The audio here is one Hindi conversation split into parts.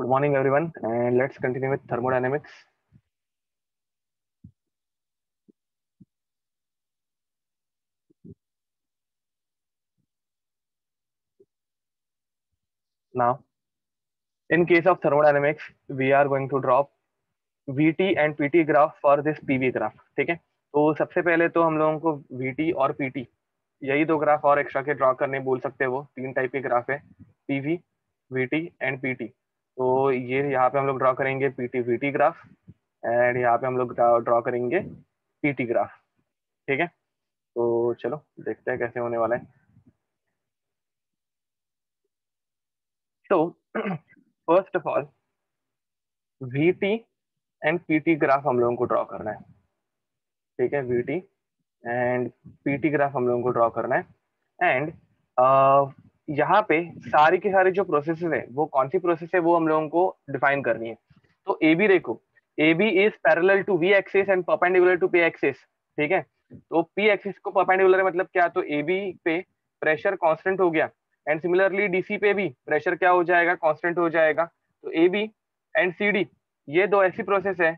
Good morning, everyone, and let's continue with thermodynamics. Now, in case of thermodynamics, we are going to draw VT and PT graph for this PV graph. ठीक है तो सबसे पहले तो हम लोगों को VT और PT यही दो ग्राफ और एक्स्ट्रा के ड्रॉ करने बोल सकते हैं वो तीन टाइप के ग्राफ है PV, VT एंड PT. तो ये यहाँ पे हम लोग ड्रॉ करेंगे PT VT ग्राफ एंड यहाँ पे हम लोग ड्रॉ करेंगे पीटी ग्राफ ठीक है? तो चलो, देखते हैं कैसे होने वाला है। तो first of all VT and PT graph हम लोगों को ड्रॉ करना है, ठीक है? VT एंड PT ग्राफ हम लोगों को ड्रॉ करना है। एंड यहाँ पे सारी के सारे जो प्रोसेसेस है, वो कौन सी प्रोसेस है, वो हम लोगों को डिफाइन करनी है। तो ए बी देखो A B is parallel to V axis and perpendicular to P axis ठीक है? तो पी एक्सिस को परपेंडिकुलर मतलब क्या? तो ए बी पे प्रेशर कांस्टेंट हो गया एंड सिमिलरली डीसी पे भी प्रेशर क्या हो जाएगा? कांस्टेंट हो जाएगा। तो A B and C D ये दो ऐसी प्रोसेस है,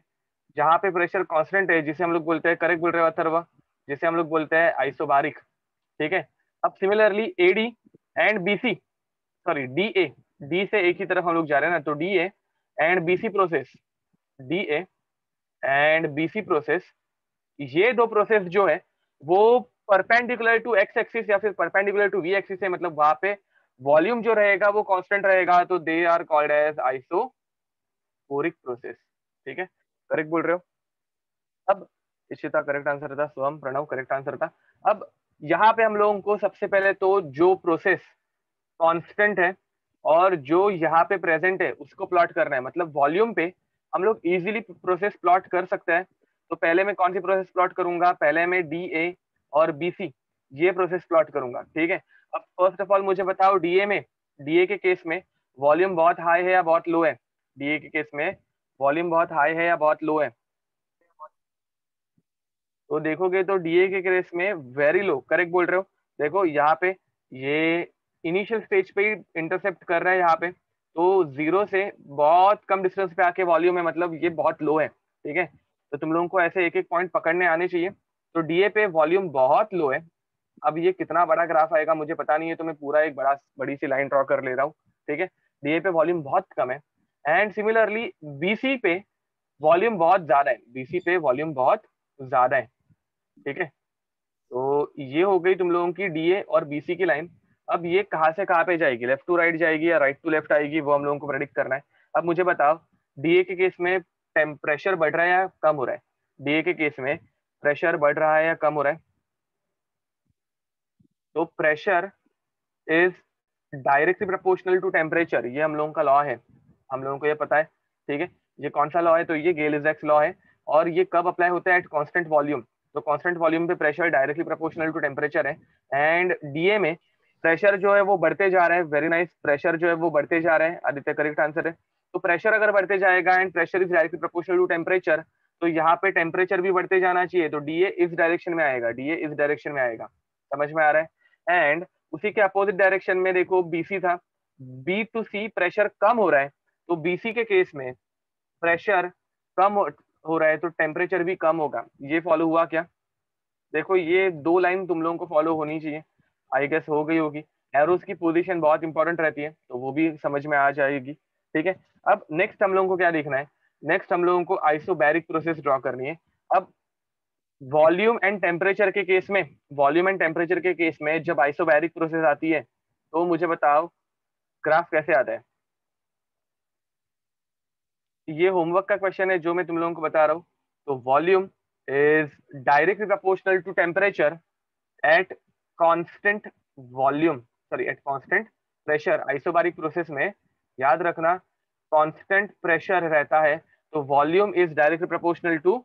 जहाँ पे प्रेशर कांस्टेंट है, जिसे हम लोग बोलते हैं करेक्ट बोल रहे हो अथर्व? जिसे हम लोग बोलते हैं आइसोबारिक ठीक है? अब similarly AD and BC sorry D A D से एक ही तरफ़ हम लोग जा रहे हैं ना तो D A and BC process D A and BC process ये दो प्रोसेस जो है, वो परपेंडिकुलर टू एक्स एक्सिस या फिर परपेंडिकुलर टू वी एक्सिस है मतलब वहाँ पे वॉल्यूम जो रहेगा, वो कांस्टेंट रहेगा तो they are called as isobaric process ठीक है? करेक्ट बोल रहे हो? अब इशिता करेक्ट आंसर था स्वयं प्रणव करेक्ट आंसर था। अब यहाँ पे हम लोगों को सबसे पहले तो जो प्रोसेस कांस्टेंट है और जो यहाँ पे प्रेजेंट है, उसको प्लॉट करना है। मतलब वॉल्यूम पे हम लोग इजीली प्रोसेस प्लॉट कर सकते हैं। तो पहले मैं कौन सी प्रोसेस प्लॉट करूँगा? पहले मैं डी ए और बी सी ये प्रोसेस प्लॉट करूँगा। ठीक है? अब फ़र्स्ट ऑफ़ ऑल मुझे बताओ डीए में डीए के केस में वॉल्यूम बहुत हाई है या बहुत लो है? डीए के केस में वॉल्यूम बहुत हाई है या बहुत लो है? तो देखोगे तो डीए के केस में वेरी लो करेक्ट बोल रहे हो? देखो, यहाँ पे ये इनिशियल स्टेज पे ही इंटरसेप्ट कर रहा है यहाँ पे। तो ज़ीरो से बहुत कम डिस्टेंस पे आके वॉल्यूम है मतलब ये बहुत लो है, ठीक है? तो तुम लोगों को ऐसे एक एक पॉइंट पकड़ने आने चाहिए। तो डीए पे वॉल्यूम बहुत लो है। अब ये कितना बड़ा ग्राफ आएगा, मुझे पता नहीं है तो मैं पूरा एक बड़ा, बड़ी सी लाइन ड्रॉ कर ले रहा हूँ, ठीक है? डीए पे वॉल्यूम बहुत कम है। एंड सिमिलरली बीसी पे वॉल्यूम बहुत ज़्यादा है। बीसी पे वॉल्यूम बहुत ज़्यादा है। ठीक है? तो ये हो गई तुम लोगों की डीए और बीसी की लाइन अब ये कहाँ से कहाँ पे जाएगी? लेफ़्ट टू राइट जाएगी या राइट टू लेफ़्ट आएगी, वो हम लोगों को प्रेडिक्ट करना है. अब मुझे बताओ डीए के केस में टेम्परेचर बढ़ रहा है या कम हो रहा है? डीए के केस में प्रेशर बढ़ रहा है या कम हो रहा है? तो pressure is directly proportional to temperature ये हम लोगों का लॉ है. हम लोगों को ये पता है. ठीक है? ये कौन सा लॉ है? तो ये गेलिजैक्स लॉ है. और ये कब अप्लाई होता है एट कॉन्स्टेंट वॉल्यूम तो कांस्टेंट वॉल्यूम पे pressure directly proportional to temperature है एंड डीए में प्रेशर जो है वो बढ़ते जा रहा है वेरी नाइस प्रेशर जो है वो बढ़ते जा रहे हैं, आदित्य करेक्ट आंसर है। तो प्रेशर अगर बढ़ते जाएगा and pressure is directly proportional to temperature तो यहाँ पे टेम्परेचर भी बढ़ते जाना चाहिए तो डीए इस डायरेक्शन में आएगा डीए इस डायरेक्शन में आएगा। समझ में आ रहा है? एंड उसी के अपोजिट डायरेक्शन में देखो बीसी था। बी टू सी प्रेशर कम हो रहा है तो बीसी के केस में प्रेशर कम हो रहा है तो टेम्परेचर भी कम होगा। ये फॉलो हुआ क्या? देखो, ये दो लाइन तुम लोगों को फॉलो होनी चाहिए। आई गेस हो गई होगी। एरोस की पोजीशन बहुत इंपॉर्टेंट रहती है तो वो भी समझ में आ जाएगी। ठीक है? अब नेक्स्ट हम लोगों को क्या देखना है? नेक्स्ट हम लोगों को आइसोबैरिक प्रोसेस ड्रॉ करनी है। अब वॉल्यूम एंड टेम्परेचर के केस में वॉल्यूम एंड टेम्परेचर के केस में जब आइसोबैरिक प्रोसेस आती है तो मुझे बताओ ग्राफ कैसे आता है? ये होमवर्क का क्वेश्चन है, जो मैं तुम लोगों को बता रहा हूँ। तो volume is directly proportional to temperature at constant volume sorry at constant pressure isobaric process में याद रखना कांस्टेंट प्रेशर रहता है तो volume is directly proportional to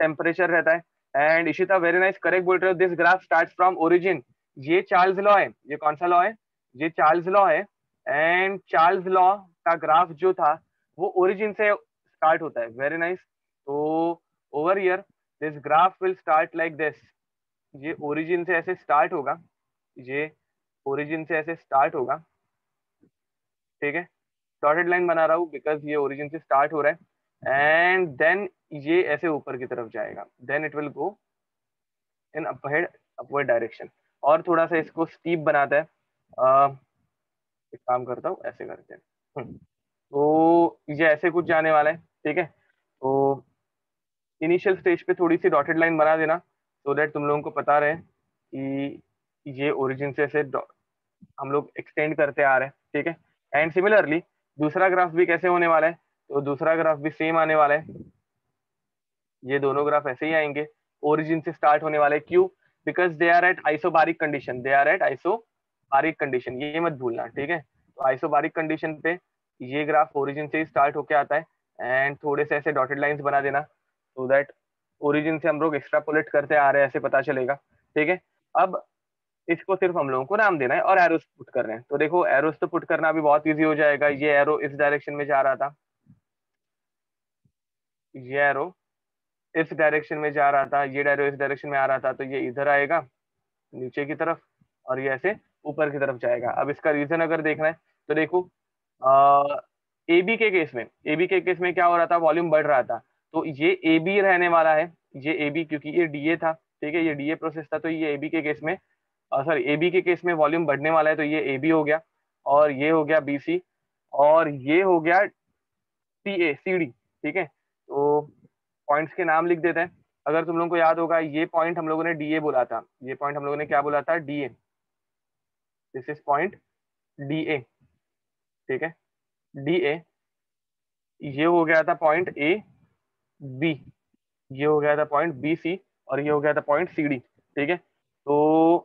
temperature रहता है। And Ishita very nice correct बोल रहे हो this graph start from origin ये चार्ल्स लॉ है, ये कौन सा लॉ है? ये चार्ल्स लॉ है। एंड चार्ल्स लॉ का ग्राफ जो था वो ओरिजिन से स्टार्ट होता है. वेरी नाइस तो over here this graph will start like this ये ओरिजिन से ऐसे स्टार्ट होगा. ये ओरिजिन से ऐसे स्टार्ट होगा. ठीक है? डॉटेड लाइन बना रहा हूँ बिकॉज़ ये ओरिजिन से स्टार्ट हो रहा है. एंड देन ये ऐसे ऊपर की तरफ़ जाएगा. Then it will go in up ahead upward direction और थोड़ा सा इसको स्टीप बनाता है. uh, एक काम करता हूँ ऐसे करते हैं। हम्म। तो ये ऐसे कुछ जाने वाला है, ठीक है? तो इनिशियल स्टेज पे थोड़ी सी डॉटेड लाइन बना देना सो दैट तुम लोगों को पता रहे कि ये ओरिजिन से ऐसे हम लोग एक्सटेंड करते आ रहे हैं, ठीक है? एंड सिमिलरली दूसरा ग्राफ भी कैसे होने वाला है? तो दूसरा ग्राफ भी सेम आने वाला है। ये दोनों ग्राफ ऐसे ही आएँगे। ओरिजिन से स्टार्ट होने वाले क्यों because they are at isobaric condition they are at isobaric condition ये मत भूलना, ठीक है? तो आइसोबारिक कंडीशन पे ये ग्राफ ओरिजिन से ही स्टार्ट होके आता है एंड थोड़े से ऐसे डॉटेड लाइंस बना देना सो दैट ओरिजिन से हम लोग एक्स्ट्रापोलेट करते आ रहे हैं, ऐसे पता चलेगा, ठीक है? अब इसको सिर्फ़ हम लोगों को नाम देना है और एरोस पुट कर रहे हैं। तो देखो एरोस तो पुट करना भी बहुत इजी हो जाएगा। ये एरो इस डायरेक्शन में जा रहा था। ये एरो इस डायरेक्शन में जा रहा था, ये एरो इस डायरेक्शन में आ रहा था तो ये इधर आएगा, नीचे की तरफ़, और ये ऐसे ऊपर की तरफ़ जाएगा। अब इसका रीजन अगर देखना है तो देखो ए बी के केस में ए बी के केस में क्या हो रहा था? वॉल्यूम बढ़ रहा था। तो ये ए बी रहने वाला है। ये ए बी क्योंकि ये डी ए था, ठीक है? ये डी ए प्रोसेस था तो ये ए बी के केस में सॉरी ए बी के केस में वॉल्यूम बढ़ने वाला है तो ये ए बी हो गया। और ये हो गया बी सी और ये हो गया सी ए सी डी ठीक है? तो पॉइंट्स के नाम लिख देते हैं। अगर तुम लोगों को याद होगा, ये पॉइंट हम लोगों ने डी ए बोला था। ये पॉइंट हम लोगों ने क्या बोला था? D A this is point D A ठीक है? डी ए ये हो गया था पॉइंट ए बी ये हो गया था पॉइंट बी सी और ये हो गया था पॉइंट सी डी ठीक है? तो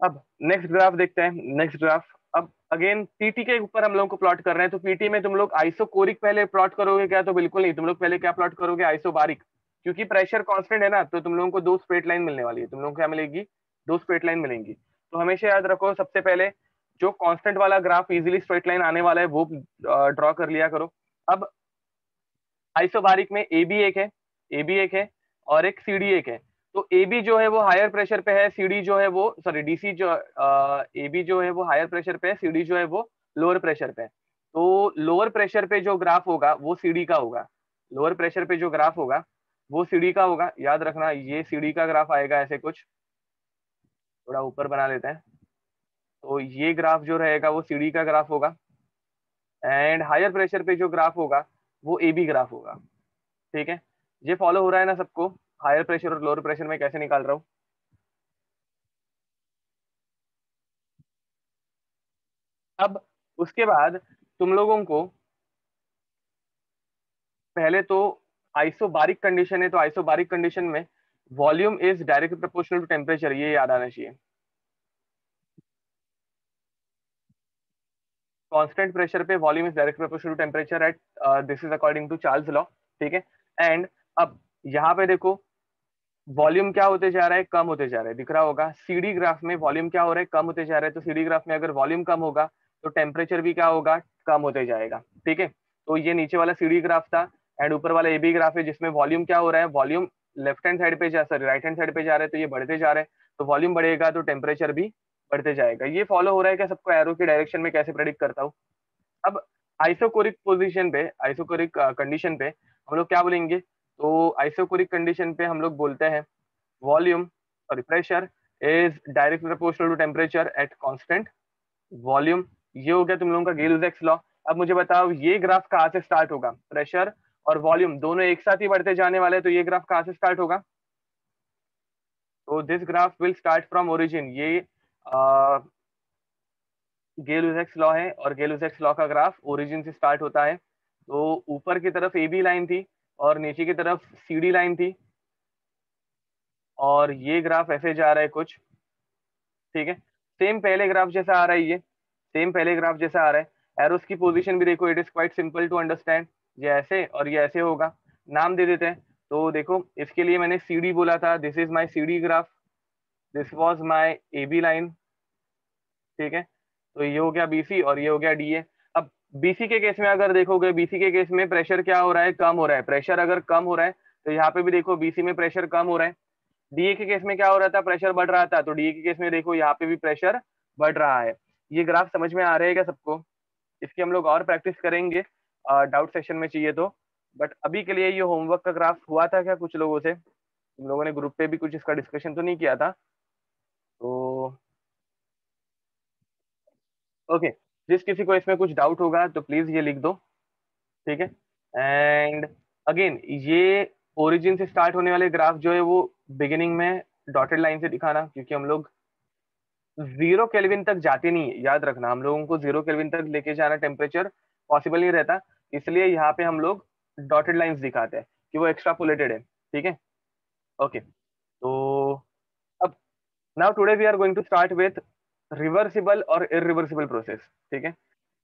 अब नेक्स्ट ग्राफ देखते हैं नेक्स्ट ग्राफ अब अगेन पीटी के ऊपर हम लोग को प्लॉट कर रहे हैं तो पीटी में तुम लोग आइसोकोरिक पहले प्लॉट करोगे क्या? तो बिल्कुल नहीं, तुम लोग पहले क्या प्लॉट करोगे? आइसोबारिक क्योंकि प्रेशर कांस्टेंट है ना तो तुम लोगों को दो स्ट्रेट लाइन मिलने वाली है, तुम लोगों को क्या मिलेगी? दो स्ट्रेट लाइन मिलेंगी. तो हमेशा याद रखो, सबसे पहले जो कांस्टेंट वाला ग्राफ इजीली स्ट्रेट लाइन आने वाला है, वो ड्रॉ कर लिया करो। अब आइसोबारिक में ए बी एक है ए बी एक है और एक सी डी एक है। तो ए बी जो है वो हायर प्रेशर पे है सी डी जो है वो सॉरी डीसी जो ए बी जो है वो हायर प्रेशर पे है सी डी जो है वो लोअर प्रेशर पे है। तो लोअर प्रेशर पे जो ग्राफ होगा, वो सी डी का होगा। लोअर प्रेशर पे जो ग्राफ होगा, वो सी डी का होगा। याद रखना, ये सी डी का ग्राफ आएगा ऐसे कुछ। थोड़ा ऊपर बना लेते हैं। तो ये ग्राफ जो रहेगा वो सी डी का ग्राफ होगा। एंड हायर प्रेशर पे जो ग्राफ होगा, वो ए बी ग्राफ होगा। ठीक है? ये फॉलो हो रहा है ना सबको? हायर प्रेशर और लोअर प्रेशर में कैसे निकाल रहा हूँ? अब उसके बाद तुम लोगों को पहले तो आइसोबारिक कंडीशन है तो आइसोबारिक कंडीशन में volume is direct proportional to temperature ये याद आना चाहिए। कांस्टेंट प्रेशर पे volume is direct proportional to temperature at this is according to Charles law ठीक है? एंड अब यहाँ पे देखो वॉल्यूम क्या होते जा रहा है? कम होते जा रहा है। दिख रहा होगा सीडी ग्राफ में वॉल्यूम क्या हो रहा है? कम होते जा रहा है। तो सीडी ग्राफ में अगर वॉल्यूम कम होगा तो टेम्परेचर भी क्या होगा? कम होते जाएगा, ठीक है? तो ये नीचे वाला सीडी ग्राफ था एंड ऊपर वाला ए बी ग्राफ है, जिसमें वॉल्यूम क्या हो रहा है? वॉल्यूम लेफ़्ट हैंड साइड पे जा सॉरी राइट हैंड साइड पे जा रहे हैं तो ये बढ़ते जा रहे हैं। तो वॉल्यूम बढ़ेगा तो टेम्परेचर भी बढ़ते जाएगा। ये फॉलो हो रहा है क्या? सबको एरो की डायरेक्शन में कैसे प्रेडिक्ट करता हूँ? अब आइसोकोरिक पोजिशन पे आइसोकोरिक कंडीशन पे हम लोग क्या बोलेंगे? तो आइसोकोरिक कंडीशन पे हम लोग बोलते हैं volume sorry pressure is direct proportional to temperature at constant volume ये हो गया तुम लोगों का गेलुजेक्स लॉ अब मुझे बताओ, ये ग्राफ कहाँ से स्टार्ट होगा? प्रेशर और वॉल्यूम दोनों एक साथ ही बढ़ते जाने वाले तो ये ग्राफ कहाँ से स्टार्ट होगा? तो this graph will start from origin ये गेलुजेक्स लॉ है और गेलुजेक्स लॉ का ग्राफ ओरिजिन से स्टार्ट होता है। तो ऊपर की तरफ़ ए बी लाइन थी और नीचे की तरफ़ सी डी लाइन थी। और ये ग्राफ ऐसे जा रहा है कुछ, ठीक है? सेम पहले ग्राफ जैसा आ रहा है ये सेम पहले ग्राफ जैसा आ रहा है। एरोस की पोजीशन भी देखो it is quite simple to understand ये ऐसे और ये ऐसे होगा। नाम दे देते हैं। तो देखो, इसके लिए मैंने सी बोला था। This is my C graph this was my A B line ठीक है? तो ये हो गया बीसी और ये हो गया डी ए अब बीसी के केस में अगर देखोगे बीसी के केस में प्रेशर क्या हो रहा है? कम हो रहा है। प्रेशर अगर कम हो रहा है तो यहाँ पे भी देखो बीसी में प्रेशर कम हो रहा है। डीए के केस में क्या हो रहा था? प्रेशर बढ़ रहा था। तो डीए के केस में देखो, यहाँ पे भी प्रेशर बढ़ रहा है। ये ग्राफ समझ में आ रहा है क्या सबको? इसकी हम लोग और प्रैक्टिस करेंगे। डाउट सेशन में चाहिए तो। बट अभी के लिए ये होमवर्क का ग्राफ हुआ था क्या कुछ लोगों से? तुम लोगों ने ग्रुप पे भी कुछ इसका डिस्कशन तो नहीं किया था। तो ओके जिस किसी को इसमें कुछ डाउट होगा तो प्लीज़ ये लिख दो, ठीक है? एंड अगेन ये ओरिजिन से स्टार्ट होने वाले ग्राफ जो है, वो बिगिनिंग में डॉटेड लाइन से दिखाना, क्योंकि हम लोग ज़ीरो केल्विन तक जाते नहीं है, याद रखना, हम लोगों को ज़ीरो केल्विन तक लेके जाना टेम्परेचर पॉसिबल नहीं रहता, इसलिए यहाँ पे हम लोग डॉटेड लाइंस दिखाते हैं, कि वो एक्स्ट्रापोलेटेड है, ठीक है? ओके तो now today we are going to start with reversible और इरिवर्सिबल प्रोसेस ठीक है?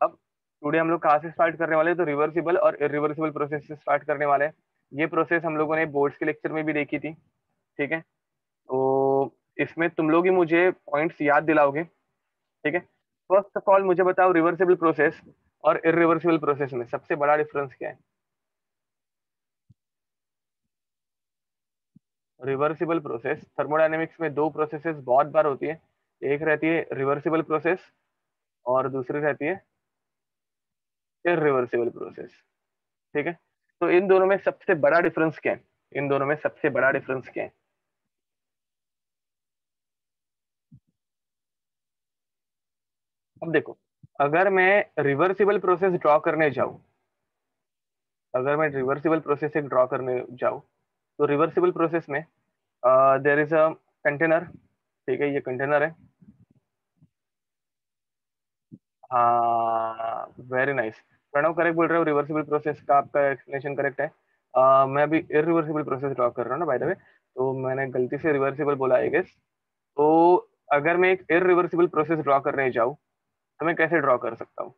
अब टुडे हम लोग कहाँ से स्टार्ट करने वाले तो रिवर्सिबल और इरिवर्सिबल प्रोसेस से स्टार्ट करने वाले हैं। ये प्रोसेस हम लोगों ने बोर्ड्स के लेक्चर में भी देखी थी, ठीक है? तो इसमें तुम लोग ही मुझे पॉइंट्स याद दिलाओगे, ठीक है? फ़र्स्ट ऑफ़ ऑल मुझे बताओ रिवर्सिबल प्रोसेस और इरिवर्सिबल प्रोसेस में सबसे बड़ा डिफरेंस क्या है? Reversible process. थर्मोडाइनमिक्स में दो प्रोसेसेस बहुत बार होती है। एक रहती है रिवर्सिबल प्रोसेस और दूसरी रहती है इरिवर्सिबल प्रोसेस ठीक है? तो इन दोनों में सबसे बड़ा डिफरेंस क्या है? इन दोनों में सबसे बड़ा डिफरेंस क्या है? अब देखो, अगर मैं रिवर्सिबल प्रोसेस ड्रॉ करने जाऊँ, अगर मैं रिवर्सिबल प्रोसेस एक ड्रॉ करने जाऊँ तो रिवर्सिबल प्रोसेस में देर इज़ अ कंटेनर ठीक है ये कंटेनर है। हाँ वेरी नाइस प्रणव करेक्ट बोल रहे हो रिवर्सिबल प्रोसेस का आपका एक्सप्लेनेशन करेक्ट है। Uh, मैं अभी इरिवर्सिबल प्रोसेस ड्रॉ कर रहा हूँ ना बाय द वे तो मैंने गलती से रिवर्सिबल बोला आई गेस तो अगर मैं एक इरिवर्सिबल प्रोसेस ड्रॉ करने जाऊँ तो मैं कैसे ड्रॉ कर सकता हूँ?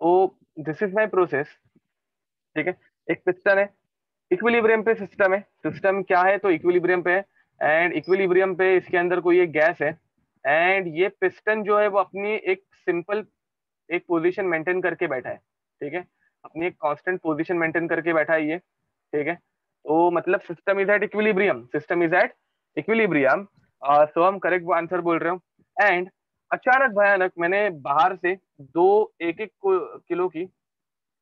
तो दिस इज़ माई प्रोसेस ठीक है। एक पिस्टन है इक्विलिब्रियम पे सिस्टम है। सिस्टम क्या है? तो इक्विलिब्रियम पे है। एंड इक्विलिब्रियम पे इसके अंदर कोई एक गैस है। एंड ये पिस्टन जो है, वो अपनी एक सिंपल एक पोजीशन मेंटेन करके बैठा है। ठीक है? अपनी एक कांस्टेंट पोजीशन मेंटेन करके बैठा है ये। ठीक है? तो मतलब system is at equilibrium system is at equilibrium so हम करेक्ट आंसर बोल रहे हो। एंड अचानक भयानक मैंने बाहर से दो एक एक किलो की,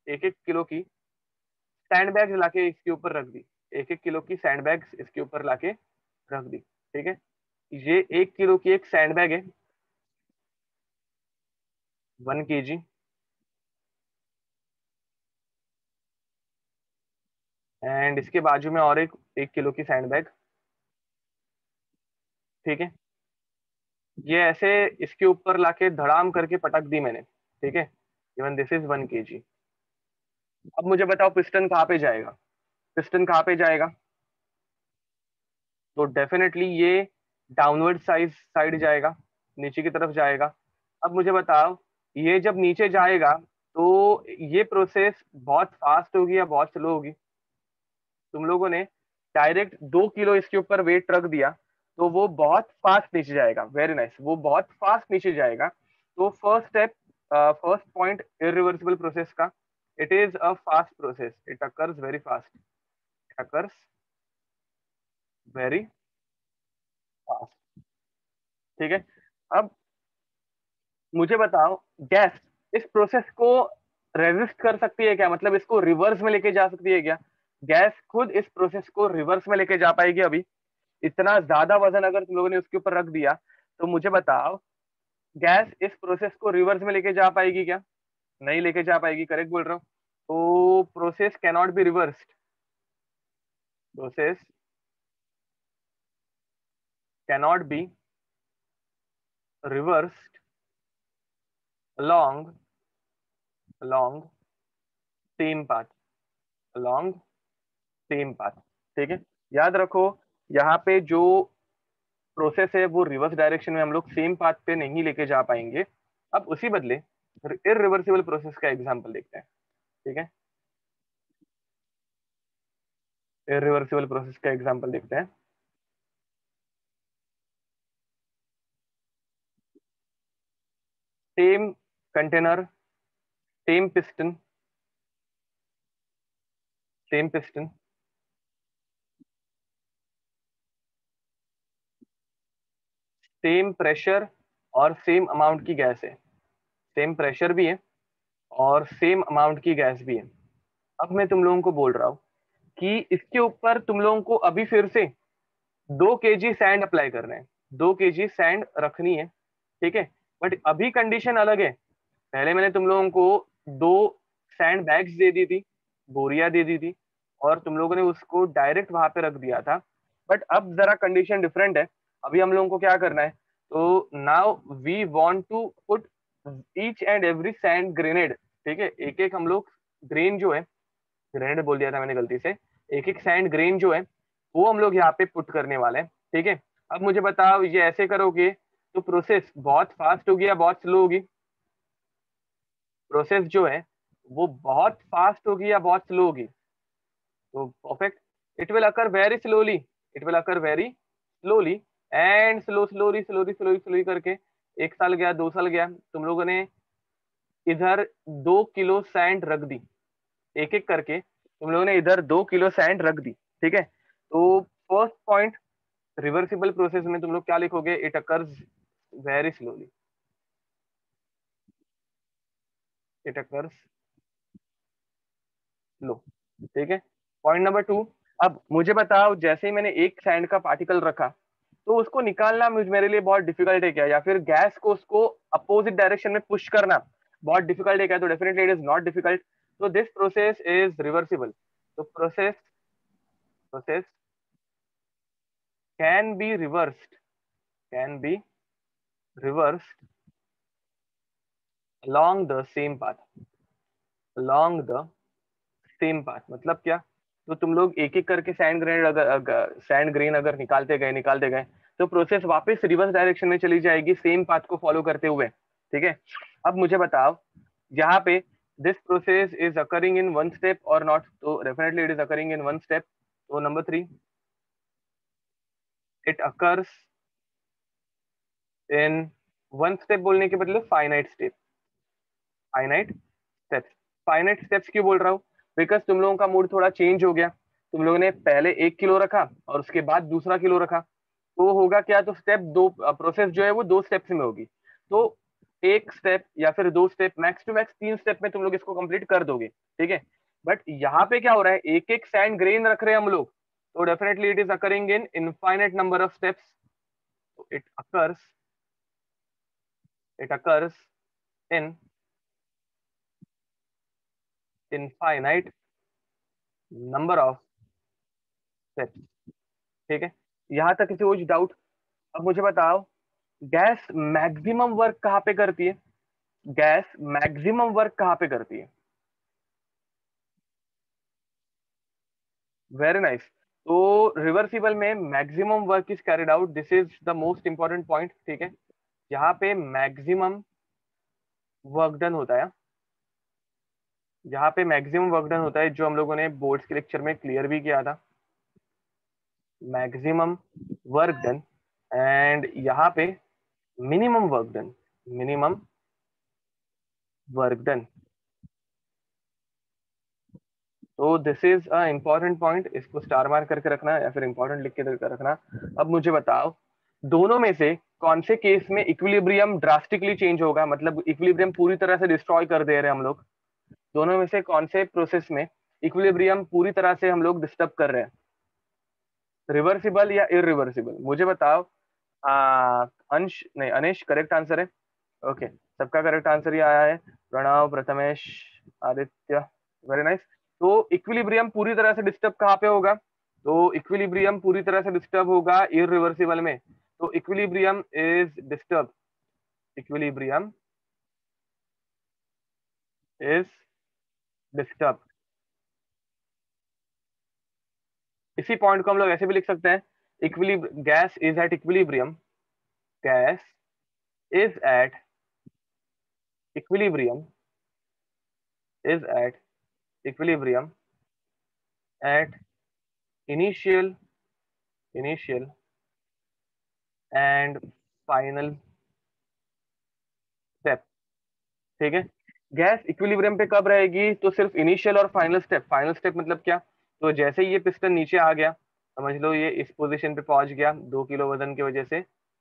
एक एक किलो की सैंड बैग लाके इसके ऊपर रख दी। एक एक किलो की सैंड बैग इसके ऊपर लाके रख दी, ठीक है? ये एक किलो की एक सैंड बैग है। वन के जी एंड इसके बाजू में और एक एक किलो की सैंड बैग ठीक है? ये ऐसे इसके ऊपर लाके धड़ाम करके पटक दी मैंने, ठीक है? Even this is one K G अब मुझे बताओ पिस्टन कहाँ पे जाएगा? पिस्टन कहाँ पे जाएगा? तो डेफिनेटली ये डाउनवर्ड साइज़ साइड जाएगा, नीचे की तरफ़ जाएगा। अब मुझे बताओ, ये जब नीचे जाएगा तो ये प्रोसेस बहुत फास्ट होगी या बहुत स्लो होगी? तुम लोगों ने डायरेक्ट दो किलो इसके ऊपर वेट रख दिया तो वो बहुत फास्ट नीचे जाएगा। Very nice nice. वो बहुत फास्ट नीचे जाएगा। तो first step first point irreversible process का। It is a fast process. It occurs very fast. It occurs very fast. ठीक है? अब मुझे बताओ गैस इस प्रोसेस को रेजिस्ट कर सकती है क्या? मतलब इसको रिवर्स में लेके जा सकती है क्या? गैस खुद इस प्रोसेस को रिवर्स में लेके जा पाएगी अभी। इतना ज़्यादा वज़न अगर तुम लोगों ने उसके ऊपर रख दिया तो मुझे बताओ गैस इस प्रोसेस को रिवर्स में लेके जा पाएगी क्या? नहीं लेके जा पाएगी करेक्ट बोल रहा हूँ। तो process cannot be reversed process cannot be reversed along along same path, along same path, ठीक है? याद रखो, यहाँ पे जो प्रोसेस है, वो रिवर्स डायरेक्शन में हम लोग सेम पाथ पे नहीं लेके जा पाएँगे। अब उसी बदले इरिवर्सिबल प्रोसेस का एग्जांपल देखते हैं। ठीक है? इरिवर्सिबल प्रोसेस का एग्जांपल देखते हैं। Same container same piston same piston same pressure और सेम अमाउंट की गैस है। सेम प्रेशर भी है और सेम अमाउंट की गैस भी है। अब मैं तुम लोगों को बोल रहा हूँ कि इसके ऊपर तुम लोगों को अभी फिर से दो के जी सैंड अप्लाई करना है। दो के जी सैंड रखनी है, ठीक है? बट अभी कंडीशन अलग है। पहले मैंने तुम लोगों को दो सैंड बैग्स दे दी थी, बोरिया दे दी थी और तुम लोगों ने उसको डायरेक्ट वहाँ पे रख दिया था। बट अब जरा कंडीशन डिफरेंट है। अभी हम लोगों को क्या करना है? तो now we want to put each and every sand grain ठीक है? एक एक हम लोग ग्रेन जो है ग्रेनेड बोल दिया था मैंने गलती से, एक एक सैंड ग्रेन जो है, वो हम लोग यहाँ पे पुट करने वाले हैं, ठीक है? अब मुझे बताओ, ये ऐसे करोगे तो प्रोसेस बहुत फास्ट होगी या बहुत स्लो होगी? प्रोसेस जो है, वो बहुत फास्ट होगी या बहुत स्लो होगी? तो perfect it will occur very slowly it will occur very slowly and slow slowly slowly slowly slowly करके एक साल गया, दो साल गया, तुम लोगों ने इधर दो किलो सैंड रख दी एक एक करके, तुम लोगों ने इधर दो किलो सैंड रख दी, ठीक है? तो फ़र्स्ट पॉइंट रिवर्सिबल प्रोसेस में तुम लोग क्या लिखोगे? It occurs very slowly it occurs slow ठीक है? पॉइंट नंबर टू अब मुझे बताओ, जैसे ही मैंने एक सैंड का पार्टिकल रखा तो उसको निकालना मेरे लिए बहुत डिफ़िकल्ट है क्या? या फिर गैस को उसको अपोजिट डायरेक्शन में पुश करना बहुत डिफ़िकल्ट है क्या? तो definitely it is not difficult तो दिस प्रोसेस इज़ रिवर्सिबल तो process process can be reversed can be reversed along the same path. Along the same path. मतलब क्या? तो तुम लोग एक एक करके सैंड ग्रेन अगर सैंड ग्रेन अगर निकालते गए निकालते गए तो प्रोसेस वापस रिवर्स डायरेक्शन में चली जाएगी सेम पाथ को फॉलो करते हुए, ठीक है? अब मुझे बताओ, यहाँ पे this process is occurring in one step और नॉट तो definitely it is occurring in one step तो number three it occurs in one step बोलने के बदले finite step finite steps finite steps क्यों बोल रहा हूँ? बिकॉज़ तुम लोगों का मूड थोड़ा चेंज हो गया। तुम लोगों ने पहले एक किलो रखा और उसके बाद दूसरा किलो रखा। तो होगा क्या? तो स्टेप दो प्रोसेस जो है वो दो स्टेप्स में होगी। तो एक स्टेप या फिर दो स्टेप मैक्स टू मैक्स तीन स्टेप में तुम लोग इसको कंप्लीट कर दोगे। ठीक है? बट यहाँ पे क्या हो रहा है? एक एक सैंड ग्रेन रख रहे हैं हम लोग। तो definitely it is occurring in infinite number of steps it occurs it occurs in infinite number of steps ठीक है? यहाँ तक किसी डाउट अब मुझे बताओ गैस मैक्सिमम वर्क कहाँ पे करती है? गैस मैक्सिमम वर्क कहाँ पे करती है? Very nice nice. तो रिवर्सिबल में maximum work is carried out this is the most important point ठीक है? यहाँ पे मैक्सिमम वर्क डन होता है। यहाँ पे मैक्सिमम वर्क डन होता है, जो हम लोगों ने बोर्ड्स के लेक्चर में क्लियर भी किया था। मैक्सिमम वर्क डन एंड यहाँ पे minimum work done, minimum work done. तो this is a important point इसको स्टार मार्क करके रखना या फिर इंपॉर्टेंट लिख के रखना। अब मुझे बताओ, दोनों में से कौन से केस में इक्विलिब्रियम ड्रास्टिकली चेंज होगा? मतलब इक्विलिब्रियम पूरी तरह से डिस्ट्रॉय कर दे रहे हैं हम लोग। दोनों में से कौन से प्रोसेस में इक्विलिब्रियम पूरी तरह से हम लोग डिस्टर्ब कर रहे हैं? रिवर्सिबल या इरिवर्सिबल मुझे बताओ। अंश, नहीं, अनिश करेक्ट आंसर है? ओके सबका करेक्ट आंसर ही आया है। प्रणव, प्रथमेश, आदित्य वेरी नाइस तो इक्विलिब्रियम पूरी तरह से डिस्टर्ब कहाँ पे होगा? तो इक्विलिब्रियम पूरी तरह से डिस्टर्ब होगा इरिवर्सिबल में। तो equilibrium is disturb Equilibrium is disturbed. इसी पॉइंट को हम लोग ऐसे भी लिख सकते हैं इक्विली gas is at equilibrium gas is at equilibrium, is at equilibrium at initial initial and final step ठीक है गैस इक्विलिब्रियम पे कब रहेगी? तो सिर्फ़ इनिशियल और फाइनल स्टेप फाइनल स्टेप मतलब क्या? तो जैसे ही ये पिस्टन नीचे आ गया, समझ लो ये इस पोजीशन पे पहुँच गया, दो किलो वज़न की वजह से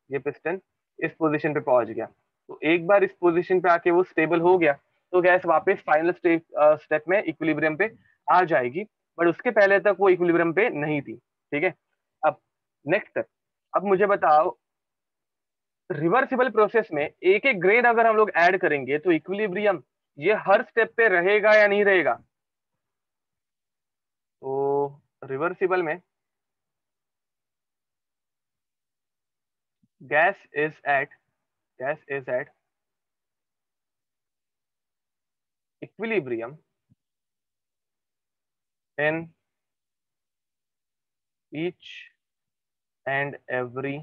ये पिस्टन इस पोजीशन पे पहुँच गया। तो एक बार इस पोजीशन पे आके वो स्टेबल हो गया तो गैस वापस फाइनल स्टेप स्टेप में इक्विलिब्रियम पे आ जाएगी। बट उसके पहले तक वो इक्विलिब्रियम पे नहीं थी, ठीक है? अब नेक्स्ट अब मुझे बताओ रिवर्सिबल प्रोसेस में एक एक ग्रेड अगर हम लोग ऐड करेंगे तो इक्विलिब्रियम ये हर स्टेप पे रहेगा या नहीं रहेगा? तो रिवर्सिबल में gas is at gas is at equilibrium in each and every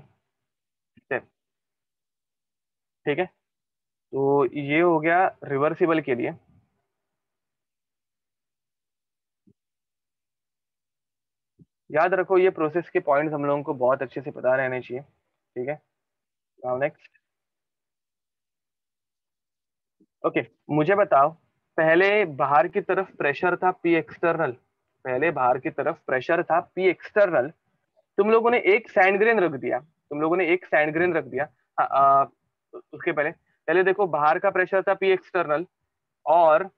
step ठीक है? तो ये हो गया रिवर्सिबल के लिए। याद रखो ये प्रोसेस के पॉइंट्स हम लोगों को बहुत अच्छे से पता रहने चाहिए ठीक है? नाउ नेक्स्ट ओके मुझे बताओ पहले बाहर की तरफ़ प्रेशर था पी एक्सटर्नल पहले बाहर की तरफ़ प्रेशर था पी एक्सटर्नल तुम लोगों ने एक सैंड ग्रेन रख दिया तुम लोगों ने एक सैंड ग्रेन रख दिया। आ, आ, उसके पहले पहले देखो, बाहर का प्रेशर था पी एक्सटर्नल और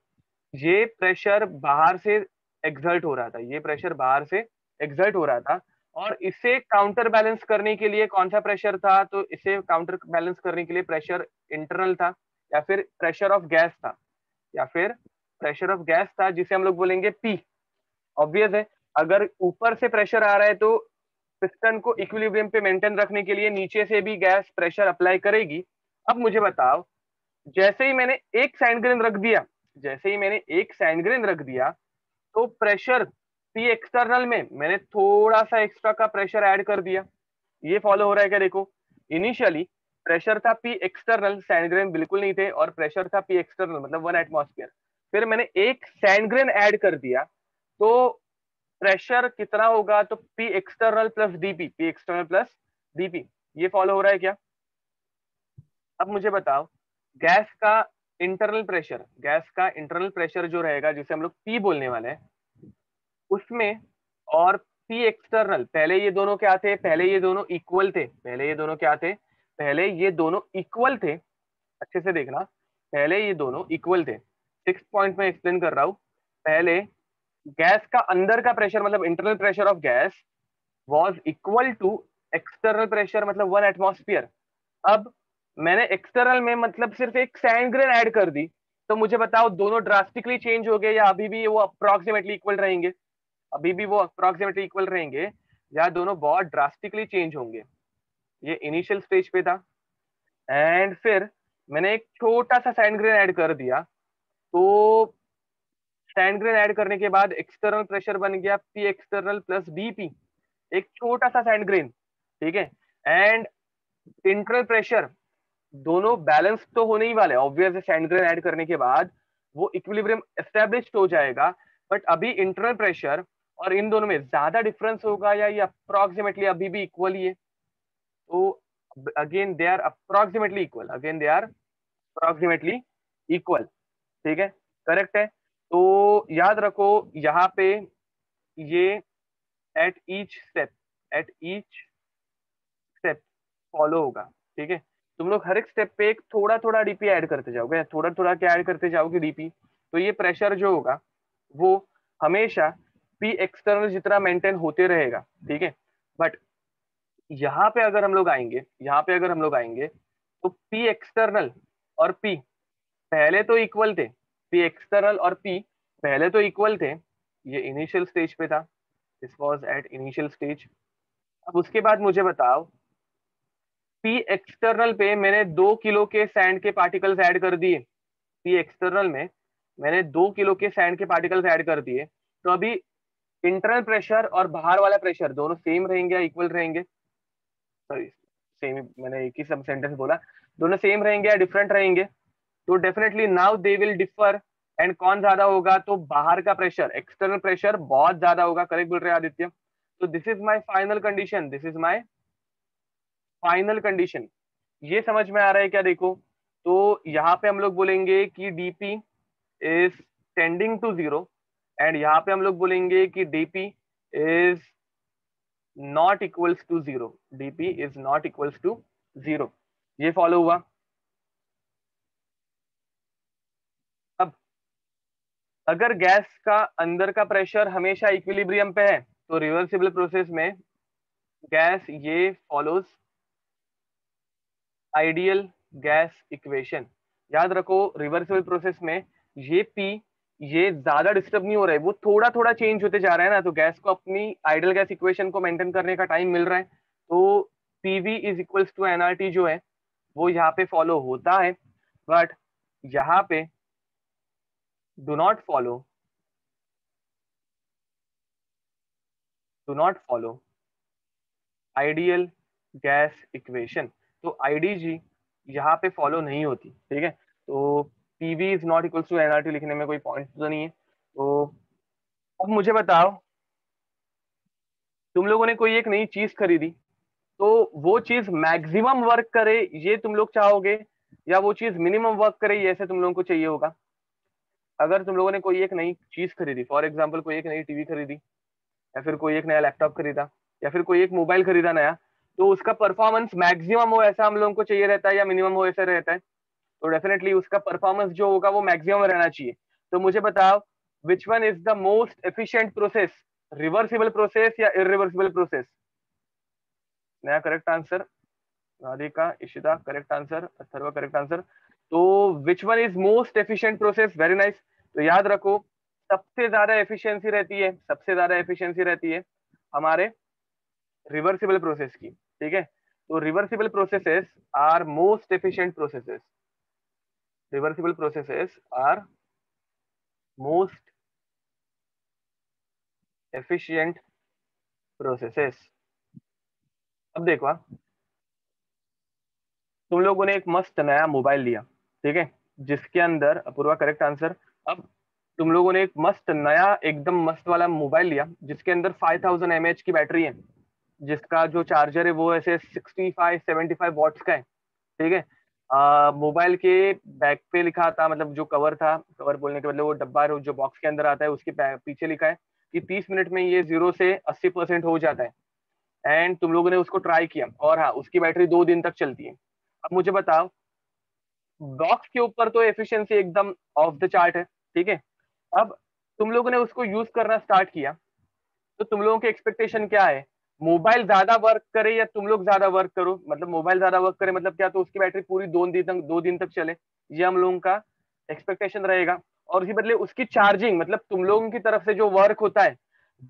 ये प्रेशर बाहर से एक्सर्ट हो रहा था, ये प्रेशर बाहर से एक्सर्ट हो रहा था और इसे काउंटर बैलेंस करने के लिए कौन सा प्रेशर था? तो इसे काउंटर बैलेंस करने के लिए प्रेशर इंटरनल था या फिर प्रेशर ऑफ़ गैस था या फिर प्रेशर ऑफ़ गैस था, जिसे हम लोग बोलेंगे पी ऑब्वियस है? अगर ऊपर से प्रेशर आ रहा है तो पिस्टन को इक्विलिब्रियम पे मेंटेन रखने के लिए नीचे से भी गैस प्रेशर अप्लाई करेगी। अब मुझे बताओ, जैसे ही मैंने एक सैंडग्रेन रख दिया, जैसे ही मैंने एक सैंडग्रेन रख दिया तो प्रेशर पी एक्सटर्नल में मैंने थोड़ा सा एक्स्ट्रा का प्रेशर ऐड कर दिया। ये फॉलो हो रहा है क्या देखो? इनिशियली प्रेशर था पी एक्सटर्नल सैंडग्रेन बिल्कुल नहीं थे और प्रेशर था पी एक्सटर्नल मतलब वन एटमॉस्फेयर फिर मैंने एक सैंडग्रेन ऐड कर दिया तो प्रेशर कितना होगा? तो P external plus DP P external plus DP ये फॉलो हो रहा है क्या? अब मुझे बताओ, गैस का इंटरनल प्रेशर गैस का इंटरनल प्रेशर जो रहेगा, जिसे हम लोग पी बोलने वाले हैं, उसमें और पी एक्सटर्नल पहले ये दोनों क्या थे? पहले ये दोनों इक्वल थे, पहले ये दोनों क्या थे? पहले ये दोनों इक्वल थे, अच्छे से देखना, पहले ये दोनों इक्वल थे। सिक्स पॉइंट में एक्सप्लेन कर रहा हूँ। पहले गैस का अंदर का प्रेशर मतलब internal pressure of gas was equal to external pressure मतलब वन एटमोस्फियर अब मैंने एक्सटर्नल में मतलब सिर्फ़ एक सैंड ग्रेन ऐड कर दी। तो मुझे बताओ, दोनों ड्रास्टिकली चेंज हो गए या अभी भी वो अप्रोक्सीमेटली इक्वल रहेंगे? अभी भी वो अप्रोक्सीमेटली इक्वल रहेंगे या दोनों बहुत ड्रास्टिकली चेंज होंगे? ये इनिशियल स्टेज पे था। एंड फिर मैंने एक छोटा सा सैंड ग्रेन ऐड कर दिया। तो सैंड ग्रेन ऐड करने के बाद एक्सटर्नल प्रेशर बन गया पी एक्सटर्नल प्लस डीपी एक छोटा सा सैंड ग्रेन ठीक है? एंड इंटरनल प्रेशर दोनों बैलेंस तो होने ही वाले ऑब्वियस सैंड ग्रेन ऐड करने के बाद वो इक्विलिब्रियम एस्टेब्लिश हो जाएगा। बट अभी इंटरनल प्रेशर और इन दोनों में ज़्यादा डिफरेंस होगा या ये अप्रोक्सीमेटली अभी भी इक्वल ही है? तो again they are approximately equal again they are approximately equal ठीक है? करेक्ट है? तो याद रखो, यहाँ पे ये at each step at each step follow होगा। ठीक है? तुम लोग हर एक स्टेप पे एक थोड़ा थोड़ा डीपी ऐड करते जाओगे थोड़ा थोड़ा क्या ऐड करते जाओगे डीपी तो ये प्रेशर जो होगा, वो हमेशा पी एक्सटर्नल जितना मेंटेन होते रहेगा, ठीक है? बट यहाँ पे अगर हम लोग आएँगे, यहाँ पे अगर हम लोग आएँगे तो पी एक्सटर्नल और पी पहले तो इक्वल थे। पी एक्सटर्नल और पी पहले तो इक्वल थे। ये इनिशियल स्टेज पे था। This was at initial stage अब उसके बाद मुझे बताओ पी एक्सटर्नल पे मैंने दो किलो के सैंड के पार्टिकल्स ऐड कर दिए। पी एक्सटर्नल में मैंने दो किलो के सैंड के पार्टिकल्स ऐड कर दिए। तो अभी इंटरनल प्रेशर और बाहर वाला प्रेशर दोनों सेम रहेंगे या इक्वल रहेंगे? सॉरी सेम मैंने एक ही सब सेंटेंस बोला। दोनों सेम रहेंगे या डिफरेंट रहेंगे? तो definitely now they will differ and कौन ज़्यादा होगा? तो बाहर का प्रेशर एक्सटर्नल प्रेशर बहुत ज़्यादा होगा। करेक्ट बोल रहे आदित्य? तो this is my final condition this is my final condition. ये समझ में आ रहा है क्या देखो? तो यहाँ पे हम लोग बोलेंगे कि DP is tending to zero and यहाँ पे हम लोग बोलेंगे कि DP is not equals to zero DP is not equals to zero ये फॉलो हुआ। अब, अगर गैस का अंदर का प्रेशर हमेशा इक्विलिब्रियम पे है तो रिवर्सिबल प्रोसेस में गैस ये फॉलोज आइडियल गैस इक्वेशन। याद रखो, रिवर्सिबल प्रोसेस में ये पी ये ज़्यादा डिस्टर्ब नहीं हो रहा है, वो थोड़ा थोड़ा चेंज होते जा रहा है ना तो गैस को अपनी आइडियल गैस इक्वेशन को मेंटेन करने का टाइम मिल रहा है। तो PV is equals to NRT जो है, वो यहाँ पे फॉलो होता है बट यहाँ पे do not follow do not follow ideal gas equation. तो आईडीजी यहाँ पे फॉलो नहीं होती, ठीक है? तो PV is not equal to NRT लिखने में कोई पॉइंट तो नहीं है। तो अब मुझे बताओ, तुम लोगों ने कोई एक नई चीज़ खरीदी तो वो चीज़ मैक्सिमम वर्क करे ये तुम लोग चाहोगे, या वो चीज़ मिनिमम वर्क करे ये ऐसे तुम लोगों को चाहिए होगा? अगर तुम लोगों ने कोई एक नई चीज़ खरीदी फॉर एग्ज़ाम्पल कोई एक नई टीवी खरीदी, या फिर कोई एक नया लैपटॉप खरीदा, या फिर कोई एक मोबाइल खरीदा नया तो उसका परफॉर्मेंस मैक्सिमम हो ऐसा हम लोगों को चाहिए रहता है या मिनिमम हो ऐसा रहता है? तो डेफिनेटली उसका परफॉर्मेंस जो होगा वो मैक्सिमम रहना चाहिए। तो मुझे बताओ which one is the most efficient process reversible process या इरिवर्सिबल प्रोसेस नया correct answer Radhika, Ishita correct answer Atharv correct answer तो which one is most efficient process very nice तो याद रखो, सबसे ज़्यादा एफिशिएंसी रहती है, सबसे ज़्यादा एफिशिएंसी रहती है हमारे रिवर्सिबल प्रोसेस की, ठीक है? तो reversible processes are most efficient processes reversible processes are most efficient processes अब देखो हाँ। तुम लोगों ने एक मस्त नया मोबाइल लिया, ठीक है? जिसके अंदर, अपूर्वा करेक्ट आंसर अब तुम लोगों ने एक मस्त नया, एकदम मस्त वाला मोबाइल लिया, जिसके अंदर 5000 थाउज़ेंड की बैटरी है। जिसका जो चार्जर है वो ऐसे 65 75 वॉट्स का है, ठीक है? मोबाइल के बैक पे लिखा था मतलब जो कवर था कवर बोलने के मतलब वो डब्बा जो बॉक्स के अंदर आता है, उसके पीछे लिखा है कि 30 मिनट में ये ज़ीरो से 80 परसेंट हो जाता है। एंड तुम लोगों ने उसको ट्राई किया, और हाँ उसकी बैटरी दो दिन तक चलती है। अब मुझे बताओ बॉक्स के ऊपर तो एफिशिएंसी एकदम ऑफ़ द चार्ट है, ठीक है? अब तुम लोगों ने उसको यूज़ करना स्टार्ट किया तो तुम लोगों की एक्सपेक्टेशन क्या है? मोबाइल ज़्यादा वर्क करे या तुम लोग ज़्यादा वर्क करो? मतलब मोबाइल ज़्यादा वर्क करे मतलब क्या तो उसकी बैटरी पूरी दो दिन तक, दो दिन तक चले? ये हम लोगों का एक्सपेक्टेशन रहेगा। और उसी बदले उसकी चार्जिंग मतलब तुम लोगों की तरफ़ से जो वर्क होता है,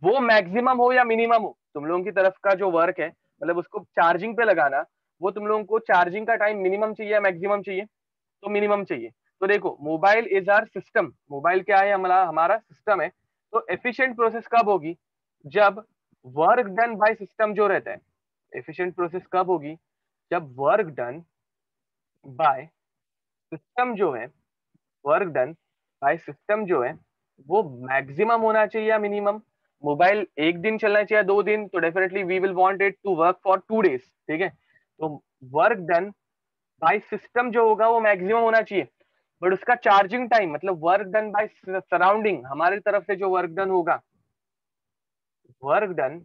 वो मैक्सिमम हो या मिनिमम हो? तुम लोगों की तरफ़ का जो वर्क है मतलब उसको चार्जिंग पे लगाना, वो तुम लोगों को चार्जिंग का टाइम मिनिमम चाहिए या मैक्सिमम चाहिए? तो मिनिमम चाहिए। तो देखो mobile is our system mobile क्या है, हमारा हमारा सिस्टम है। तो एफिशिएंट प्रोसेस कब होगी? जब वर्क डन बाय सिस्टम जो रहता है एफिशिएंट प्रोसेस कब होगी? जब वर्क डन बाय सिस्टम जो है वर्क डन बाय सिस्टम जो है, वो मैक्सिमम होना चाहिए या मिनिमम मोबाइल एक दिन चलना चाहिए दो दिन? तो definitely we will want it to work for two days ठीक है? तो वर्क डन बाय सिस्टम जो होगा, वो मैक्सिमम होना चाहिए। बट उसका चार्जिंग टाइम मतलब वर्क डन बाय सराउंडिंग हमारी तरफ़ से जो वर्क डन होगा वर्क डन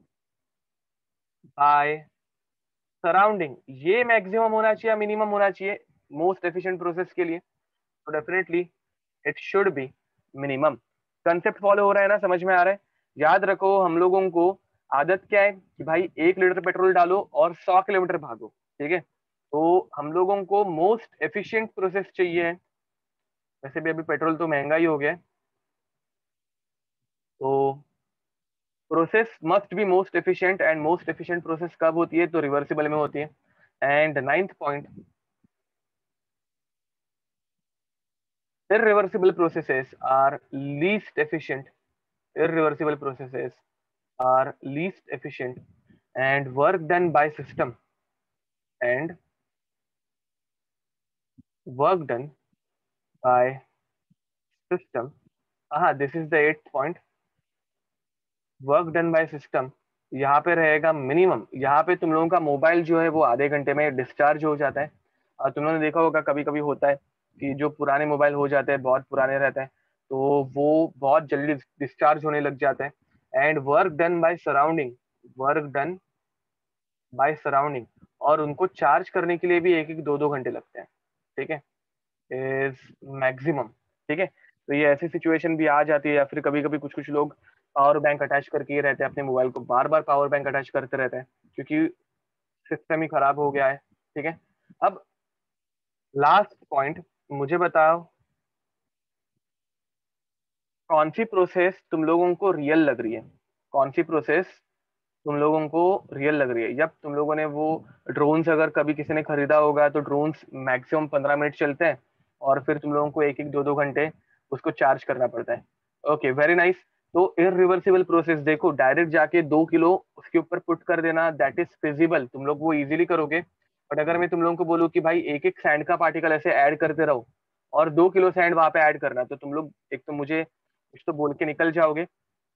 बाय सराउंडिंग ये मैक्सिमम होना चाहिए मिनिमम होना चाहिए? मोस्ट एफिशिएंट प्रोसेस के लिए। तो definitely it should be minimum concept follow हो रहा है ना? समझ में आ रहा है? याद रखो, हम लोगों को आदत क्या है कि भाई एक लीटर पेट्रोल डालो और सौ किलोमीटर भागो, ठीक है? तो हम लोगों को मोस्ट एफिशिएंट प्रोसेस चाहिए। वैसे भी अभी पेट्रोल तो महँगा ही हो गया तो process must be most efficient and most efficient process कब होती है? तो रिवर्सिबल में होती है। And ninth point irreversible process are least efficient irreversible processes are least efficient and work done by system and work done by system हाँ this is the eight point work done by system यहाँ पे रहेगा मिनिमम यहाँ पे तुम लोगों का मोबाइल जो है वो आधे घंटे में डिस्चार्ज हो जाता है। और तुम लोगों ने देखा होगा कभी कभी होता है कि जो पुराने मोबाइल हो जाते हैं, बहुत पुराने रहते हैं तो वो बहुत जल्दी डिस्चार्ज होने लग जाते हैं। And work done by surrounding work done by surrounding और उनको चार्ज करने के लिए भी एक एक दो दो घंटे लगते हैं, ठीक है? इज़ मैक्सिमम ठीक है? तो ये ऐसी सिचुएशन भी आ जाती है या फिर कभी कभी कुछ कुछ लोग पावर बैंक अटैच करके ही रहते हैं, अपने मोबाइल को। बार बार पावर बैंक अटैच करते रहते हैं, क्योंकि सिस्टम ही खराब हो गया है, ठीक है? अब लास्ट पॉइंट मुझे बताओ, कौन सी प्रोसेस तुम लोगों को रियल लग रही है? कौन सी प्रोसेस तुम लोगों को रियल लग रही है? जब तुम लोगों ने वो ड्रोन्स अगर कभी किसी ने खरीदा होगा तो ड्रोन्स मैक्सिमम पंद्रह मिनट चलते हैं और फिर तुम लोगों को एक एक दो दो घंटे उसको चार्ज करना पड़ता है। ओके वेरी नाइस तो इरिवर्सिबल प्रोसेस देखो डायरेक्ट जाके दो किलो उसके ऊपर पुट कर देना दैट इज़ फिजिबल तुम लोग वो इजीली करोगे। बट अगर मैं तुम लोगों को बोलूँ कि भाई एक एक सैंड का पार्टिकल ऐसे ऐड करते रहो, और दो किलो सैंड वहाँ पे ऐड करना तो तुम लोग, एक तो मुझे कुछ तो बोल के निकल जाओगे,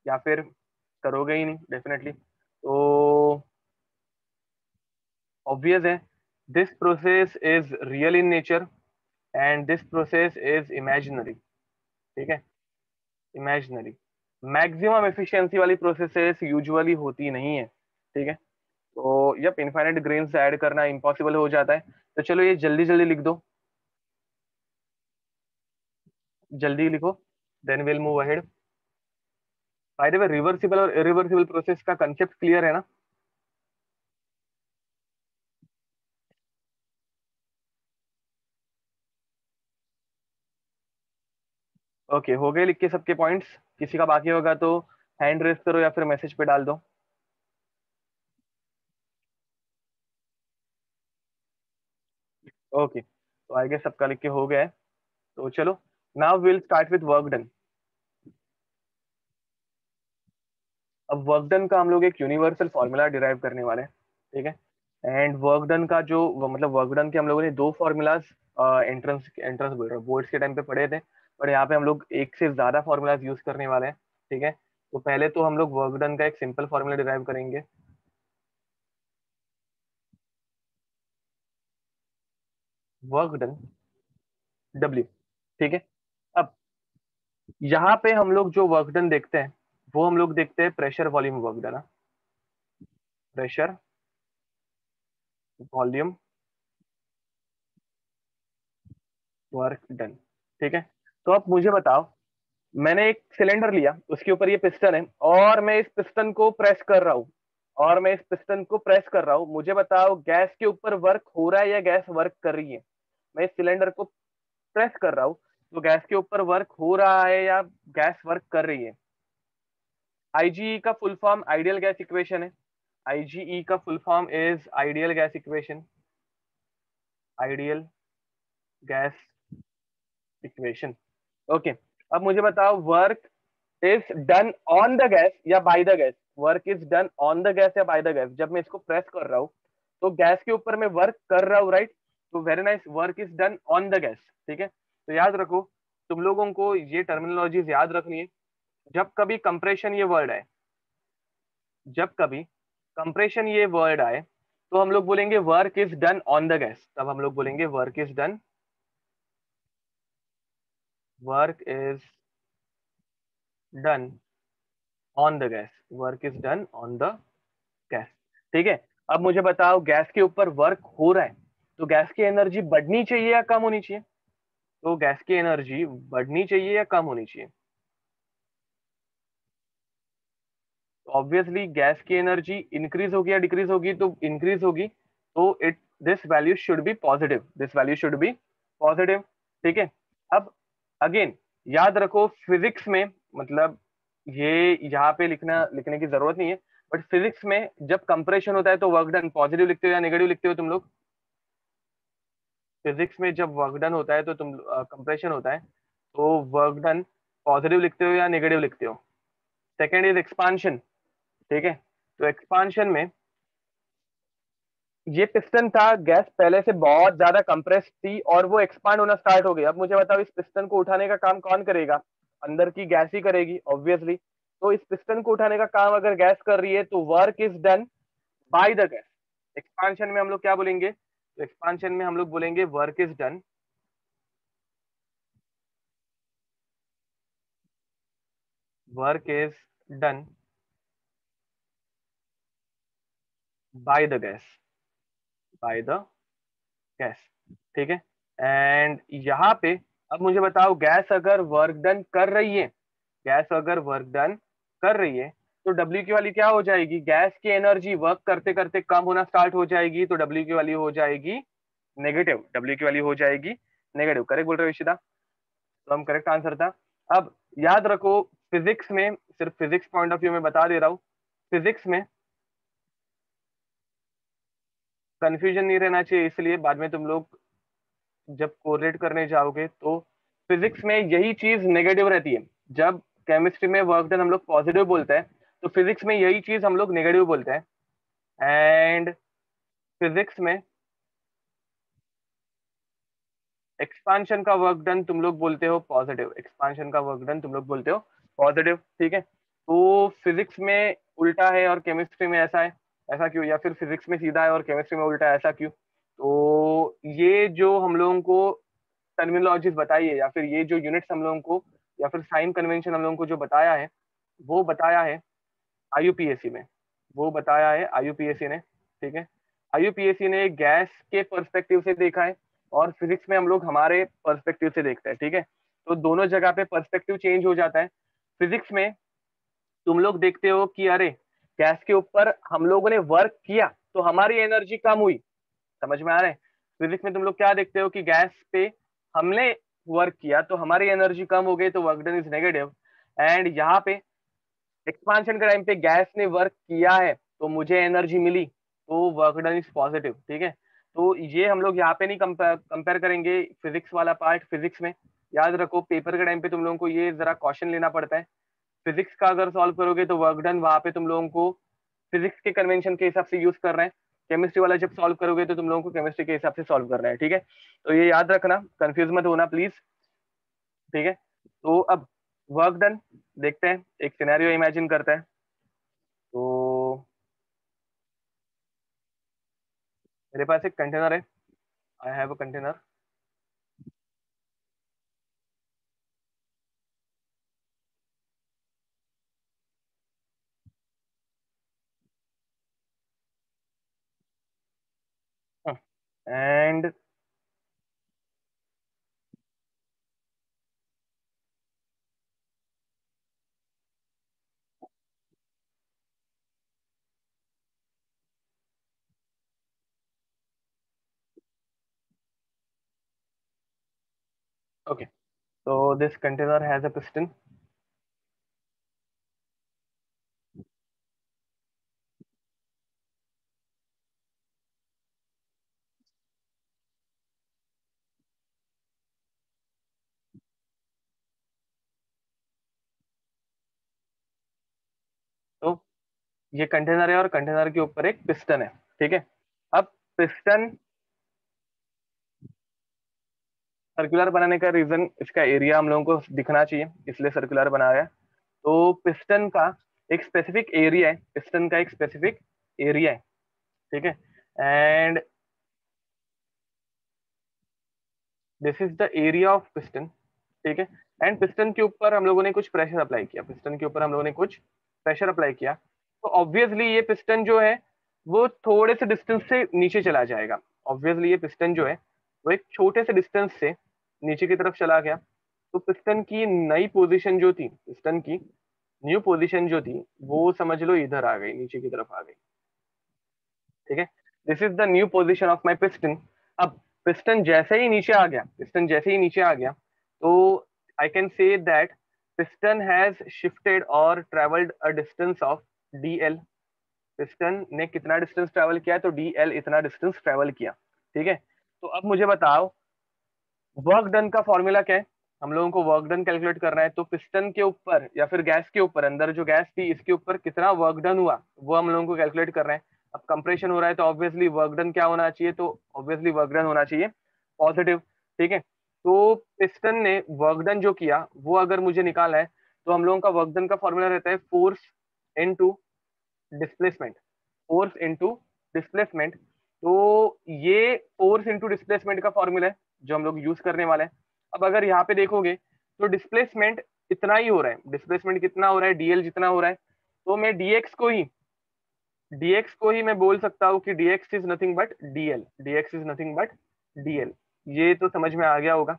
या फिर करोगे ही नहीं डेफिनेटली तो ऑब्वियस है। This process is real in nature and this process is imaginary ठीक है? इमेजिनरी मैक्सिमम एफिशिएंसी वाली प्रोसेसेस यूजुअली होती नहीं है, ठीक है? तो यप इनफाइनाइट ग्रेन ऐड करना इम्पॉसिबल हो जाता है। तो चलो ये जल्दी जल्दी लिख दो। जल्दी लिखो then will move ahead by the way reversible और इरिवर्सिबल प्रोसेस का कंसेप्ट क्लियर है ना? ओके हो गए लिख के सबके पॉइंट्स किसी का बाकी होगा तो हैंड रेस करो या फिर मैसेज पे डाल दो। ओके तो आई गेस सबका लिख के हो गया है। तो चलो now will start with work done अब वर्क डन का हम लोग एक यूनिवर्सल फॉर्मूला डिराइव करने वाले हैं, ठीक है? एंड वर्क डन का जो मतलब वर्क डन के हम लोगों ने दो फॉर्मूलाज एंट्रेंस एंट्रेंस बोर्ड्स के टाइम पे पढ़े थे। और यहाँ पे हम लोग एक से ज़्यादा फॉर्मूलाज यूज़ करने वाले हैं, ठीक है? तो पहले तो हम लोग वर्क डन का एक सिंपल फॉर्मूला डिराइव करेंगे। वर्क डन डब्ल्यू ठीक है? अब यहाँ पे हम लोग जो वर्क डन देखते हैं, वो हम लोग देखते हैं pressure volume work done pressure volume work done ठीक है? तो आप मुझे बताओ, मैंने एक सिलेंडर लिया, उसके ऊपर ये पिस्टन है, और मैं इस पिस्टन को प्रेस कर रहा हूँ, और मैं इस पिस्टन को प्रेस कर रहा हूँ, मुझे बताओ गैस के ऊपर वर्क हो रहा है या गैस वर्क कर रही है? मैं इस सिलेंडर को प्रेस कर रहा हूँ तो गैस के ऊपर वर्क हो रहा है या गैस वर्क कर रही है? आईजीई का full form ideal gas equation है। आईजीई का full form is ideal gas equation ideal gas equation okay अब मुझे बताओ work is done on the gas या by the gas work is done on the gas या बाय द गैस जब मैं इसको प्रेस कर रहा हूँ तो गैस के ऊपर मैं वर्क कर रहा हूँ राइट तो very nice work is done on the gas ठीक है? तो याद रखो, तुम लोगों को ये टर्मिनोलॉजीज याद रखनी है। जब कभी कंप्रेशन ये वर्ड आए, जब कभी कंप्रेशन ये वर्ड आए तो हम लोग बोलेंगे work is done on the gas तब हम लोग बोलेंगे work is done work is done on the gas work is done on the gas ठीक है? अब मुझे बताओ गैस के ऊपर वर्क हो रहा है तो गैस की एनर्जी बढ़नी चाहिए या कम होनी चाहिए? तो गैस की एनर्जी बढ़नी चाहिए या कम होनी चाहिए? ऑब्वियसली गैस की एनर्जी इंक्रीज होगी या डिक्रीज होगी तो इंक्रीज होगी तो it this value should be positive this value should be positive ठीक है? अब अगेन याद रखो फिजिक्स में मतलब ये यहाँ पे लिखना, लिखने की ज़रूरत नहीं है बट फिजिक्स में जब कंप्रेशन होता है तो वर्क डन पॉजिटिव लिखते हो या नेगेटिव लिखते हो तुम लोग? फिजिक्स में जब वर्क डन होता है तो तुम कंप्रेशन होता है तो वर्क डन पॉजिटिव लिखते हो या नेगेटिव लिखते हो? सेकेंड इज़ एक्सपांशन ठीक है? तो एक्सपांशन में ये पिस्टन था गैस पहले से बहुत ज़्यादा कंप्रेस थी और वो एक्सपांड होना स्टार्ट हो गई अब मुझे बताओ, इस पिस्टन को उठाने का काम कौन करेगा? अंदर की गैस ही करेगी ऑब्वियसली तो इस पिस्टन को उठाने का काम अगर गैस कर रही है तो work is done by the gas expansion में हम लोग क्या बोलेंगे? तो एक्सपांशन में हम लोग बोलेंगे work is done work is done by the gas by the gas ठीक है? एंड यहाँ पे अब मुझे बताओ गैस अगर वर्क डन कर रही है गैस अगर वर्क डन कर रही है तो डब्ल्यू की वाली क्या हो जाएगी? गैस की एनर्जी वर्क करते करते कम होना स्टार्ट हो जाएगी तो डब्ल्यू की वाली हो जाएगी नेगेटिव डब्ल्यू की वाली हो जाएगी नेगेटिव करेक्ट बोल रहे हो विशिता तो हम करेक्ट आंसर था। अब याद रखो फिजिक्स में, सिर्फ़ फिजिक्स पॉइंट ऑफ़ व्यू में बता दे रहा हूँ फिजिक्स में कंफ्यूजन नहीं रहना चाहिए, इसलिए बाद में तुम लोग जब कोरिलेट करने जाओगे तो फिजिक्स में यही चीज़ नेगेटिव रहती है। जब केमिस्ट्री में वर्क डन हम लोग पॉजिटिव बोलते हैं तो फिजिक्स में यही चीज़ हम लोग नेगेटिव बोलते हैं। एंड फिजिक्स में एक्सपांशन का वर्क डन तुम लोग बोलते हो पॉजिटिव एक्सपांशन का वर्क डन तुम लोग बोलते हो पॉजिटिव ठीक है? तो फिजिक्स में उल्टा है और केमिस्ट्री में ऐसा है। ऐसा क्यों? या फिर फिजिक्स में सीधा है और केमिस्ट्री में उल्टा है, ऐसा क्यों? तो ये जो हम लोगों को टर्मिनोलॉजीज बताई है या फिर ये जो यूनिट्स हम लोगों को, या फिर साइन कन्वेंशन हम लोगों को जो बताया है, वो बताया है आईयूपीएससी में। वो बताया है आईयूपीएससी ने, ठीक है? आईयूपीएससी ने गैस के परस्पेक्टिव से देखा है और फिजिक्स में हम लोग हमारे पर्सपेक्टिव से देखते हैं, ठीक है? तो दोनों जगह पे पर्सपेक्टिव चेंज हो जाता है। फिजिक्स में तुम लोग देखते हो कि अरे गैस के ऊपर हम लोगों ने वर्क किया तो हमारी एनर्जी कम हुई। समझ में आ रहा है? फिजिक्स में तुम लोग क्या देखते हो कि गैस पे हमने वर्क किया तो हमारी एनर्जी कम हो गई तो work done is negative and यहाँ पे एक्सपांशन के टाइम पे गैस ने वर्क किया है तो मुझे एनर्जी मिली तो वर्क डन इज़ पॉजिटिव ठीक है? तो ये हम लोग यहाँ पे नहीं कंपेयर करेंगे फिजिक्स वाला पार्ट फिजिक्स में। याद रखो पेपर के टाइम पे तुम लोगों को ये जरा क्वेश्चन लेना पड़ता है। फिजिक्स का अगर सॉल्व करोगे तो वर्क डन वहाँ पे तुम लोगों को फिजिक्स के कन्वेंशन के हिसाब से यूज़ कर रहे हैं। केमिस्ट्री वाला जब सॉल्व करोगे तो तुम लोगों को केमिस्ट्री के हिसाब से सॉल्व करना है, ठीक है? तो ये याद रखना कंफ्यूज मत होना प्लीज़ ठीक है? तो अब वर्क डन देखते हैं, एक सिनेरियो इमेजिन करते हैं। तो मेरे पास एक कंटेनर है I have a container and okay. So this container has a piston ये कंटेनर है और कंटेनर के ऊपर एक पिस्टन है, ठीक है? अब पिस्टन सर्कुलर बनाने का रीजन इसका एरिया हम लोगों को दिखना चाहिए, इसलिए सर्कुलर बनाया तो पिस्टन का एक स्पेसिफिक एरिया है पिस्टन का एक स्पेसिफिक एरिया है, ठीक है? And this is the area of piston ठीक है? एंड पिस्टन के ऊपर हम लोगों ने कुछ प्रेशर अप्लाई किया पिस्टन के ऊपर हम लोगों ने कुछ प्रेशर अप्लाई किया। तो ऑब्वियसली ये पिस्टन जो है, वो थोड़े से डिस्टेंस से नीचे चला जाएगा। ऑब्वियसली ये पिस्टन जो है, वो एक छोटे से डिस्टेंस से नीचे की तरफ़ चला गया। तो पिस्टन की नई पोजीशन जो थी पिस्टन की न्यू पोजीशन जो थी, वो समझ लो इधर आ गई, नीचे की तरफ़ आ गई। ठीक है? This is the new position of my piston अब पिस्टन जैसे ही नीचे आ गया पिस्टन जैसे ही नीचे आ गया तो I can say that piston has shifted or traveled a distance of dl piston ने कितना डिस्टेंस ट्रेवल किया तो dl इतना डिस्टेंस ट्रेवल किया। ठीक है? तो अब मुझे बताओ वर्क डन का फॉर्मूला क्या है? हम लोगों को वर्क डन कैलकुलेट करना है तो पिस्टन के ऊपर या फिर गैस के ऊपर, अंदर जो गैस थी, इसके ऊपर कितना वर्क डन हुआ? वो हम लोगों को कैलकुलेट कर रहे हैं। अब कंप्रेशन हो रहा है तो ऑब्वियसली वर्क डन क्या होना चाहिए? तो ऑब्वियसली वर्क डन होना चाहिए। पॉजिटिव ठीक है? तो पिस्टन ने वर्कडन जो किया, वो अगर मुझे निकाला है तो हम लोगों का वर्कडन का फॉर्मूला रहता है force into displacement force into displacement तो ये फोर्स इनटू डिस्प्लेसमेंट का फॉर्मूला है, जो हम लोग यूज़ करने वाले हैं। अब अगर यहाँ पे देखोगे तो डिस्प्लेसमेंट इतना ही हो रहा है। डिस्प्लेसमेंट कितना हो रहा है? डीएल जितना हो रहा है। तो मैं डीएक्स को ही डीएक्स को ही मैं बोल सकता हूँ कि dx is nothing but dl dx is nothing but dl ये तो समझ में आ गया होगा।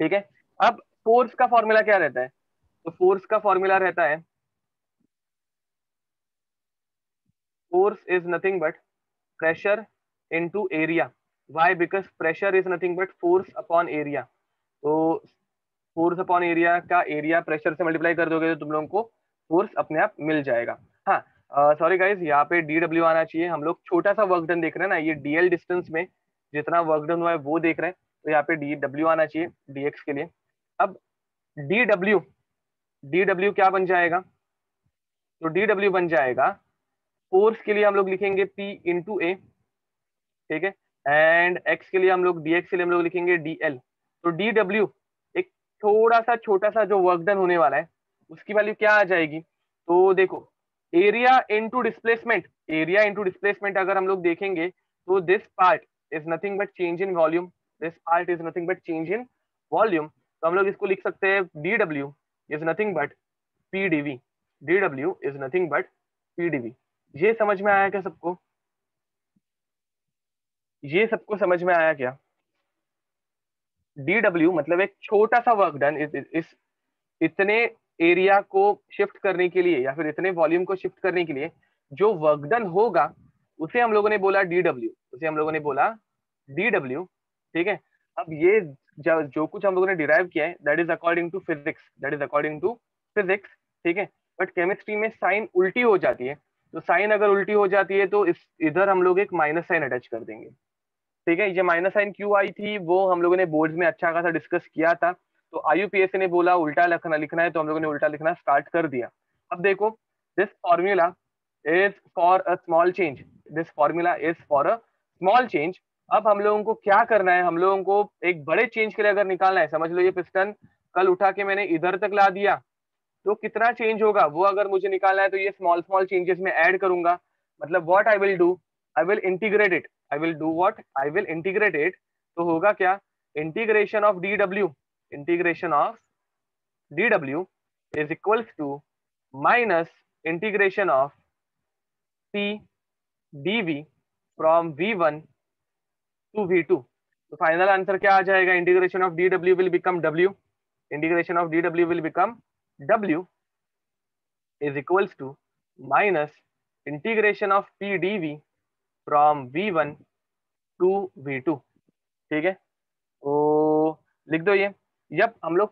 ठीक है? अब फोर्स का फॉर्मूला क्या रहता है? तो फोर्स का फॉर्मूला रहता है force is nothing but pressure into area why because pressure is nothing but force upon area तो फोर्स अपॉन एरिया का एरिया प्रेशर से मल्टीप्लाई कर दोगे तो तुम लोगों को फोर्स अपने आप मिल जाएगा। हाँ सॉरी गाइज़ यहाँ पे डी डब्ल्यू आना चाहिए। हम लोग छोटा सा वर्क डन देख रहे हैं ना, ये डीएल डिस्टेंस में जितना वर्क डन हुआ है वो देख रहे हैं। तो यहाँ पे डी डब्ल्यू आना चाहिए डीएक्स के लिए। अब डी डब्ल्यू डी डब्ल्यू क्या बन जाएगा? तो डी डब्ल्यू बन जाएगा फोर्स के लिए हम लोग लिखेंगे पी इंटू ए ठीक है? एंड एक्स के लिए हम लोग डीएक्स के लिए हम लोग लिखेंगे डी एल तो डी डब्ल्यू एक थोड़ा सा छोटा सा जो वर्क डन होने वाला है, उसकी वैल्यू क्या आ जाएगी? तो देखो area into displacement area into displacement अगर हम लोग देखेंगे तो this part is nothing but change in volume this part is nothing but change in volume तो हम लोग इसको लिख सकते हैं D W is nothing but P D V D W is nothing but P D V ये समझ में आया क्या सबको? ये सबको समझ में आया क्या? डी डब्ल्यू मतलब एक छोटा सा वर्क डन इस, इतने एरिया को शिफ्ट करने के लिए या फिर इतने वॉल्यूम को शिफ्ट करने के लिए जो वर्क डन होगा उसे हम लोगों ने बोला डी डब्ल्यू उसे हम लोगों ने बोला डी डब्ल्यू ठीक है? अब ये जो कुछ हम लोगों ने डिराइव किया है that is according to physics that is according to physics ठीक है? बट केमिस्ट्री में साइन उल्टी हो जाती है। तो साइन अगर उल्टी हो जाती है तो इस, इधर हम लोग एक माइनस साइन अटैच कर देंगे। ठीक है? ये माइनस साइन क्यों आई थी? वो हम लोगों ने बोर्ड में अच्छा खासा डिस्कस किया था। तो आई ने बोला, उल्टा लिखना लिखना है तो हम लोगों ने उल्टा लिखना स्टार्ट कर दिया। अब देखो this formula is for a small change this formula is for a small change अब हम लोगों को क्या करना है? हम लोगों को एक बड़े चेंज के लिए अगर निकालना है, समझ लो ये पिस्टन कल उठा के मैंने इधर तक ला दिया। तो कितना चेंज होगा? वो अगर मुझे निकालना है तो ये स्मॉल स्मॉल चेंजेस में ऐड करूँगा। मतलब what I will do I will integrate it I will do what I will integrate it तो होगा क्या? इंटीग्रेशन ऑफ़ डी डब्ल्यू integration of dw is equals to minus integration of p dv from v1 to v2 तो फाइनल आंसर क्या आ जाएगा? Integration of D W will become W integration of D W will become W is equals to minus integration of p dv from v1 to v2 ठीक है? तो लिख दो ये। जब हम लोग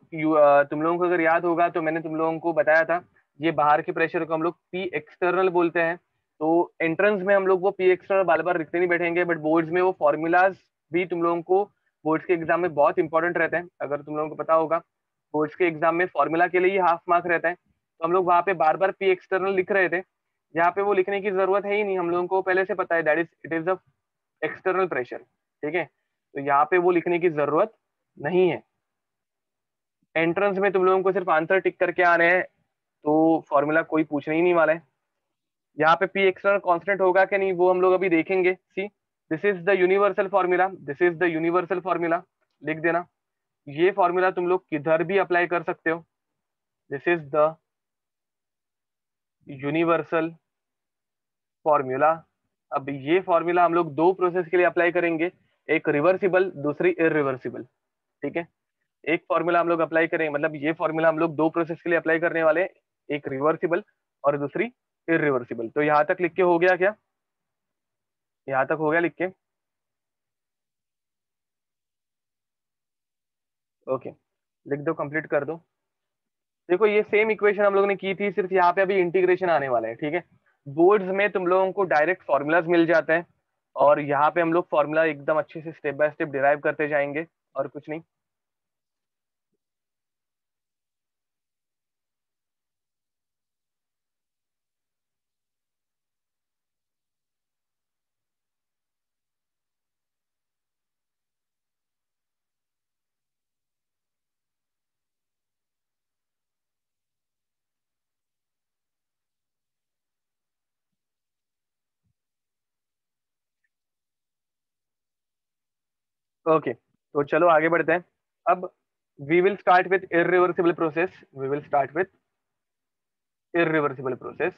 तुम लोगों को अगर याद होगा तो मैंने तुम लोगों को बताया था, ये बाहर के प्रेशर को हम लोग पी एक्सटर्नल बोलते हैं। तो एंट्रेंस में हम लोग वो पी एक्सटर्नल बार बार लिखते नहीं बैठेंगे बट बोर्ड्स में वो फॉर्मूलाज भी तुम लोगों को बोर्ड्स के एग्ज़ाम में बहुत इंपॉर्टेंट रहते हैं, अगर तुम लोगों को पता होगा। बोर्ड्स के एग्ज़ाम में फॉर्मूला के लिए ही हाफ़ मार्क रहता है। तो हम लोग वहाँ पे बार बार पी एक्सटर्नल लिख रहे थे। यहाँ पे वो लिखने की ज़रूरत है ही नहीं। हम लोगों को पहले से पता है that is it is a external pressure ठीक है? तो यहाँ पे वो लिखने की ज़रूरत नहीं है। एंट्रेंस में तुम लोगों को सिर्फ़ आंसर टिक करके आने हैं तो फॉर्मूला कोई पूछने ही नहीं वाला है। यहाँ पे पी एक्सटर्नल कॉन्स्टेंट होगा कि नहीं, वो हम लोग अभी देखेंगे। See this is the universal formula this is the universal formula लिख देना। ये फॉर्मूला तुम लोग किधर भी अप्लाई कर सकते हो। This is the universal formula अब ये फॉर्मूला हम लोग दो प्रोसेस के लिए अप्लाई करेंगे, एक रिवर्सिबल दूसरी इरिवर्सिबल ठीक है? एक फॉर्मूला हम लोग अप्लाई करेंगे मतलब ये फॉर्मूला हम लोग दो प्रोसेस के लिए अप्लाई करने वाले एक रिवर्सिबल और दूसरी इरिवर्सिबल तो यहाँ तक लिख के हो गया क्या? यहाँ तक हो गया लिख के? ओके लिख दो कंप्लीट कर दो। देखो, ये सेम इक्वेशन हम लोगों ने की थी, सिर्फ़ यहाँ पे अभी इंटीग्रेशन आने वाला है, ठीक है? बोर्ड्स में तुम लोगों को डायरेक्ट फॉर्मूलाज मिल जाते हैं और यहाँ पे हम लोग फॉर्मूला एकदम अच्छे से स्टेप बाय स्टेप डिराइव करते जाएँगे और कुछ नहीं। ओके तो चलो आगे बढ़ते हैं। अब we will start with irreversible process we will start with irreversible process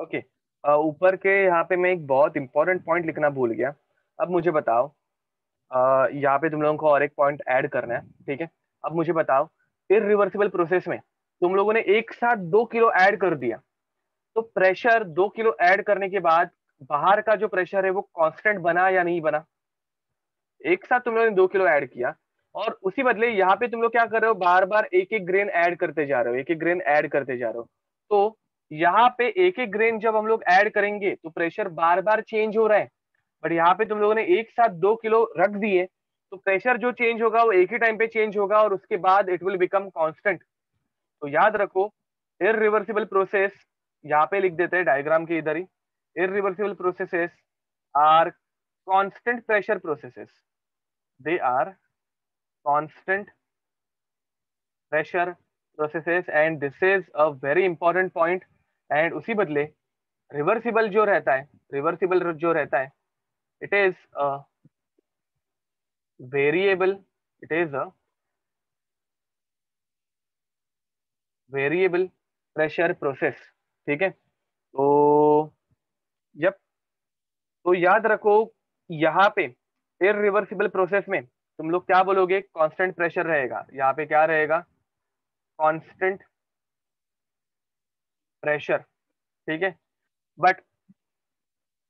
okay ऊपर के यहाँ पे मैं एक बहुत इंपॉर्टेंट पॉइंट लिखना भूल गया। अब मुझे बताओ uh, यहाँ पे तुम लोगों को और एक पॉइंट ऐड करना है ठीक है? अब मुझे बताओ इिवर्सिबल प्रोसेस में तुम लोगों ने एक साथ दो किलो ऐड कर दिया। तो प्रेशर दो किलो ऐड करने के बाद बाहर का जो प्रेशर है वो कांस्टेंट बना या नहीं बना? एक साथ तुम लोगों ने दो किलो ऐड किया और उसी बदले यहाँ पे तुम लोग क्या कर रहे हो? बार बार एक एक ग्रेन ऐड करते जा रहे हो एक एक ग्रेन ऐड करते जा रहे हो। तो यहाँ पे एक एक ग्रेन जब हम लोग ऐड करेंगे तो प्रेशर बार बार चेंज हो रहा है। बट यहाँ पे तुम लोगों ने एक साथ दो किलो रख दिए तो प्रेशर जो चेंज होगा वो एक ही टाइम पे चेंज होगा और उसके बाद इट विल बिकम कॉन्स्टेंट तो याद रखो इरिवर्सिबल प्रोसेस यहाँ पे लिख देते हैं डायग्राम के इधर ही। Irreversible process are constant pressure process they are constant pressure process and this is a very important point and उसी बदले रिवर्सिबल जो रहता है रिवर्सिबल जो रहता है it is a variable it is a variable pressure process ठीक है? तो जब तो याद रखो, यहाँ पे इरिवर्सिबल प्रोसेस में तुम लोग क्या बोलोगे? कांस्टेंट प्रेशर रहेगा। यहाँ पे क्या रहेगा? कांस्टेंट प्रेशर ठीक है? बट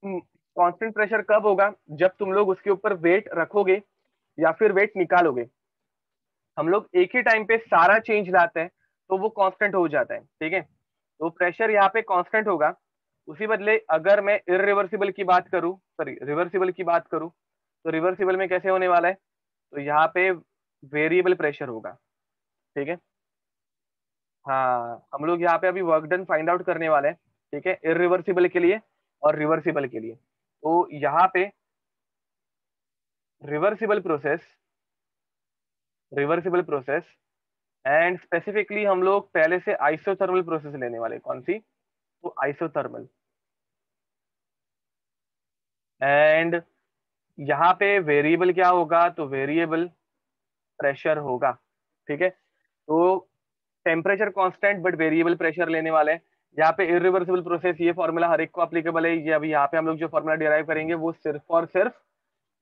कांस्टेंट प्रेशर कब होगा? जब तुम लोग उसके ऊपर वेट रखोगे या फिर वेट निकालोगे। हम लोग एक ही टाइम पे सारा चेंज लाते हैं तो वो कांस्टेंट हो जाता है, ठीक है? तो प्रेशर यहाँ पे कांस्टेंट होगा। उसी बदले अगर मैं इरिवर्सिबल की बात करूँ सॉरी रिवर्सिबल की बात करूँ तो रिवर्सिबल में कैसे होने वाला है? तो यहाँ पे वेरिएबल प्रेशर होगा। ठीक है? हाँ हम लोग यहाँ पे अभी वर्क डन फाइंड आउट करने वाले हैं। ठीक है? इरिवर्सिबल के लिए और रिवर्सिबल के लिए। तो यहाँ पे reversible process reversible process and specifically हम लोग पहले से आइसोथर्मल प्रोसेस लेने वाले कौन सी? तो आइसोथर्मल एंड यहाँ पे वेरिएबल क्या होगा? तो वेरिएबल प्रेशर होगा। ठीक है? तो temperature constant but variable pressure लेने वाले हैं। यहाँ पे इरिवर्सिबल प्रोसेस ये फॉर्मूला हर एक को अप्लीकेबल है। ये अभी यहाँ पे हम लोग जो फॉर्मूला डिराइव करेंगे, वो सिर्फ़ और सिर्फ़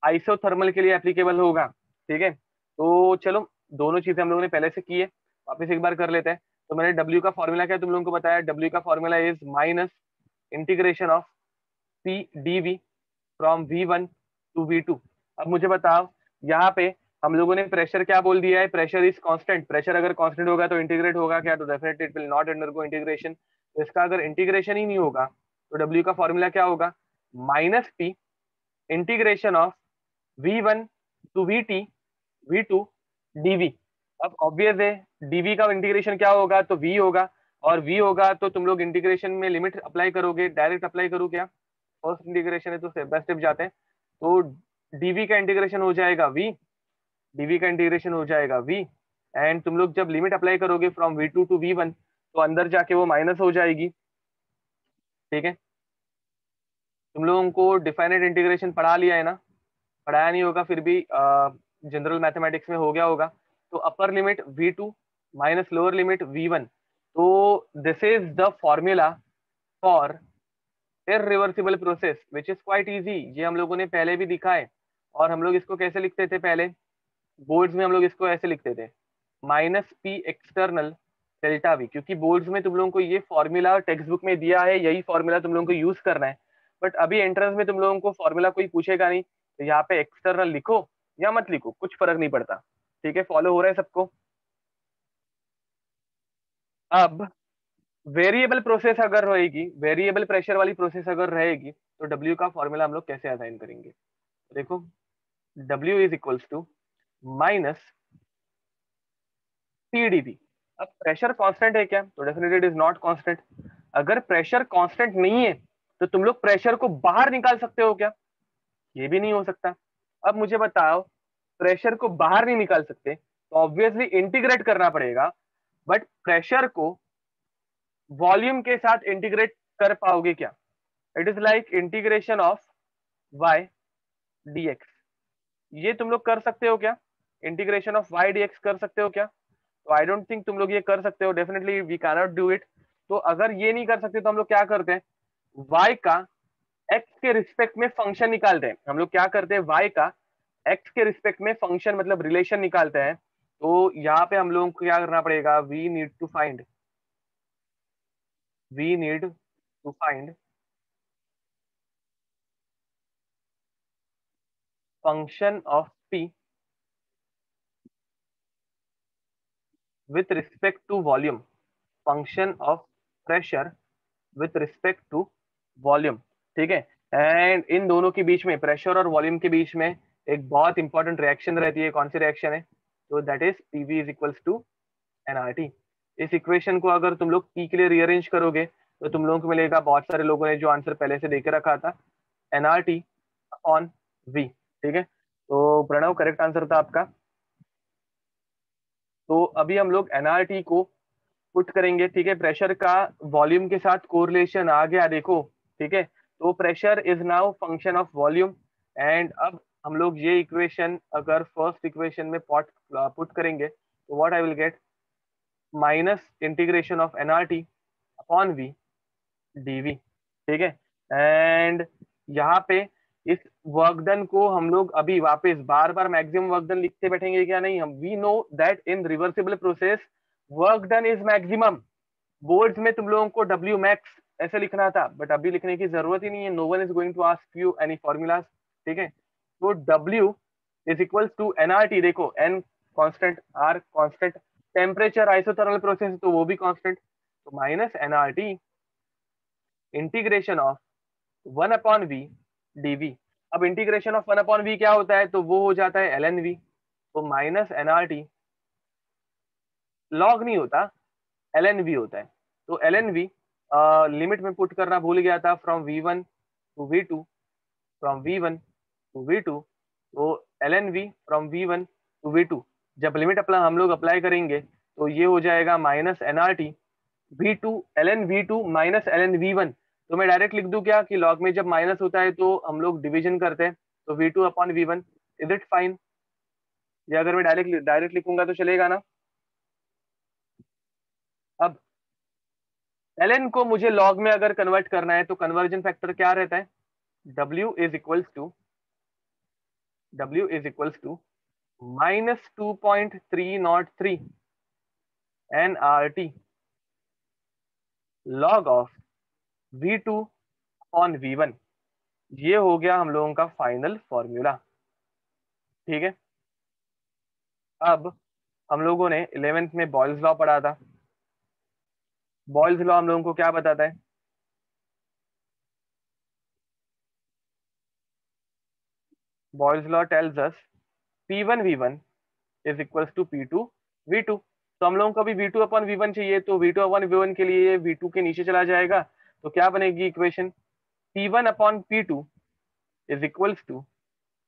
आइसोथर्मल के लिए एप्लीकेबल होगा। ठीक है? तो चलो दोनों चीज़ें हम लोगों ने पहले से की है, वापिस एक बार कर लेते हैं। तो मैंने डब्ल्यू का फॉर्मूला क्या तुम लोगों को बताया। डब्ल्यू का formula is minus integration of p d v from v one to v two अब मुझे बताओ, यहाँ पे हम लोगों ने प्रेशर क्या बोल दिया है? प्रेशर इज़ कांस्टेंट प्रेशर अगर कांस्टेंट होगा तो इंटीग्रेट होगा क्या? तो definitely it will not undergo integration इसका अगर इंटीग्रेशन ही नहीं होगा तो डब्ल्यू का फॉर्मूला क्या होगा? Minus p integration of v t v two dv अब ऑब्वियस है डीवी का इंटीग्रेशन क्या होगा? तो वी होगा। और वी होगा तो तुम लोग इंटीग्रेशन में लिमिट अप्लाई करोगे डायरेक्ट अप्लाई करो क्या फ़र्स्ट इंटीग्रेशन है तो स्टेप बाय स्टेप जाते हैं। तो डीवी का इंटीग्रेशन हो जाएगा वी डीवी का इंटीग्रेशन हो जाएगा वी एंड तुम लोग जब लिमिट अप्लाई करोगे from v two to v one तो अंदर जाके वो माइनस हो जाएगी। ठीक है? तुम लोगों को डिफाइनेट इंटीग्रेशन पढ़ा लिया है ना? पढ़ाया नहीं होगा, फिर भी जनरल मैथमेटिक्स में हो गया होगा तो upper limit v two minus lower limit v one तो this is the formula for irreversible process which is quite easy ये हम लोगों ने पहले भी दिखा है, और हम लोग इसको कैसे लिखते थे पहले? बोर्ड्स में हम लोग इसको ऐसे लिखते थे। Minus p external delta v क्योंकि बोर्ड्स में तुम लोगों को ये फॉर्मूला टेक्स्ट बुक में दिया है, यही फॉर्मूला तुम लोगों को यूज़ करना है। बट अभी एंट्रेंस में तुम लोगों को फॉर्मूला कोई पूछेगा नहीं तो यहाँ पे एक्सटर्नल लिखो या मत लिखो, कुछ फ़र्क नहीं पड़ता। ठीक है? फॉलो हो रहा है सबको? अब वेरिएबल प्रोसेस अगर रहेगी वेरिएबल प्रेशर वाली प्रोसेस अगर रहेगी तो डब्ल्यू का फॉर्मूला हम लोग कैसे असाइन करेंगे? देखो W is equals to minus p dv अब प्रेशर कांस्टेंट है क्या? तो definitely it is not constant अगर प्रेशर कांस्टेंट नहीं है तो तुम लोग प्रेशर को बाहर निकाल सकते हो क्या? ये भी नहीं हो सकता। अब मुझे बताओ प्रेशर को बाहर नहीं निकाल सकते तो ऑब्वियसली इंटीग्रेट करना पड़ेगा बट प्रेशर को वॉल्यूम के साथ इंटीग्रेट कर पाओगे क्या? It is like integration of y x ये तुम लोग कर सकते हो क्या? Integration of y d x कर सकते हो क्या? तो आई डोंट थिंक तुम लोग ये कर सकते हो definitely we cannot do it तो अगर ये नहीं कर सकते तो हम लोग क्या करते हैं? y का x के रिस्पेक्ट में फ़ंक्शन निकालते हैं। हम लोग क्या करते हैं? वाई का एक्स के रिस्पेक्ट में फ़ंक्शन मतलब रिलेशन निकालते हैं। तो यहाँ पे हम लोगों को क्या करना पड़ेगा? We need to find we need to find function of p with respect to volume function of pressure with respect to volume ठीक है? एंड इन दोनों के बीच में प्रेशर और वॉल्यूम के बीच में एक बहुत इंपॉर्टेंट रिएक्शन रहती है। कौन सी रिएक्शन है? तो that is pv is equals to nRT इस इक्वेशन को अगर तुम लोग पी के लिए रीअरेंज करोगे तो तुम लोगों को मिलेगा बहुत सारे लोगों ने जो आंसर पहले से देके रखा था। एनआरटी ऑन वी ठीक है? तो प्रणव करेक्ट आंसर था आपका। तो अभी हम लोग एनआरटी को पुट करेंगे, ठीक है? प्रेशर का वॉल्यूम के साथ कोरिलेशन आ गया, देखो, ठीक है? तो pressure is now function of volume and अब हम लोग ये इक्वेशन अगर फ़र्स्ट इक्वेशन में पॉट पुट करेंगे तो what I will get minus integration of nRT upon v dv ठीक है? एंड यहाँ पे इस वर्कडन को हम लोग अभी वापस बार बार मैक्सिमम वर्कडन लिखते बैठेंगे क्या नहीं? हम we know that in reversible process work done is maximum boards में तुम लोगों को डब्ल्यू मैक्स ऐसे लिखना था बट अभी लिखने की ज़रूरत ही नहीं है। No one is going to ask you any formulas ठीक है? तो W is equal to NRT देखो N constant R constant temperature isothermal process तो वो भी कांस्टेंट तो minus NRT integration of one upon V DV अब integration of one upon V क्या होता है? तो वो हो जाता है एल एन वी तो माइनस एनआरटी लॉग नहीं होता एल एन वी होता है। तो एल एन वी लिमिट में पुट करना भूल गया था from V one to V two from V one to V two तो L N V from V one to V two जब लिमिट अपना हम लोग अप्लाई करेंगे तो ये हो जाएगा minus N R T V two L N V two minus L N V one तो मैं डायरेक्ट लिख दूँ क्या कि लॉग में जब माइनस होता है तो हम लोग डिविजन करते हैं तो V two upon V one is it fine या अगर मैं डायरेक्ट डायरेक्ट लिखूँगा तो चलेगा ना अब एलएन को मुझे लॉग में अगर कन्वर्ट करना है तो कन्वर्जन फैक्टर क्या रहता है? W is equals to W is equals to minus two point three nought three N R T log of V two on V one ये हो गया हम लोगों का फाइनल फॉर्मूला ठीक है? अब हम लोगों ने इलेवेंथ में बॉयल्स लॉ पढ़ा था। बॉयल्स लॉ हम लोगों को क्या बताता है? Boyle's law tells us P1 V1 is equals to P2 V2 तो हम लोगों को अभी V2 अपन V1 चाहिए तो V2 अपन V1 के लिए V2 के नीचे चला जाएगा। तो क्या बनेगी equation P1 upon P2 is equals to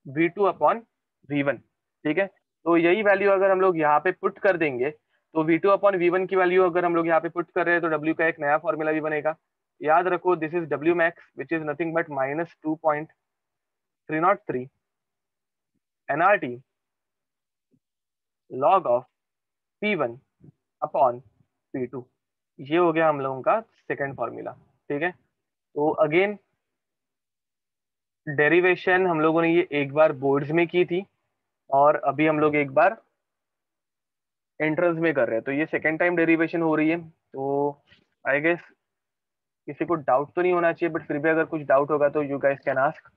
V2 upon V1 ठीक है? तो यही वैल्यू अगर हम लोग यहाँ पे पुट कर देंगे तो V2 अपॉन V1 की वैल्यू अगर हम लोग यहाँ पे पुट कर रहे हैं तो W का एक नया फॉर्मूला भी बनेगा। याद रखो this is W max which is nothing but minus two point three nought three NRT of P1 upon P2 ये हो गया हम लोगों का सेकेंड फॉर्मूला ठीक है? तो अगेन डेरिवेशन हम लोगों ने ये एक बार बोर्ड्स में की थी, और अभी हम लोग एक बार एंट्रेंस में कर रहे हैं। तो ये सेकेंड टाइम डेरिवेशन हो रही है। तो आई गेस किसी को डाउट तो नहीं होना चाहिए बट फिर भी अगर कुछ डाउट होगा तो you guys can ask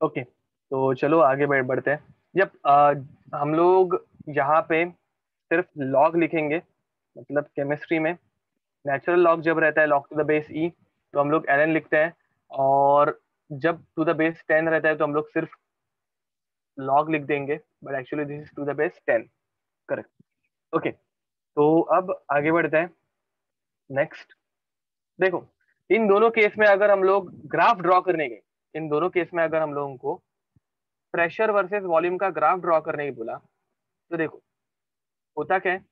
okay तो चलो आगे बढ़ बढ़ते हैं। जब आ, हम लोग यहाँ पे सिर्फ़ लॉग लिखेंगे मतलब केमिस्ट्री में नेचुरल लॉग जब रहता है log to the base e तो हम लोग एन लिखते हैं और जब टू द बेस टेन रहता है तो हम लोग सिर्फ़ लॉग लिख देंगे but actually this is to the base ten correct okay तो अब आगे बढ़ते हैं। नेक्स्ट देखो इन दोनों केस में अगर हम लोग ग्राफ ड्रॉ करने गए इन दोनों केस में अगर हम लोगों को प्रेशर वर्सेस वॉल्यूम का ग्राफ ड्रॉ करने की बोला तो देखो, होता क्या है?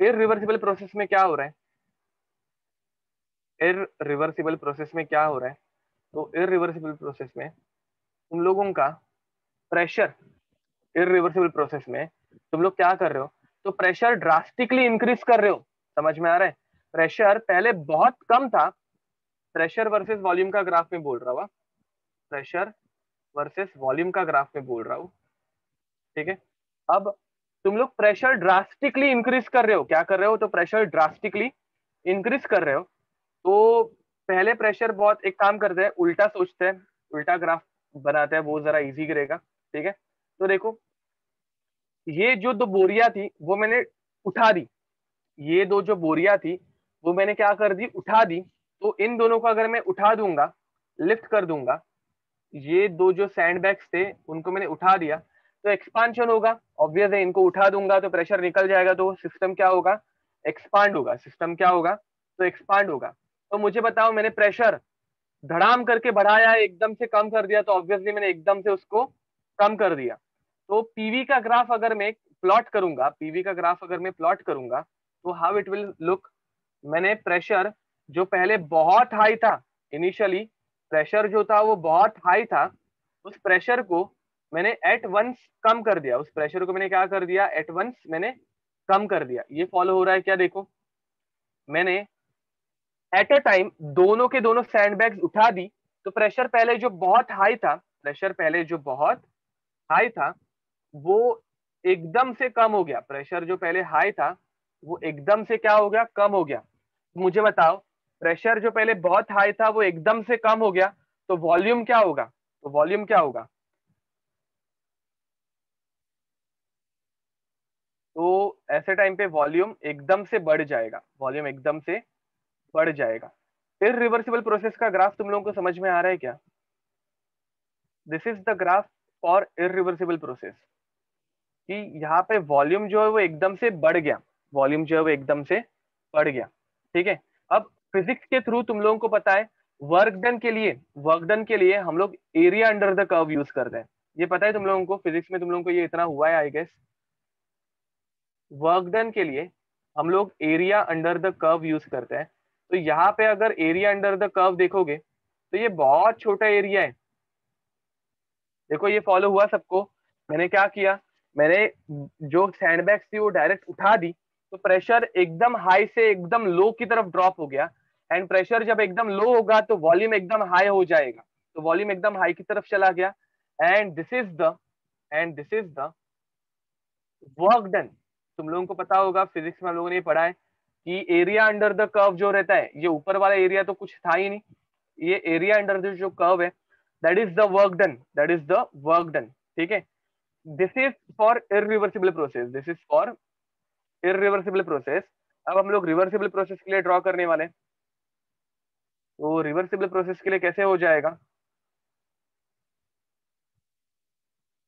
इरिवर्सिबल प्रोसेस में क्या हो रहा है? इरिवर्सिबल प्रोसेस में क्या हो रहा है? तो इरिवर्सिबल प्रोसेस में तुम लोगों का प्रेशर इरिवर्सिबल प्रोसेस में तुम लोग क्या कर रहे हो? तो प्रेशर ड्रास्टिकली इंक्रीज कर रहे हो। समझ में आ रहा है? प्रेशर पहले बहुत कम था। प्रेशर वर्सेस वॉल्यूम का ग्राफ में बोल रहा हुआ प्रेशर वर्सेस वॉल्यूम का ग्राफ में बोल रहा हूँ। ठीक है? अब तुम लोग प्रेशर ड्रास्टिकली इंक्रीज कर रहे हो। क्या कर रहे हो? तो प्रेशर ड्रास्टिकली इंक्रीज कर रहे हो। तो पहले प्रेशर बहुत, एक काम करते हैं, उल्टा सोचते हैं। उल्टा ग्राफ बनाते हैं, वो जरा इजी रहेगा ठीक है? तो देखो, ये जो दो बोरिया थी, वो मैंने उठा दी। ये दो जो बोरिया थी, वो मैंने क्या कर दी? उठा दी। तो इन दोनों को अगर मैं उठा दूँगा लिफ्ट कर दूँगा ये दो जो सैंड बैग्स थे, उनको मैंने उठा दिया। तो एक्सपांशन होगा ऑब्वियस है, इनको उठा दूँगा तो प्रेशर निकल जाएगा तो सिस्टम क्या होगा? एक्सपांड होगा सिस्टम क्या होगा? तो एक्सपांड होगा। तो मुझे बताओ, मैंने प्रेशर धड़ाम करके बढ़ाया, एकदम से कम कर दिया तो ऑब्वियसली मैंने एकदम से उसको कम कर दिया। तो पीवी का ग्राफ अगर मैं प्लॉट करूँगा पीवी का ग्राफ अगर मैं प्लॉट करूँगा तो हाउ इट विल लुक मैंने प्रेशर जो पहले बहुत हाई था इनिशियली प्रेशर जो था वो बहुत हाई था। उस प्रेशर को मैंने एट वंस कम कर दिया। उस प्रेशर को मैंने क्या कर दिया? एट वंस मैंने कम कर दिया। ये फॉलो हो रहा है क्या? देखो। मैंने एट अ टाइम दोनों के दोनों सैंड उठा दी। तो प्रेशर पहले जो बहुत हाई था प्रेशर पहले जो बहुत हाई था, वो एकदम से कम हो गया। प्रेशर जो पहले हाई था, वो एकदम से क्या हो गया? कम हो गया। मुझे बताओ प्रेशर जो पहले बहुत हाई था, वो एकदम से कम हो गया। तो वॉल्यूम क्या होगा? तो वॉल्यूम क्या होगा? तो ऐसे टाइम पे वॉल्यूम एकदम से बढ़ जाएगा। वॉल्यूम एकदम से बढ़ जाएगा। फिर रिवर्सिबल प्रोसेस का ग्राफ तुम लोगों को समझ में आ रहा है क्या? This is the graph for irreversible process कि यहाँ पे वॉल्यूम जो है वो एकदम से बढ़ गया। वॉल्यूम जो है वो एकदम से बढ़ गया। ठीक है? फिजिक्स के थ्रू तुम लोगों को पता है वर्क डन के लिए वर्क डन के लिए हम लोग area under the curve use करते हैं। ये पता है तुम लोगों को फिजिक्स में तुम लोगों को ये इतना हुआ है आई गेस वर्क डन के लिए हम लोग area under the curve use करते हैं। तो यहाँ पे अगर एरिया अंडर द कर्व देखोगे तो ये बहुत छोटा एरिया है। देखो, ये फॉलो हुआ सबको। मैंने क्या किया? मैंने जो सैंडबैग्स थी वो डायरेक्ट उठा दी तो प्रेशर एकदम हाई से एकदम लो की तरफ़ ड्रॉप हो गया। एंड प्रेशर जब एकदम लो होगा तो वॉल्यूम एकदम हाई हो जाएगा। तो वॉल्यूम एकदम हाई की तरफ़ चला गया। And this is the and this is the work done तुम लोगों को पता होगा फिजिक्स में हम लोगों ने पढ़ा है कि एरिया अंडर द कर्व जो रहता है, ये ऊपर वाला एरिया तो कुछ था ही नहीं। ये एरिया अंडर द जो कर्व है that is the work done that is the work done ठीक है? This is for irreversible process this is for irreversible process अब हम लोग रिवर्सिबल प्रोसेस के लिए ड्रॉ करने वाले तो रिवर्सिबल प्रोसेस के लिए कैसे हो जाएगा?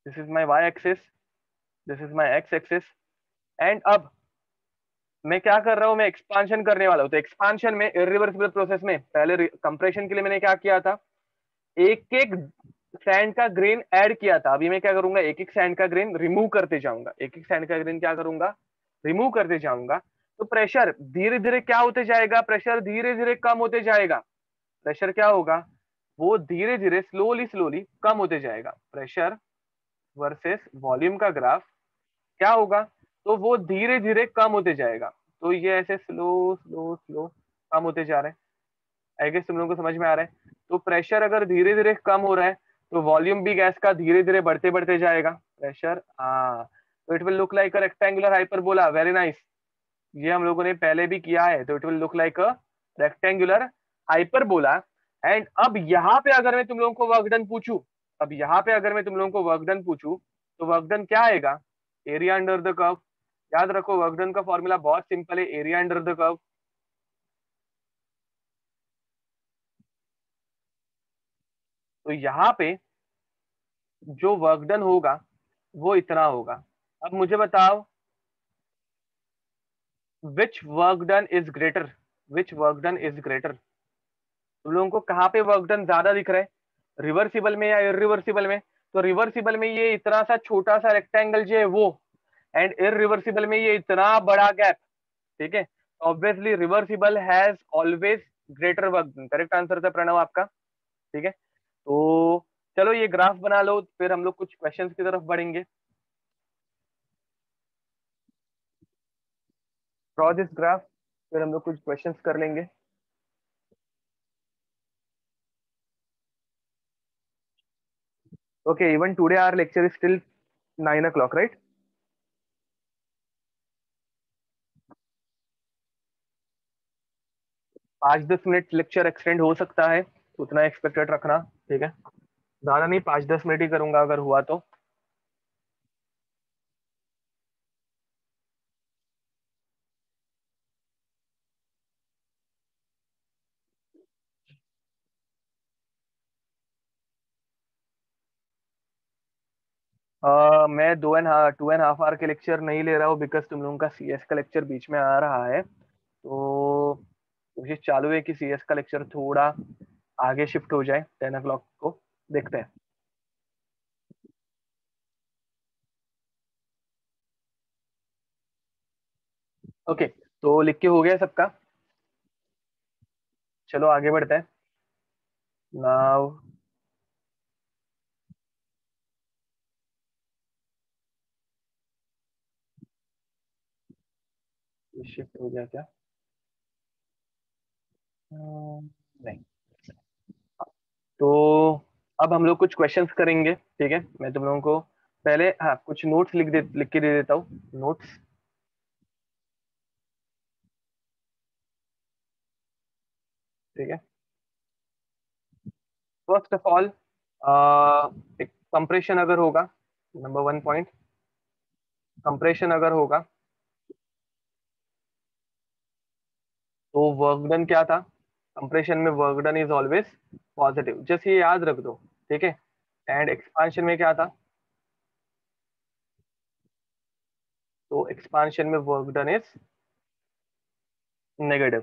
This is my Y axis this is my X axis and अब मैं क्या कर रहा हूँ? मैं एक्सपांशन करने वाला हूँ। तो एक्सपांशन में इरिवर्सिबल प्रोसेस में, पहले कंप्रेशन के लिए मैंने क्या किया था? एक एक सैंड का ग्रेन ऐड किया था। अभी मैं क्या करूँगा? एक एक सैंड का ग्रेन रिमूव करते जाऊँगा। एक एक सैंड का ग्रेन क्या करूँगा? रिमूव करते जाऊँगा। तो प्रेशर धीरे धीरे क्या होते जाएगा? प्रेशर धीरे धीरे कम होते जाएगा। प्रेशर क्या होगा? वो धीरे धीरे स्लोली स्लोली कम होते जाएगा। प्रेशर वर्सेस वॉल्यूम का ग्राफ क्या होगा? तो वो धीरे धीरे कम होते जाएगा। तो ये ऐसे स्लो स्लो स्लो कम होते जा रहे हैं। आई गेस तुम लोगों को समझ में आ रहा है। तो प्रेशर अगर धीरे धीरे कम हो रहा है तो वॉल्यूम भी गैस का धीरे धीरे बढ़ते बढ़ते जाएगा। प्रेशर हाँ। तो it will look like a rectangular hyperbola very nice ये हम लोगों ने पहले भी किया है। तो it will look like a rectangular hyperbola and अब यहाँ पे अगर मैं तुम लोगों को वर्कडन पूछू, अब यहाँ पे अगर मैं तुम लोगों को वर्कडन पूछू तो वर्कडन क्या आएगा? एरिया अंडर द कर्व याद रखो वर्क डन का फॉर्मूला बहुत सिंपल है एरिया अंडर द कर्व तो यहाँ पे जो वर्क डन होगा, वो इतना होगा। अब मुझे बताओ which work done is greater which work done is greater लोगों को कहाँ पे वर्क डन ज़्यादा दिख रहा है? रिवर्सिबल में या इरिवर्सिबल में? तो रिवर्सिबल में ये इतना सा छोटा सा रेक्टेंगल जो है वो एंड इरिवर्सिबल में ये इतना बड़ा गैप ठीक है? Obviously reversible has always greater work done correct answer था प्रणव आपका? ठीक है? तो चलो ये ग्राफ बना लो, फिर हम लोग कुछ क्वेश्चंस की तरफ़ बढ़ेंगे। ड्रॉ दिस ग्राफ फिर हम लोग कुछ क्वेश्चंस कर लेंगे। Okay, even today our lecture is still 9 o'clock, right? पाँच दस मिनट लेक्चर एक्सटेंड हो सकता है, उतना एक्सपेक्टेड रखना, ठीक है? ज़्यादा नहीं, पाँच दस मिनट ही करूँगा, अगर हुआ तो। मैं दो and two and half hour के लेक्चर नहीं ले रहा हूँ बिकॉज़ तुम लोगों का सी एस का लेक्चर बीच में आ रहा है। तो कोशिश चालू है कि सी एस का लेक्चर थोड़ा आगे शिफ्ट हो जाए टेन ओ को। देखते हैं। ओके okay, तो लिख के हो गया सबका। चलो आगे बढ़ते हैं। नाउ शिफ्ट हो गया क्या? नहीं। तो अब हम लोग कुछ क्वेश्चंस करेंगे, ठीक है? मैं तुम लोगों को पहले हाँ कुछ नोट्स लिख दे, लिख के दे देता हूँ। नोट्स ठीक है? फ़र्स्ट ऑफ़ ऑल एक कंप्रेशन अगर होगा नंबर वन पॉइंट कंप्रेशन अगर होगा तो वर्क डन क्या था? कंप्रेशन में work done is always positive जैसे ये याद रख दो, ठीक है? एंड एक्सपांशन में क्या था? तो एक्सपांशन में वर्क डन इज़ नेगेटिव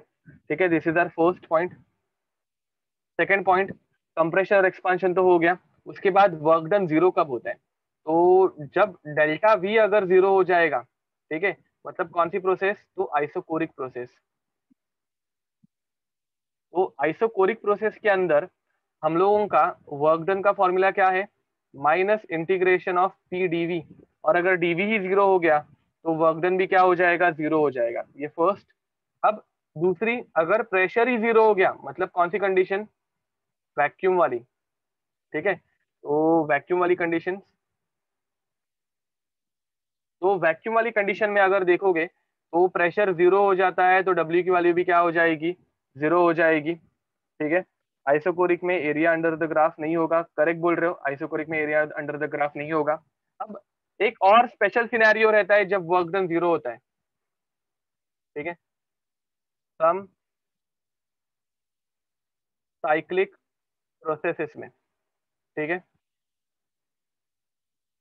ठीक है? This is our first point second point compression और एक्सपांशन तो हो गया। उसके बाद वर्क डन ज़ीरो कब होता है? तो जब डेल्टा वी अगर ज़ीरो हो जाएगा, ठीक है? मतलब कौन सी प्रोसेस तो आइसोकोरिक प्रोसेस तो आइसोकोरिक प्रोसेस के अंदर हम लोगों का वर्क डन का फॉर्मूला क्या है? Minus integration of P DV और अगर डीवी ही ज़ीरो हो गया तो वर्क डन भी क्या हो जाएगा? ज़ीरो हो जाएगा। ये फ़र्स्ट अब दूसरी, अगर प्रेशर ही ज़ीरो हो गया मतलब कौन सी कंडीशन वैक्यूम वाली। ठीक है? तो वैक्यूम वाली कंडीशन तो वैक्यूम वाली कंडीशन में अगर देखोगे तो प्रेशर ज़ीरो हो जाता है तो डब्ल्यू की वैल्यू भी क्या हो जाएगी? ज़ीरो हो जाएगी, ठीक है? आइसोकोरिक में एरिया अंडर द ग्राफ नहीं होगा। करेक्ट बोल रहे हो आइसोकोरिक में एरिया अंडर द ग्राफ नहीं होगा। अब एक और स्पेशल सिनेरियो रहता है जब वर्क डन ज़ीरो होता है। ठीक है? सम साइक्लिक प्रोसेसेस में। ठीक है?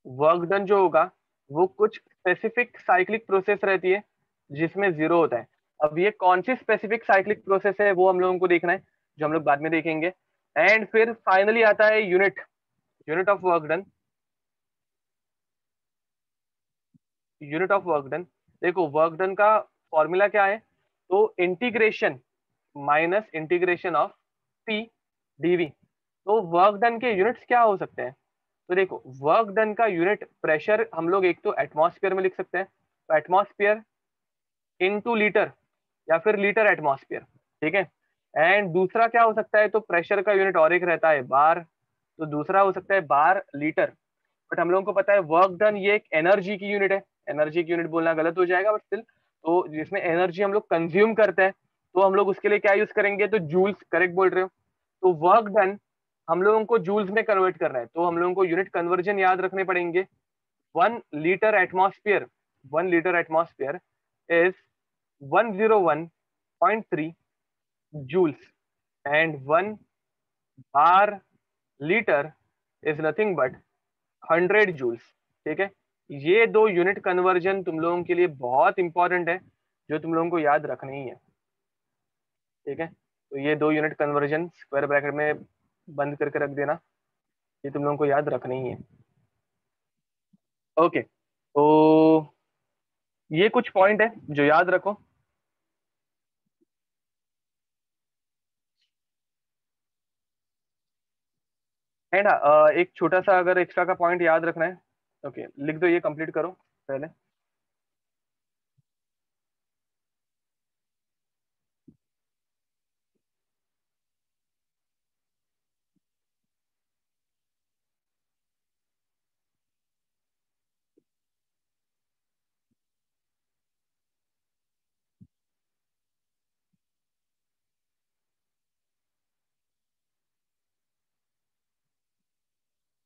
वर्क डन जो होगा, वो कुछ स्पेसिफिक साइक्लिक प्रोसेस रहती है, जिसमें ज़ीरो होता है। अब ये कौन सी स्पेसिफिक साइक्लिक प्रोसेस है वो हम लोगों को देखना है, जो हम लोग बाद में देखेंगे। एंड फिर फाइनली आता है unit unit of work done unit of work done देखो वर्क डन का फॉर्मूला क्या है? तो integration minus integration of P DV तो वर्क डन के यूनिट्स क्या हो सकते हैं? तो देखो वर्क डन का यूनिट प्रेशर हम लोग एक तो एटमॉस्फेयर में लिख सकते हैं। तो एटमॉस्फेयर इनटू लीटर या फिर लीटर एटमॉस्फेयर, ठीक है? एंड दूसरा क्या हो सकता है? तो प्रेशर का यूनिट और एक रहता है, बार। तो दूसरा हो सकता है बार लीटर। बट हम लोगों को पता है वर्क डन ये एक एनर्जी की यूनिट है। एनर्जी की यूनिट बोलना गलत हो जाएगा बट स्टिल तो जिसमें एनर्जी हम लोग कंज्यूम करते हैं तो हम लोग उसके लिए क्या यूज़ करेंगे? तो जूल्स करेक्ट बोल रहे हो? तो वर्क डन हम लोगों को जूल्स में कन्वर्ट करना है। तो हम लोगों को यूनिट कन्वर्जन याद रखने पड़ेंगे। One litre atmosphere one litre atmosphere is 101.3 joules. And one bar liter is nothing but 100 joules. ठीक है? ये दो यूनिट कन्वर्जन तुम लोगों के लिए बहुत इंपॉर्टेंट है, जो तुम लोगों को याद रखनी ही है। ठीक है? तो ये दो यूनिट कन्वर्जन स्क्वायर ब्रैकेट में बंद करके रख देना। ये तुम लोगों को याद रखनी ही है। ओके तो ये कुछ पॉइंट है जो याद रखो। एंड एक छोटा सा अगर एक्स्ट्रा का पॉइंट याद रखना है। ओके लिख दो ये कंप्लीट करो, पहले।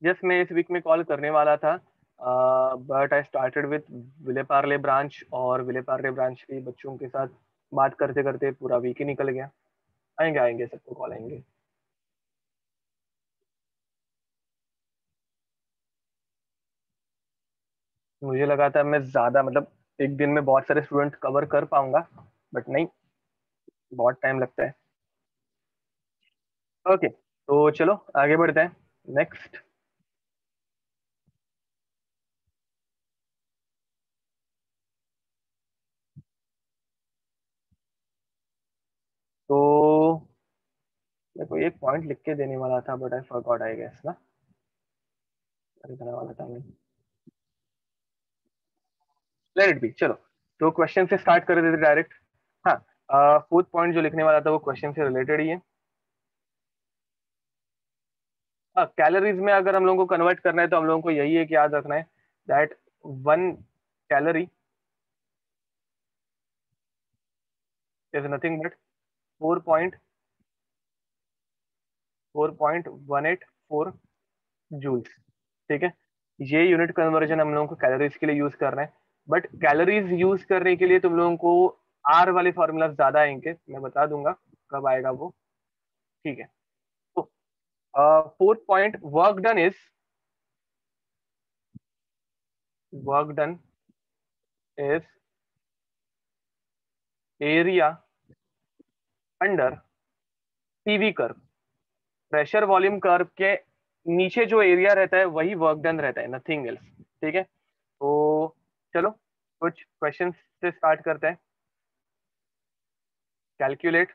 जस्ट मैं इस वीक में कॉल करने वाला था but I started with Vile Parle branch और विले पार्ले ब्रांच के बच्चों के साथ बात करते करते पूरा वीक ही निकल गया। आएँगे आएँगे सबको कॉल आएँगे। मुझे लगा था मैं ज़्यादा मतलब एक दिन में बहुत सारे स्टूडेंट कवर कर पाऊँगा बट नहीं बहुत टाइम लगता है। ओके okay, तो चलो आगे बढ़ते हैं। नेक्स्ट तो मेरे को एक पॉइंट लिख के देने वाला था but I forgot I guess ना? वाला था मैं लेट इट बी चलो। तो क्वेश्चन से स्टार्ट कर देते डायरेक्ट हाँ फोर्थ पॉइंट जो लिखने वाला था, वो क्वेश्चन से रिलेटेड ही है। हाँ कैलोरीज में अगर हम लोगों को कन्वर्ट करना है तो हम लोगों को यही है कि याद रखना है that one calorie is nothing but four point four point one eight four joules, ठीक है? ये यूनिट कन्वर्जन हम लोगों को कैलोरीज के लिए यूज़ कर रहे हैं। बट कैलोरीज यूज़ करने के लिए तुम लोगों को आर वाले फॉर्मूला ज़्यादा आएँगे, मैं बता दूँगा कब आएगा वो, ठीक है? तो fourth point work done is work done is area under PV curve pressure volume curve के नीचे जो एरिया रहता है वही वर्क डन रहता है नथिंग एल्स ठीक है? तो चलो कुछ क्वेश्चन से स्टार्ट करते हैं। Calculate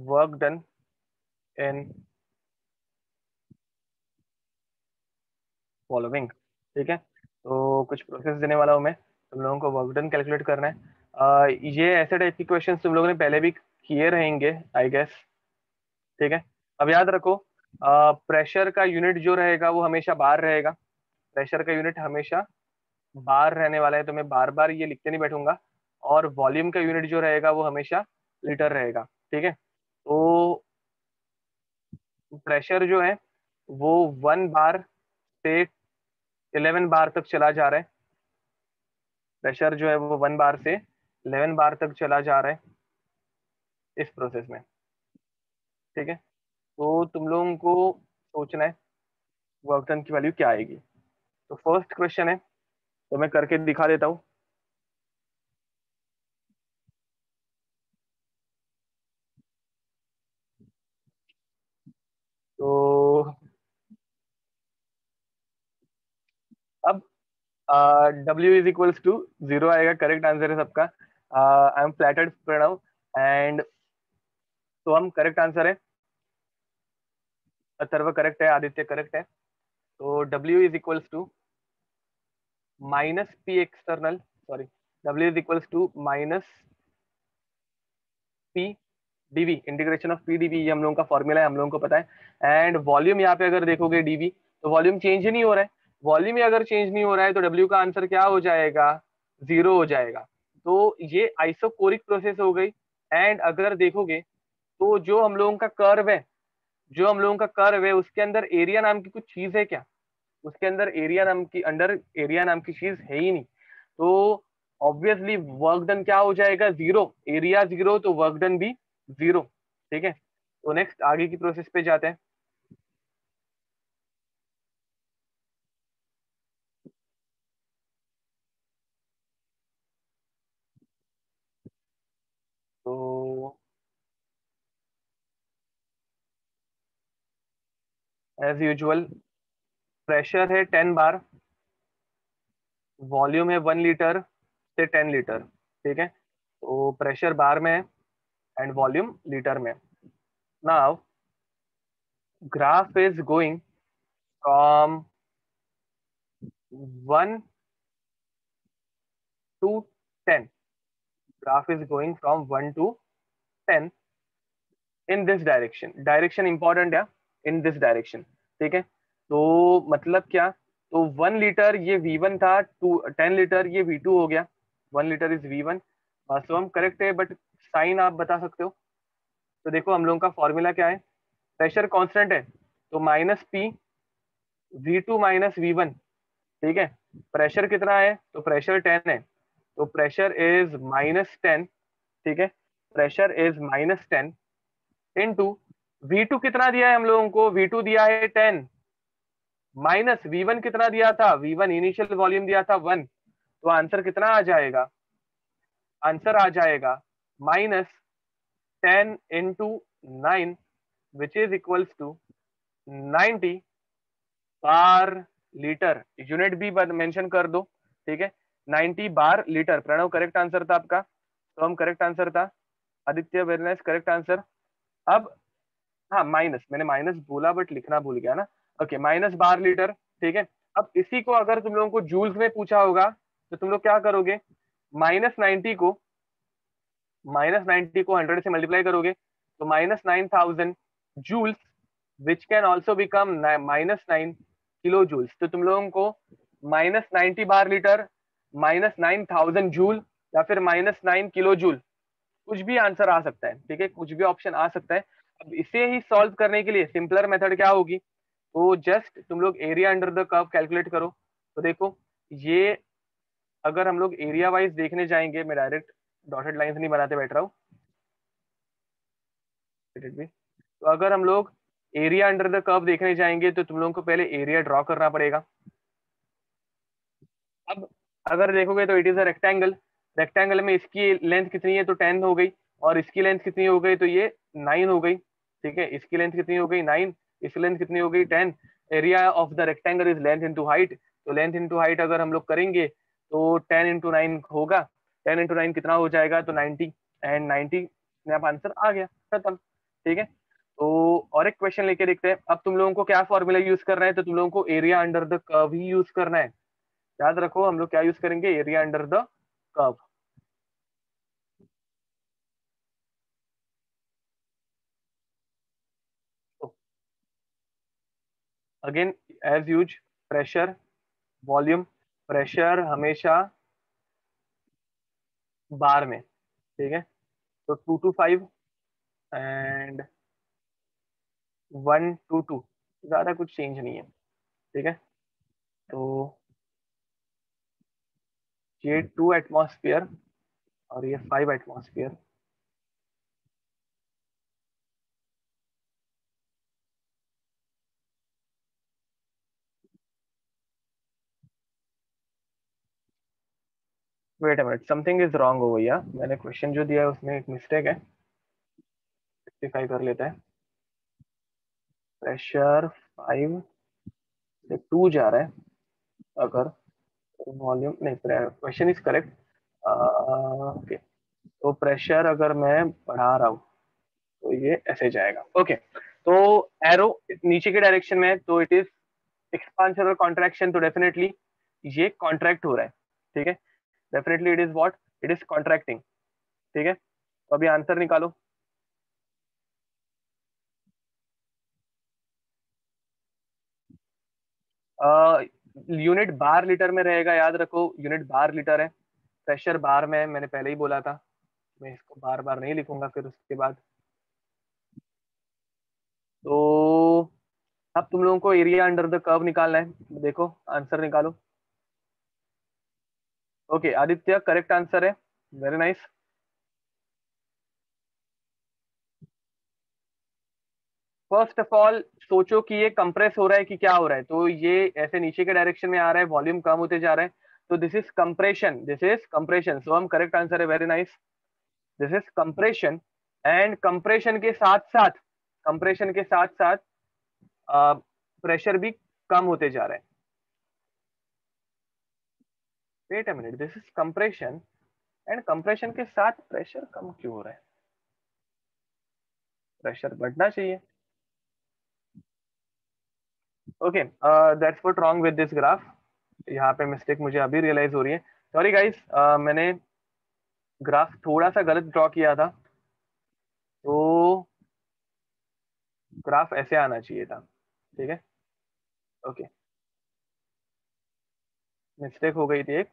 work done in following ठीक है? तो कुछ प्रोसेस देने वाला हूँ मैं। तुम लोगों को वर्क डन कैलकुलेट करना है। आ, ये ऐसे टाइप की क्वेश्चन तुम लोगों ने पहले भी किए रहेंगे आई गेस ठीक है? अब याद रखो प्रेशर का यूनिट जो रहेगा वो हमेशा बार रहेगा। प्रेशर का यूनिट हमेशा बार रहने वाला है तो मैं बार बार ये लिखते नहीं बैठूँगा। और वॉल्यूम का यूनिट जो रहेगा वो हमेशा लीटर रहेगा। ठीक है? तो प्रेशर जो है, वो वन बार से इलेवन बार तक चला जा रहा है। प्रेशर जो है वो वन बार से इलेवन बार तक चला जा रहा है। इस प्रोसेस में। ठीक है? तो तुम लोगों को सोचना है वर्क डन की वैल्यू क्या आएगी। तो फ़र्स्ट क्वेश्चन है तो मैं करके दिखा देता हूँ। तो अब W is equals to zero आएगा करेक्ट आंसर है सबका। I am flattered Pranav and तो हम करेक्ट आंसर है। अथर्व करेक्ट है, आदित्य करेक्ट है। तो W is equals to minus P external sorry W is equals to minus P DV integration of P DV हम लोगों का फॉर्मूला है, हम लोगों को पता है। एंड वॉल्यूम यहाँ पे अगर देखोगे डीवी तो वॉल्यूम चेंज ही नहीं हो रहा है। वॉल्यूम अगर चेंज नहीं हो रहा है तो डब्ल्यू का आंसर क्या हो जाएगा? ज़ीरो हो जाएगा। तो ये आइसोकोरिक प्रोसेस हो गई। एंड अगर देखोगे तो जो हम लोगों का कर्व है, जो हम लोगों का कर्व है, उसके अंदर एरिया नाम की कुछ चीज़ है क्या? उसके अंदर एरिया नाम की अंडर एरिया नाम की चीज़ है ही नहीं। तो ऑब्वियसली वर्क डन क्या हो जाएगा? ज़ीरो एरिया ज़ीरो तो वर्क डन भी ज़ीरो ठीक है? तो नेक्स्ट आगे की प्रोसेस पे जाते हैं तो एज यूजल प्रेशर है टेन बार वॉल्यूम है वन लीटर से टेन लीटर ठीक है? तो प्रेशर बार में है एंड वॉल्यूम लीटर में now graph is going from one to ten graph is going from one to ten in this direction direction important है। इन दिस डायरेक्शन ठीक है? तो मतलब क्या? तो वन लीटर ये V1 था टू टेन लीटर ये V2 हो गया। वन लीटर इज़ V1 वास्तव करेक्ट है बट साइन आप बता सकते हो? तो देखो, हम लोगों का फॉर्मूला क्या है? प्रेशर कांस्टेंट है तो minus P V two minus V one ठीक है? प्रेशर कितना है? तो प्रेशर टेन है। तो प्रेशर इज़ माइनस टेन ठीक है? Pressure is minus ten into V two कितना दिया है हम लोगों को? वी टू दिया है टेन माइनस वी वन कितना दिया था? वी वन इनिशियल वॉल्यूम दिया था वन तो आंसर कितना आ जाएगा? आंसर आ जाएगा minus ten into nine which is equals to ninety bar litre unit भी मेंशन कर दो, ठीक है? Ninety bar litre Pranav correct answer था आपका? तो हम करेक्ट आंसर था? आदित्य वेरनेस करेक्ट आंसर अब हाँ माइनस मैंने माइनस बोला बट लिखना भूल गया ना। ओके माइनस बार लीटर ठीक है? अब इसी को अगर तुम लोगों को जूल्स में पूछा होगा तो तुम लोग क्या करोगे? माइनस नाइनटी को माइनस नाइनटी को हंड्रेड से मल्टीप्लाई करोगे तो minus nine thousand joules which can also become minus nine kilo joules तो तुम लोगों को minus ninety bar litre minus nine thousand joule या फिर माइनस नाइन किलो जूल कुछ भी आंसर आ सकता है, ठीक है? कुछ भी ऑप्शन आ सकता है। अब इसे ही सॉल्व करने के लिए सिंपलर मेथड क्या होगी? तो जस्ट तुम लोग area under the curve calculate करो। तो देखो, ये अगर हम लोग एरिया वाइज देखने जाएँगे, मैं डायरेक्ट डॉटेड लाइंस नहीं बनाते, बैठ रहा हूँ। तो अगर हम लोग एरिया अंडर द कर्व देखने जाएँगे तो तुम लोगों को पहले एरिया ड्रॉ करना पड़ेगा। अब अगर देखोगे तो it is a rectangle rectangle में इसकी लेंथ कितनी है? तो टेन हो गई। और इसकी लेंथ कितनी हो गई? तो ये नाइन हो गई, ठीक है? इसकी लेंथ कितनी हो गई? नाइन इसकी लेंथ कितनी हो गई? Ten area of the rectangle is length into height तो लेंथ इंटू हाइट अगर हम लोग करेंगे तो टेन इंटू नाइन होगा। टेन इंटू नाइन कितना हो जाएगा? तो नाइनटी एंड नाइनटी में आंसर आ गया, खत्म, ठीक है? तो और एक क्वेश्चन लेके देखते हैं। अब तुम लोगों को क्या फॉर्मूला यूज़ करना है? तो तुम लोगों को एरिया अंडर द कर्व ही यूज़ करना है। याद रखो, हम लोग क्या यूज़ करेंगे? Area under the curve again as usual pressure volume pressure हमेशा बार में, ठीक है? तो two two five and one two two ज़्यादा कुछ चेंज नहीं है, ठीक है? तो ये टू एटमॉस्फेयर और ये five atmosphere wait minute something is wrong हो गया मैंने क्वेश्चन जो दिया है, उसमें एक मिस्टेक है। रेक्टिफाई कर लेते हैं। प्रेशर फाइव से टू जा रहा है। अगर वॉल्यूम नहीं क्वेश्चन इज़ करेक्ट ओके तो प्रेशर अगर मैं बढ़ा रहा हूँ तो ये ऐसे जाएगा। Okay okay. तो एरो नीचे के डायरेक्शन में तो इट इज़ एक्सपांशन और कॉन्ट्रैक्शन तो डेफिनेटली ये कॉन्ट्रैक्ट हो रहा है। ठीक है? Definitely it is what it is contracting ठीक है? तो अभी आंसर निकालो। यूनिट uh, बार लीटर में रहेगा याद रखो यूनिट बार लीटर है। प्रेशर बार में है मैंने पहले ही बोला था। मैं इसको बार बार नहीं लिखूँगा फिर उसके बाद। तो अब तुम लोगों को एरिया अंडर द कर्व निकालना है। देखो आंसर निकालो। ओके आदित्य करेक्ट आंसर है. Very nice first of all सोचो कि ये कंप्रेस हो रहा है कि क्या हो रहा है? तो ये ऐसे नीचे के डायरेक्शन में आ रहा है वॉल्यूम कम होते जा रहा है. तो this is compression this is compression Soham correct answer है very nice this is compression and compression के साथ साथ कंप्रेशन के साथ साथ प्रेशर भी कम होते जा रहा है. Wait a minute this is compression and compression के साथ प्रेशर कम क्यों हो रहा है? प्रेशर बढ़ना चाहिए। Okay that's what wrong with this graph यहाँ पे मिस्टेक मुझे अभी रियलाइज़ हो रही है। सॉरी गाइस uh, मैंने ग्राफ थोड़ा सा गलत ड्रॉ किया था। तो ग्राफ ऐसे आना चाहिए था। ठीक है? ओके मिस्टेक हो गई थी एक।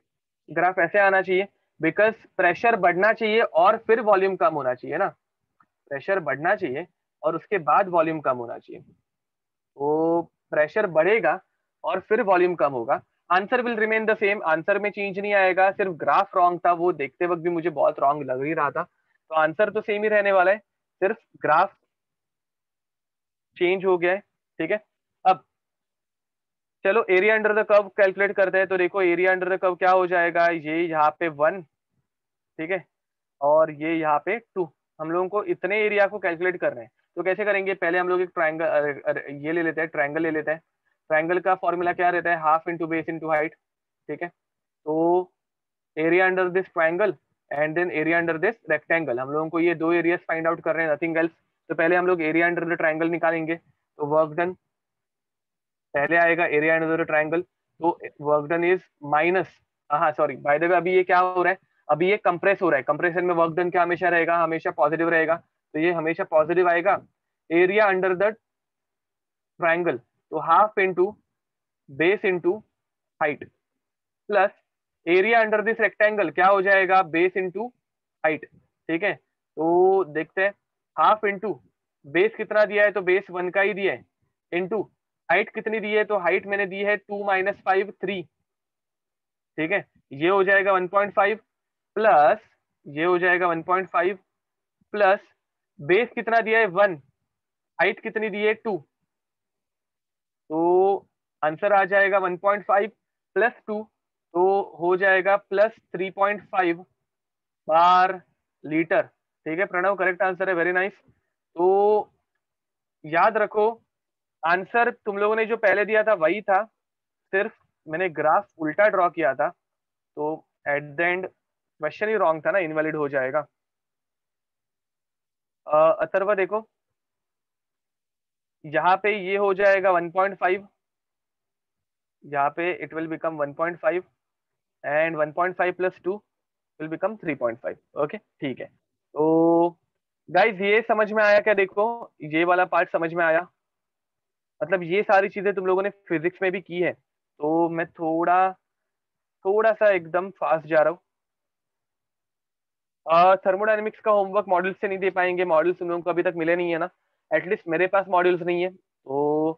ग्राफ ऐसे आना चाहिए बिकॉज़ प्रेशर बढ़ना चाहिए और फिर वॉल्यूम कम होना चाहिए ना। प्रेशर बढ़ना चाहिए और उसके बाद वॉल्यूम कम होना चाहिए। तो प्रेशर बढ़ेगा और फिर वॉल्यूम कम होगा। Answer will remain the same answer में चेंज नहीं आएगा। सिर्फ़ ग्राफ रॉन्ग था, वो देखते वक्त भी मुझे बहुत रॉन्ग लग ही रहा था। तो आंसर तो सेम ही रहने वाला है, सिर्फ़ ग्राफ चेंज हो गया है, ठीक है? चलो area under the curve calculate करते हैं तो देखो एरिया अंडर द कर्व क्या हो जाएगा? ये यहाँ पे वन ठीक है? और ये यहाँ पे टू हम लोगों को इतने एरिया को कैलकुलेट करना है। तो कैसे करेंगे? पहले हम लोग एक ट्राइंगल ये ले लेते हैं ट्राइंगल ले लेते हैं। ट्राइंगल का फॉर्मूला क्या रहता है? Half into base into height ठीक है? तो area under this triangle and then area under this rectangle हम लोगों को ये दो एरियाज़ फाइंड आउट कर रहे हैं नथिंग एल्स तो पहले हम लोग एरिया अंडर द ट्राइंगल निकालेंगे। तो वर्क डन पहले आएगा एरिया द ट्राइंगल तो वर्क डन इज़ माइनस हाँ सॉरी बाय द वे अभी ये क्या हो रहा है? अभी ये कंप्रेस हो रहा है। कंप्रेशन में वर्क डन क्या हमेशा रहेगा? हमेशा पॉजिटिव रहेगा। तो ये हमेशा पॉजिटिव आएगा। एरिया अंडर द ट्राइंगल तो half into base into height plus area under this rectangle क्या हो जाएगा? बेस इंटू हाइट ठीक है? तो देखते हैं हाफ़ इंटू बेस कितना दिया है? तो बेस वन का ही दिया है। इंटू हाइट कितनी दी है? तो हाइट मैंने दी है टू माइनस फाइव थ्री ठीक है? ये हो जाएगा वन पॉइंट फाइव प्लस ये हो जाएगा one point five plus base कितना दिया है? वन हाइट कितनी दी है? टू तो आंसर आ जाएगा 1.5 प्लस टू तो हो जाएगा प्लस 3.5 बार लीटर ठीक है? प्रणव करेक्ट आंसर है. वेरी नाइस तो याद रखो आंसर तुम लोगों ने जो पहले दिया था, वही था। सिर्फ़ मैंने ग्राफ उल्टा ड्रॉ किया था तो एट द एंड क्वेश्चन ही रॉन्ग था ना इनवैलिड हो जाएगा। अथर्वा देखो। यहाँ पे ये हो जाएगा 1.5 यहाँ पे it will become 1.5 and 1.5 plus two will become 3.5 okay ठीक है। तो गाइज़ ये समझ में आया क्या? देखो, ये वाला पार्ट समझ में आया। मतलब ये सारी चीज़ें तुम लोगों ने फिजिक्स में भी की है तो मैं थोड़ा थोड़ा सा एकदम फास्ट जा रहा हूँ। थर्मोडाइनमिक्स का होमवर्क मॉडल से नहीं दे पाएँगे मॉडल्स तुम लोगों को अभी तक मिले नहीं है ना। एटलीस्ट मेरे पास मॉड्यूल्स नहीं है तो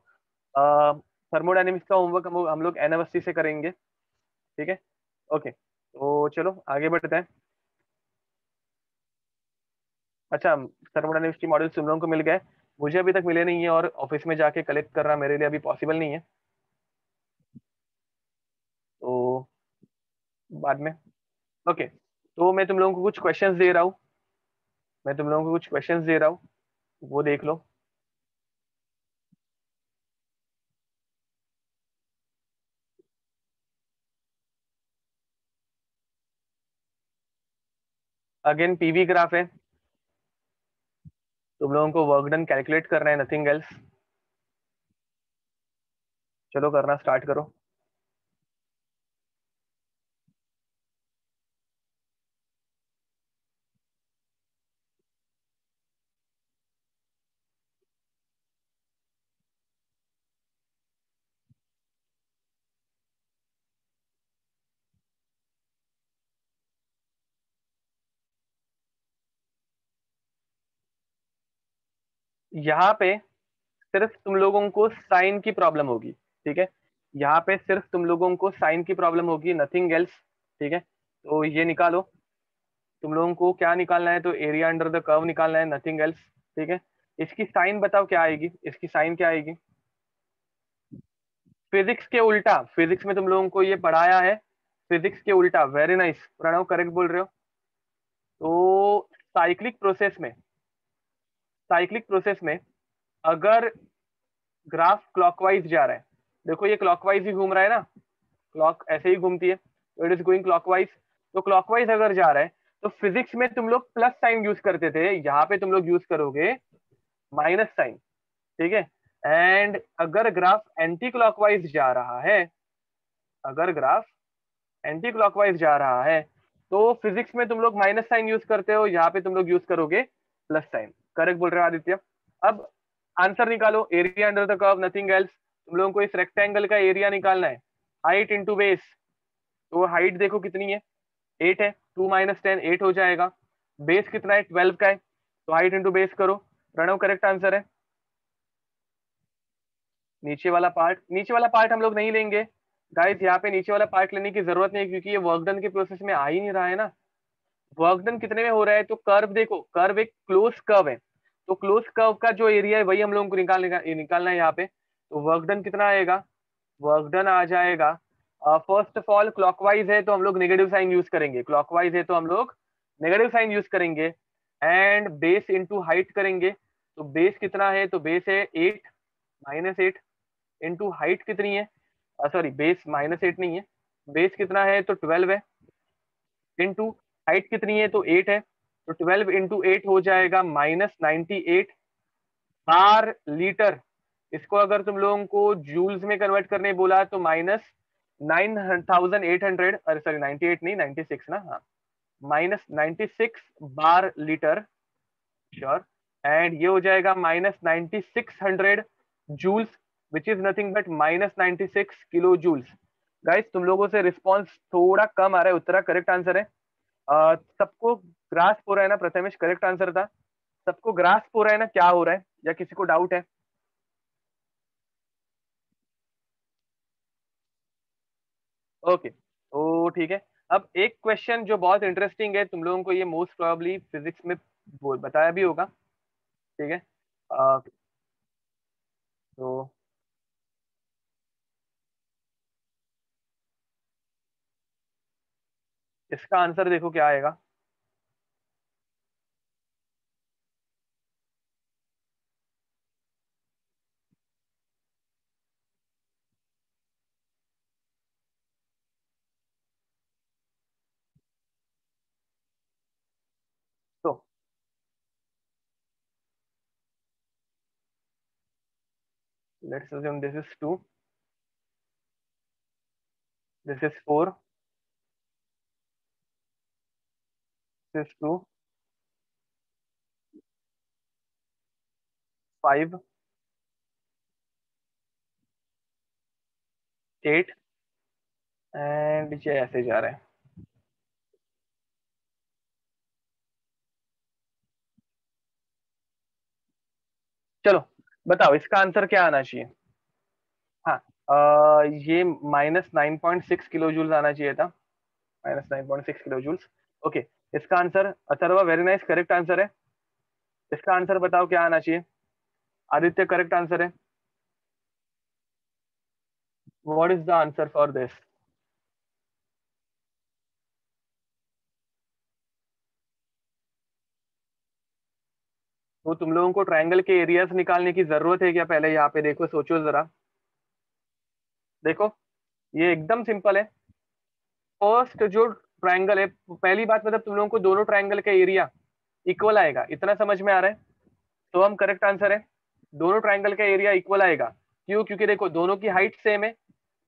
थर्मोडाइनमिक्स का होमवर्क हम हम लोग एन से करेंगे। ठीक है? ओके तो चलो, आगे बढ़ते हैं। अच्छा थर्मोडाइनमिक्स की मॉडल्स तुम लोगों को मिल गए। मुझे अभी तक मिले नहीं है और ऑफ़िस में जाके कलेक्ट करना मेरे लिए अभी पॉसिबल नहीं है। तो बाद में। ओके तो मैं तुम लोगों को कुछ क्वेश्चंस दे रहा हूँ। मैं तुम लोगों को कुछ क्वेश्चंस दे रहा हूँ। वो देख लो। अगेन पीवी ग्राफ है। तुम लोगों को वर्क डन कैलकुलेट करना है नथिंग एल्स चलो करना स्टार्ट करो. यहाँ पे सिर्फ़ तुम लोगों को साइन की प्रॉब्लम होगी, ठीक है? यहाँ पे सिर्फ़ तुम लोगों को साइन की प्रॉब्लम होगी नथिंग एल्स ठीक है? तो ये निकालो। तुम लोगों को क्या निकालना है? तो एरिया अंडर द कर्व निकालना है नथिंग एल्स ठीक है? इसकी साइन बताओ क्या आएगी? इसकी साइन क्या आएगी? फिजिक्स के उल्टा फिजिक्स में तुम लोगों को ये पढ़ाया है। फिजिक्स के उल्टा वेरी नाइस प्रणव करेक्ट बोल रहे हो? तो साइक्लिक प्रोसेस में साइक्लिक प्रोसेस में अगर ग्राफ क्लॉकवाइज जा रहा है, देखो ये क्लॉकवाइज ही घूम रहा है ना क्लॉक ऐसे ही घूमती है इट इज़ गोइंग क्लॉकवाइज तो क्लॉकवाइज अगर जा रहा है तो फिजिक्स में तुम लोग प्लस साइन यूज़ करते थे, यहाँ पे तुम लोग यूज़ करोगे माइनस साइन ठीक है? एंड अगर ग्राफ एंटी क्लॉकवाइज जा रहा है, अगर ग्राफ एंटी क्लॉकवाइज जा रहा है तो फिजिक्स में तुम लोग माइनस साइन यूज़ करते हो, यहाँ पे तुम लोग यूज़ करोगे प्लस साइन करेक्ट बोल रहे हो, आदित्य। अब आंसर निकालो area under the curve nothing else तुम लोगों को इस रेक्टेंगल का एरिया निकालना है। हाइट इंटू बेस तो हाइट देखो कितनी है। एट है टू माइनस टेन एट हो जाएगा। बेस कितना है? ट्वेल्व का है। तो हाइट इंटू बेस करो। प्रणव करेक्ट आंसर है। नीचे वाला पार्ट नीचे वाला पार्ट हम लोग नहीं लेंगे। गाइस यहाँ पे नीचे वाला पार्ट लेने की ज़रूरत नहीं क्योंकि ये वर्कडन के प्रोसेस में आ ही नहीं रहा है ना। वर्कडन कितने में हो रहा है? तो कर्व देखो। कर्व एक क्लोज कर्व है। तो क्लोज कर्व का जो एरिया है, वही हम लोगों को निकालने का, निकालना है यहाँ पे। तो वर्कडन कितना आएगा? वर्कडन आ जाएगा। फ़र्स्ट ऑफ़ ऑल क्लॉकवाइज है तो हम लोग नेगेटिव साइन यूज़ करेंगे। क्लॉकवाइज है तो हम लोग नेगेटिव साइन यूज़ करेंगे। एंड बेस इंटू हाइट करेंगे। तो बेस कितना है? तो बेस है eight minus eight into height कितनी है? सॉरी बेस माइनस एट नहीं है। बेस कितना है? तो ट्वेल्व है। इंटू हाइट कितनी है? तो एट है। तो ट्वेल्व इंटू एट हो जाएगा minus ninety eight bar litre इसको अगर तुम लोगों को जूल्स में कन्वर्ट करने बोला तो minus nine thousand eight hundred अरे सॉरी नाइनटी एट नहीं नाइनटी सिक्स ना हाँ. Minus ninety six bar litre sure and ये हो जाएगा minus ninety six hundred joules which is nothing but minus ninety six kilo joules guys तुम लोगों से रिस्पॉन्स थोड़ा कम आ रहा है उत्तरा करेक्ट आंसर है। uh, सबको ग्रास हो रहा है ना प्रथमेश करेक्ट आंसर था। सबको ग्रास हो रहा है ना क्या हो रहा है? या किसी को डाउट है? ओके तो ठीक है। अब एक क्वेश्चन जो बहुत इंटरेस्टिंग है तुम लोगों को ये मोस्ट प्रोबेबली फिजिक्स में बताया भी होगा। ठीक है? आ, तो इसका आंसर देखो क्या आएगा। Let's assume this is 2 this is 4 this is 2 5 8 and ये ऐसे जा रहे हैं चलो बताओ इसका आंसर क्या आना चाहिए? हाँ आ, ये minus nine point six kilo joules आना चाहिए था। Minus nine point six kilo joules okay इसका answer Atharva very nice correct answer है। इसका आंसर बताओ क्या आना चाहिए? आदित्य करेक्ट आंसर है। What is the answer for this? तो तुम लोगों को ट्रायंगल के एरियाज़ निकालने की ज़रूरत है क्या? पहले यहाँ पे देखो, सोचो जरा। देखो, ये एकदम सिंपल है। फ़र्स्ट जो ट्रायंगल है, पहली बात मतलब तुम लोगों को दोनों ट्रायंगल का एरिया इक्वल आएगा। इतना समझ में आ रहा है? तो हम करेक्ट आंसर है। दोनों ट्रायंगल का एरिया इक्वल आएगा। क्यों? क्योंकि देखो, दोनों की हाइट सेम है,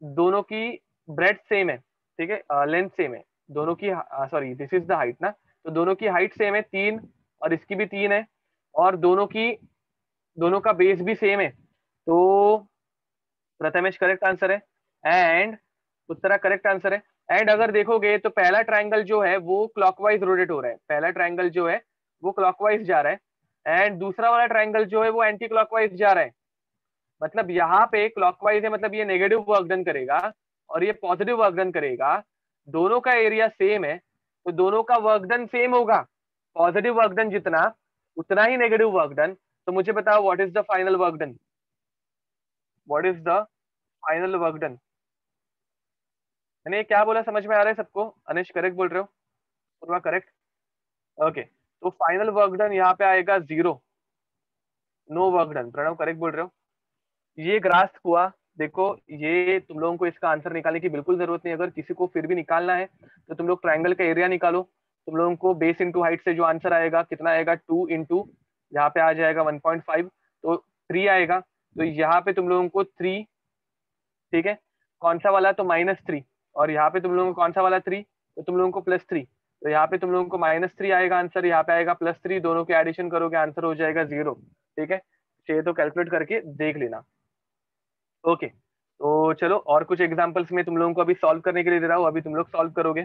दोनों की ब्रेड सेम है, ठीक है? लेंथ सेम है। दोनों की sorry this is the height ना? तो दोनों की हाइट सेम है, तीन, और इसकी भी तीन है। और दोनों की, दोनों का बेस भी सेम है। तो प्रथमेश करेक्ट आंसर है एंड उत्तरा करेक्ट आंसर है। एंड अगर देखोगे तो पहला ट्राइंगल जो है वो क्लॉकवाइज रोटेट हो रहा है। पहला ट्राइंगल जो है वो क्लॉकवाइज जा रहा है। एंड दूसरा वाला ट्राइंगल जो है वो एंटी क्लॉकवाइज जा रहा है। मतलब यहाँ पे क्लॉकवाइज है मतलब ये नेगेटिव वर्क डन करेगा और ये पॉजिटिव वर्क डन करेगा। दोनों का एरिया सेम है तो दोनों का वर्क डन सेम होगा। पॉजिटिव वर्क डन जितना उतना ही नेगेटिव वर्क डन तो मुझे बताओ what is the final work done what is the final work done मैंने क्या बोला? समझ में आ रहा है सबको? अनिश करेक्ट बोल रहे हो? पूर्वा करेक्ट ओके तो फाइनल वर्क डन यहाँ पे आएगा zero no work done Pranav correct बोल रहे हो? ये ग्रास हुआ। देखो, ये तुम लोगों को इसका आंसर निकालने की बिल्कुल ज़रूरत नहीं अगर किसी को फिर भी निकालना है तो तुम लोग ट्राइंगल का एरिया निकालो। तुम लोगों को बेस इंटू हाइट से जो आंसर आएगा, कितना आएगा? टू इंटू यहाँ पे आ जाएगा वन पॉइंट फाइव तो थ्री आएगा। तो यहाँ पे तुम लोगों को थ्री ठीक है? कौन सा वाला? तो माइनस थ्री और यहाँ पे तुम लोगों को कौन सा वाला? थ्री तो तुम लोगों को प्लस थ्री तो यहाँ पे तुम लोगों को माइनस थ्री आएगा आंसर यहाँ पे आएगा प्लस थ्री दोनों के एडिशन करोगे आंसर हो जाएगा ज़ीरो ठीक है? चाहिए तो कैलकुलेट करके देख लेना। ओके तो चलो और कुछ एग्जांपल्स में तुम लोगों को अभी सॉल्व करने के लिए दे रहा हूँ। अभी तुम लोग सॉल्व करोगे।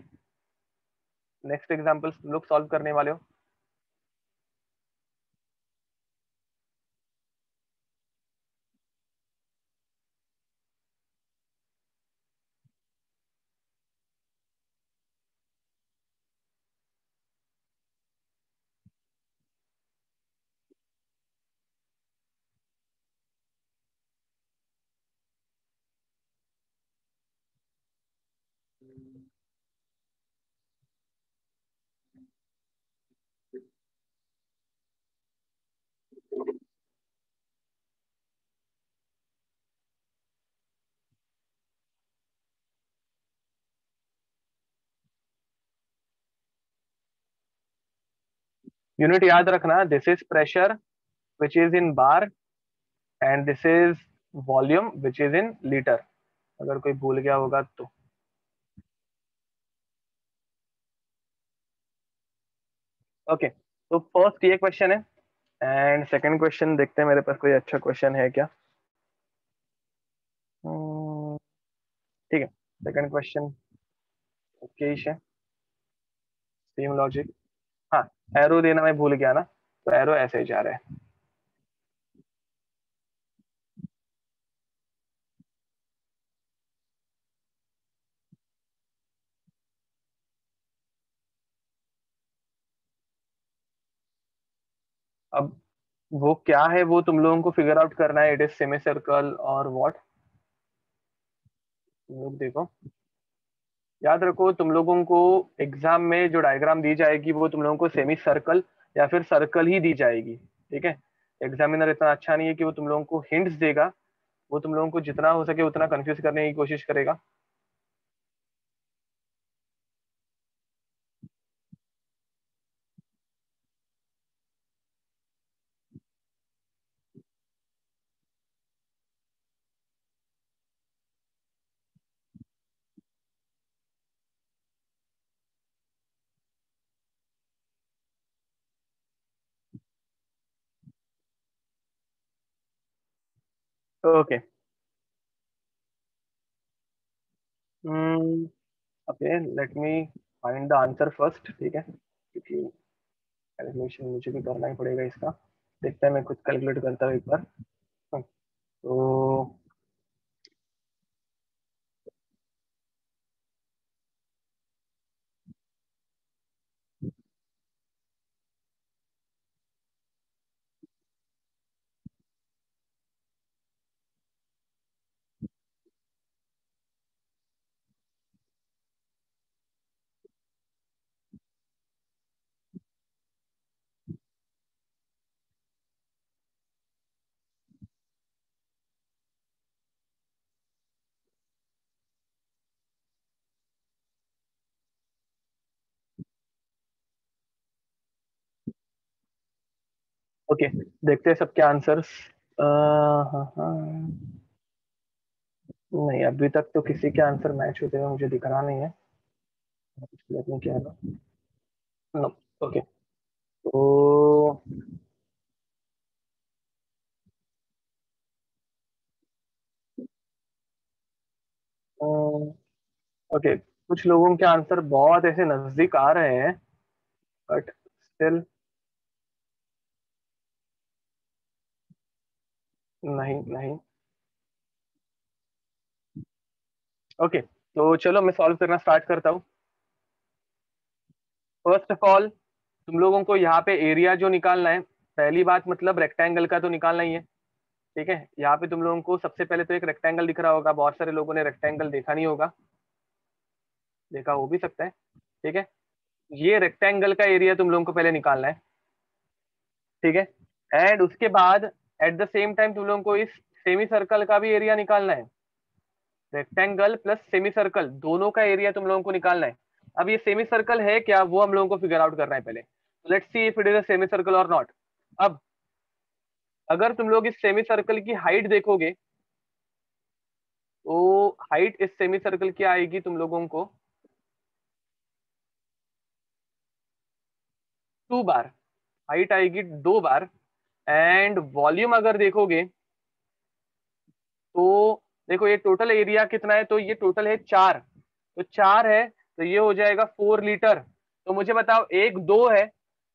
नेक्स्ट एग्ज़ाम्पल लोग सॉल्व करने वाले हो। यूनिट याद रखना this is pressure which is in bar and this is volume which is in litre अगर कोई भूल गया होगा तो। ओके तो फ़र्स्ट ये क्वेश्चन है एंड सेकंड क्वेश्चन देखते हैं मेरे पास कोई अच्छा क्वेश्चन है क्या? Hmm, ठीक है सेकंड क्वेश्चन ओके है सेम लॉजिक हाँ एरो देना मैं भूल गया ना तो एरो ऐसे ही जा रहा अब वो क्या है, वो तुम लोगों को फिगर आउट करना है इट इज़ सेमी सर्कल और व्हाट लोग देखो। याद रखो, तुम लोगों को एग्ज़ाम में जो डायग्राम दी जाएगी, वो तुम लोगों को सेमी सर्कल या फिर सर्कल ही दी जाएगी, ठीक है? एग्जामिनर इतना अच्छा नहीं है कि वो तुम लोगों को हिंट्स देगा, वो तुम लोगों को जितना हो सके उतना कंफ्यूज करने की कोशिश करेगा। Okay okay let me find the answer first ठीक है? क्योंकि कैलकुलेशन मुझे भी करना ही पड़ेगा इसका। देखते हैं मैं खुद कैलकुलेट करता हूँ एक बार। हाँ, तो ओके देखते हैं सबके आंसर्स हाँ हाँ. नहीं, अभी तक तो किसी के आंसर मैच होते हुए मुझे दिख रहा नहीं है. क्या नो ओके तो ओके कुछ लोगों के आंसर बहुत ऐसे नज़दीक आ रहे हैं बट स्टिल नहीं नहीं। ओके तो चलो मैं सॉल्व करना स्टार्ट करता हूँ। फ़र्स्ट ऑफ़ ऑल तुम लोगों को यहाँ पे एरिया जो निकालना है, पहली बात मतलब रेक्टेंगल का तो निकालना ही है, ठीक है? यहाँ पे तुम लोगों को सबसे पहले तो एक रेक्टेंगल दिख रहा होगा, बहुत सारे लोगों ने रेक्टेंगल देखा नहीं होगा। देखा हो भी सकता है, ठीक है? ये रेक्टेंगल का एरिया तुम लोगों को पहले निकालना है, ठीक है? एंड उसके बाद एट द सेम टाइम तुम लोगों को इस सेमी सर्कल का भी एरिया निकालना है। रेक्टेंगल प्लस सेमी सर्कल दोनों का एरिया तुम लोगों को निकालना है। अब ये सेमी सर्कल है क्या, वो हम लोगों को फिगर आउट करना है पहले। Let's see if it is a semicircle और नॉट अब, अगर तुम लोग इस सेमी सर्कल की हाइट देखोगे तो हाइट इस सेमी सर्कल की आएगी तुम लोगों को टू बार हाइट आएगी दो बार एंड वॉल्यूम अगर देखोगे तो देखो ये टोटल एरिया कितना है? तो ये टोटल है चार। तो चार है तो ये हो जाएगा फोर लीटर तो मुझे बताओ, एक दो है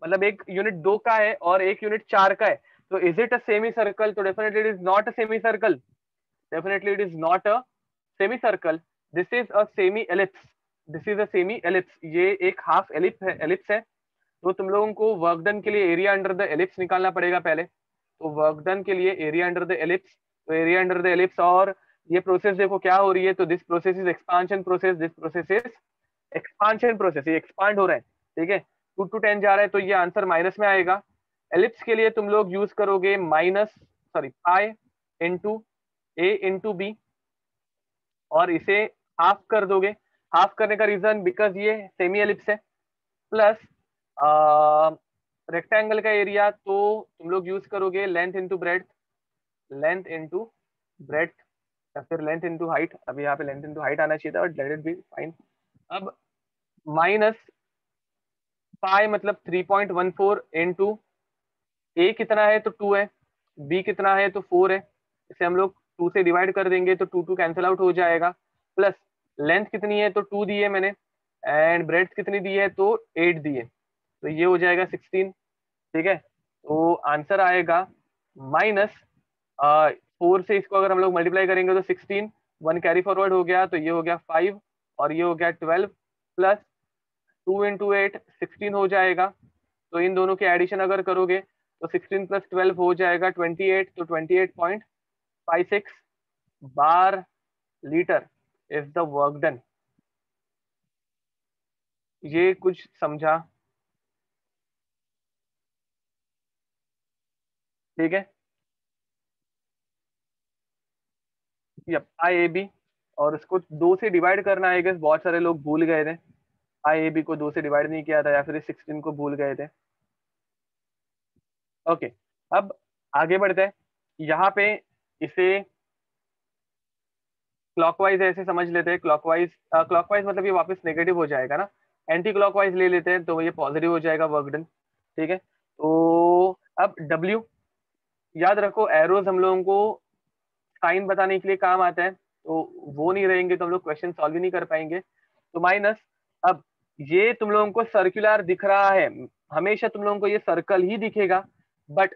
मतलब एक यूनिट दो का है और एक यूनिट चार का है। तो is it a semi circle तो definitely it is not a semicircle definitely it is not a semicircle this is a semi ellipse this is a semi ellipse ये एक हाफ़ एलिप्स है एलिप्स है। तो तुम लोगों को वर्क डन के लिए एरिया अंडर द एलिप्स निकालना पड़ेगा पहले। तो वर्क डन के लिए एरिया अंडर द एलिप्स तो एरिया अंडर द एलिप्स और ये प्रोसेस देखो क्या हो रही है तो this process is expansion process this process is expansion process ये एक्सपांड हो रहा है, ठीक है? टू टू टेन जा रहा है तो ये आंसर माइनस में आएगा। एलिप्स के लिए तुम लोग यूज़ करोगे minus sorry pi into A into B और इसे हाफ़ कर दोगे। हाफ़ करने का रीजन बिकॉज़ ये सेमी एलिप्स है प्लस रेक्टेंगल का एरिया तो तुम लोग यूज़ करोगे length into breadth length into breadth या फिर लेंथ इंटू हाइट अभी यहाँ पे लेंथ इंटू हाइट आना चाहिए था but let it be fine अब माइनस पाई मतलब 3.14 point one four into A कितना है तो टू है बी कितना है तो फोर है। इसे हम लोग टू से डिवाइड कर देंगे तो टू टू कैंसिल आउट हो जाएगा। प्लस लेंथ कितनी है तो टू दी है मैंने एंड ब्रेड कितनी दी है तो एट दी है। तो ये हो जाएगा सिक्सटीन ठीक है? तो आंसर आएगा माइनस फोर से इसको अगर हम लोग मल्टीप्लाई करेंगे तो सिक्सटीन वन कैरी फॉरवर्ड हो गया तो ये हो गया फाइव और ये हो गया twelve plus two into eight sixteen हो जाएगा। तो इन दोनों के एडिशन अगर करोगे तो सिक्सटीन प्लस ट्वेल्व हो जाएगा ट्वेंटी एट तो twenty eight point five six bar litre is the work done ये कुछ समझा ठीक है? आई ए बी और उसको दो से डिवाइड करना है बहुत सारे लोग भूल गए थे। आई ए बी को दो से डिवाइड नहीं किया था या फिर सिक्सटीन को भूल गए थे। ओके अब आगे बढ़ते हैं। यहाँ पे इसे क्लॉकवाइज ऐसे समझ लेते हैं। क्लॉकवाइज क्लॉकवाइज मतलब ये वापस नेगेटिव हो जाएगा ना। एंटी क्लॉकवाइज ले लेते हैं तो ये पॉजिटिव हो जाएगा वर्क डन ठीक है? तो अब डब्ल्यू याद रखो एरोज हम लोगों को साइन बताने के लिए काम आता है तो वो नहीं रहेंगे तो हम लोग क्वेश्चन सॉल्व ही नहीं कर पाएँगे। तो माइनस अब ये तुम लोगों को सर्कुलर दिख रहा है। हमेशा तुम लोगों को ये सर्कल ही दिखेगा बट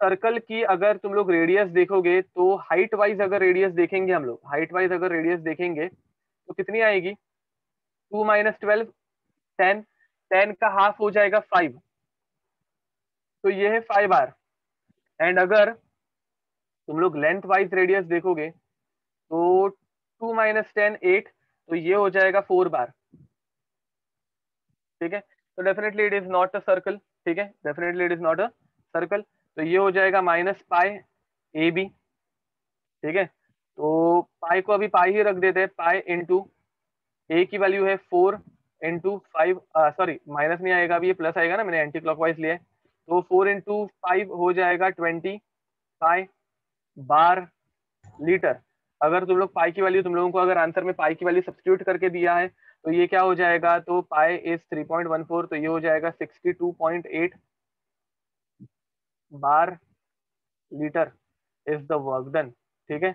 सर्कल की अगर तुम लोग रेडियस देखोगे तो हाइट वाइज अगर रेडियस देखेंगे हम लोग हाइट वाइज अगर रेडियस देखेंगे तो कितनी आएगी? Two minus twelve ten ten का हाफ़ हो जाएगा फाइव तो ये है फाइव आर एंड अगर तुम लोग लेंथ वाइज रेडियस देखोगे तो टू माइनस टेन एट तो ये हो जाएगा फोर बार ठीक है? तो definitely it is not a circle ठीक है? Definitely it is not a circle तो ये हो जाएगा माइनस पाई ए बी ठीक है? तो पाई को अभी पाई ही रख देते हैं. पाई इंटू ए की वैल्यू है four into five sorry minus नहीं आएगा अभी, ये प्लस आएगा ना? मैंने एंटी क्लॉकवाइज लिया है. तो फोर इंटू फाइव हो जाएगा ट्वेंटी पाई बार लीटर अगर तुम लोग पाई की वैल्यू तुम लोगों को अगर आंसर में पाई की वैल्यू सब्सिट्यूट करके दिया है तो ये क्या हो जाएगा? तो पाई इज़ 3.14 तो ये हो जाएगा 62.8 bar litre is the work done ठीक है?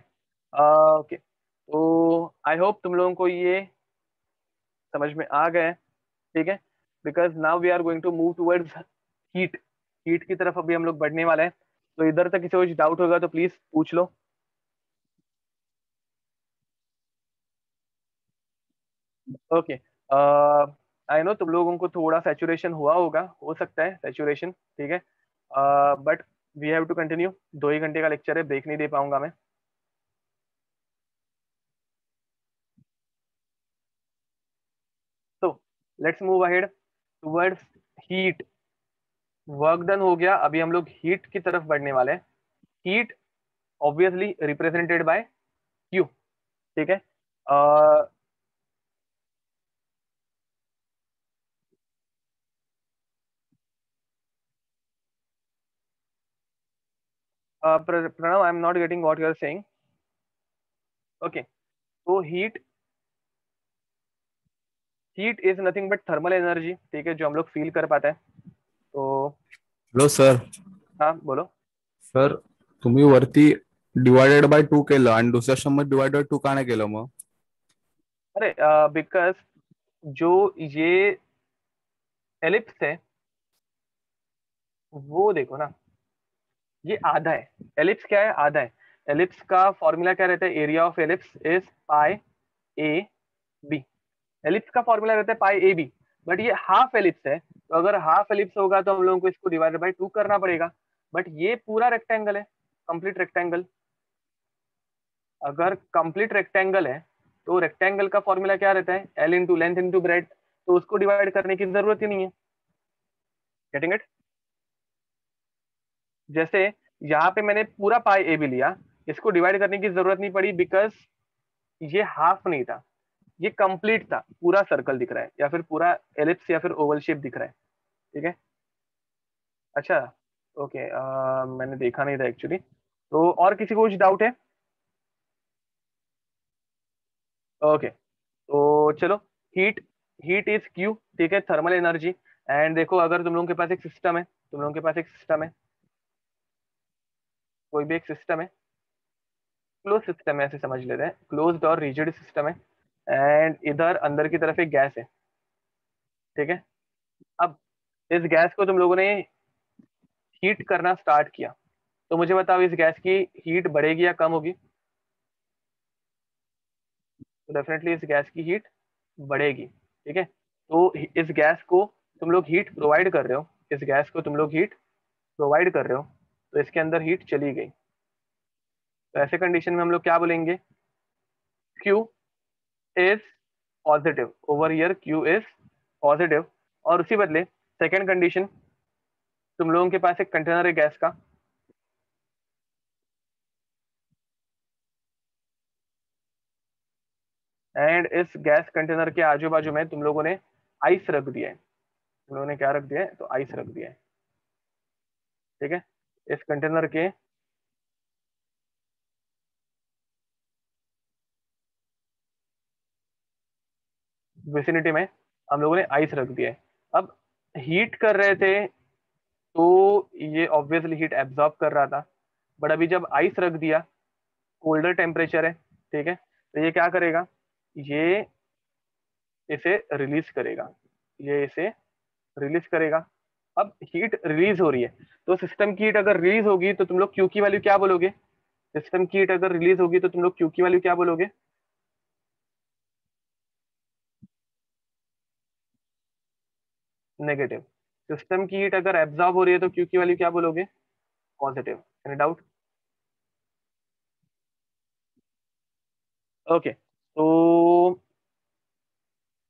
ओके तो आई होप तुम लोगों को ये समझ में आ गए ठीक है? Because now we are going to move towards heat heat की तरफ़ अभी हम लोग बढ़ने वाले हैं। तो इधर तक किसी को डाउट होगा तो प्लीज़ पूछ लो। ओके आई नो तुम लोगों को थोड़ा सेचुरेशन हुआ होगा, हो सकता है सेचुरेशन ठीक है? But we have to continue दो ही घंटे का लेक्चर है ब्रेक नहीं दे पाऊँगा मैं। तो let's move ahead towards heat work done हो गया अभी हम लोग हीट की तरफ़ बढ़ने वाले हैं। Heat obviously represented by Q ठीक है? uh, Pranav, I'm not getting what you are saying. Okay, so heat is nothing but thermal energy ठीक है जो हम लोग फील कर पाते हैं। तो हेलो सर हाँ बोलो। सर तुम्ही वरती डिवायडेड बाय टू केलं आणि दुसऱ्या शंभर डिवायडेड टू का नाही केलं मग? अरे बिकॉज़ जो ये एलिप्स है वो देखो ना ये आधा है एलिप्स क्या है? आधा है एलिप्स का फॉर्मूला क्या रहता है? Area of ellipse is pi A B ellipse का फॉर्मूला रहता है पाई ए बी बट ये हाफ़ एलिप्स है तो अगर हाफ़ एलिप्स होगा तो हम लोगों को इसको डिवाइड बाई टू करना पड़ेगा। बट ये पूरा रेक्टेंगल है कंप्लीट रेक्टेंगल अगर कंप्लीट रेक्टेंगल है तो रेक्टेंगल का फॉर्मूला क्या रहता है? L into length into breadth तो उसको डिवाइड करने की ज़रूरत ही नहीं है। गेटिंग इट जैसे यहाँ पे मैंने पूरा पाई ए भी लिया, इसको डिवाइड करने की ज़रूरत नहीं पड़ी बिकॉज़ ये हाफ़ नहीं था। ये कंप्लीट था। पूरा सर्कल दिख रहा है या फिर पूरा एलिप्स या फिर ओवल शेप दिख रहा है। ठीक है? अच्छा ओके आ, मैंने देखा नहीं था एक्चुअली तो और किसी को कुछ डाउट है? ओके तो चलो हीट हीट इज़ क्यू ठीक है? थर्मल एनर्जी एंड देखो अगर तुम लोगों के पास एक सिस्टम है तुम लोगों के पास एक सिस्टम है। कोई भी एक सिस्टम है। क्लोज सिस्टम है ऐसे समझ लेते हैं। क्लोज्ड और रिजिड सिस्टम है। एंड इधर अंदर की तरफ़ एक गैस है। ठीक है? अब इस गैस को तुम लोगों ने हीट करना स्टार्ट किया। तो मुझे बताओ, इस गैस की हीट बढ़ेगी या कम होगी? तो डेफिनेटली इस गैस की हीट बढ़ेगी। ठीक है? तो इस गैस को तुम लोग हीट प्रोवाइड कर रहे हो। इस गैस को तुम लोग हीट प्रोवाइड कर रहे हो। तो इसके अंदर हीट चली गई। तो ऐसे कंडीशन में हम लोग क्या बोलेंगे? Q is positive over here Q is positive और उसी बदले सेकेंड कंडीशन तुम लोगों के पास एक कंटेनर है गैस का। एंड इस गैस कंटेनर के आजू बाजू में तुम लोगों ने आइस रख दिया है। तुम लोगों ने क्या रख दिया है? तो आइस रख दिया है। ठीक है? इस कंटेनर के विसिनिटी में हम लोगों ने आइस रख दिया है। अब हीट कर रहे थे तो ये ऑब्वियसली हीट एब्जॉर्ब कर रहा था। बट अभी जब आइस रख दिया कोल्डर टेम्परेचर है, ठीक है? तो ये क्या करेगा? ये इसे रिलीज़ करेगा। ये इसे रिलीज़ करेगा। अब हीट रिलीज़ हो रही है। तो सिस्टम की हीट अगर रिलीज़ होगी तो तुम लोग क्यू की वैल्यू क्या बोलोगे? सिस्टम की हीट अगर रिलीज़ होगी तो तुम लोग क्यू की वैल्यू क्या बोलोगे? नेगेटिव सिस्टम की हीट अगर एब्जॉर्ब हो रही है तो क्यू की वैल्यू क्या बोलोगे? पॉजिटिव एनी डाउट ओके तो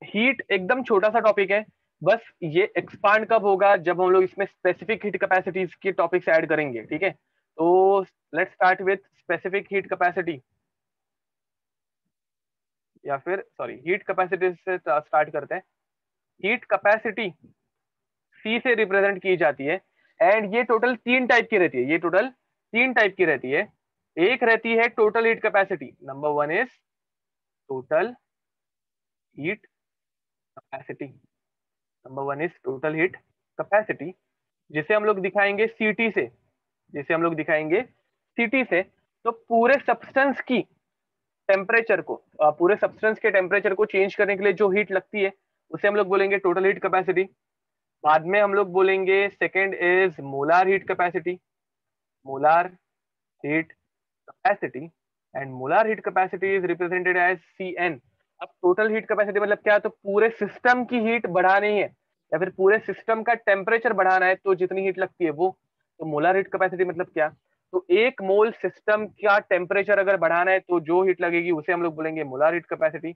हीट एकदम छोटा सा टॉपिक है। बस ये एक्सपांड कब होगा जब हम लोग इसमें स्पेसिफिक हीट कैपेसिटीज के टॉपिक्स ऐड करेंगे, ठीक है? तो let's start with specific heat capacity या फिर सॉरी हीट कैपेसिटी से स्टार्ट करते हैं। हीट कैपेसिटी सी से रिप्रेजेंट की जाती है एंड ये टोटल तीन टाइप की रहती है, ये टोटल तीन टाइप की रहती है। एक रहती है total heat capacity number one is total heat capacity number one is total heat capacity जिसे हम लोग दिखाएँगे सीटी से, जिसे हम लोग दिखाएँगे सीटी से तो पूरे सब्सटेंस की टेम्परेचर को पूरे सब्सटेंस के टेम्परेचर को चेंज करने के लिए जो हीट लगती है उसे हम लोग बोलेंगे टोटल हीट कैपेसिटी बाद में हम लोग बोलेंगे second is molar heat capacity molar heat capacity and molar heat capacity is represented as C N अब टोटल हीट कैपेसिटी मतलब क्या? तो पूरे सिस्टम की हीट बढ़ानी है या फिर पूरे सिस्टम का टेम्परेचर बढ़ाना है तो जितनी हीट लगती है वो। तो मोलार हीट कैपेसिटी मतलब क्या? तो एक मोल सिस्टम का टेम्परेचर अगर बढ़ाना है तो जो हीट लगेगी उसे हम लोग बोलेंगे molar heat capacity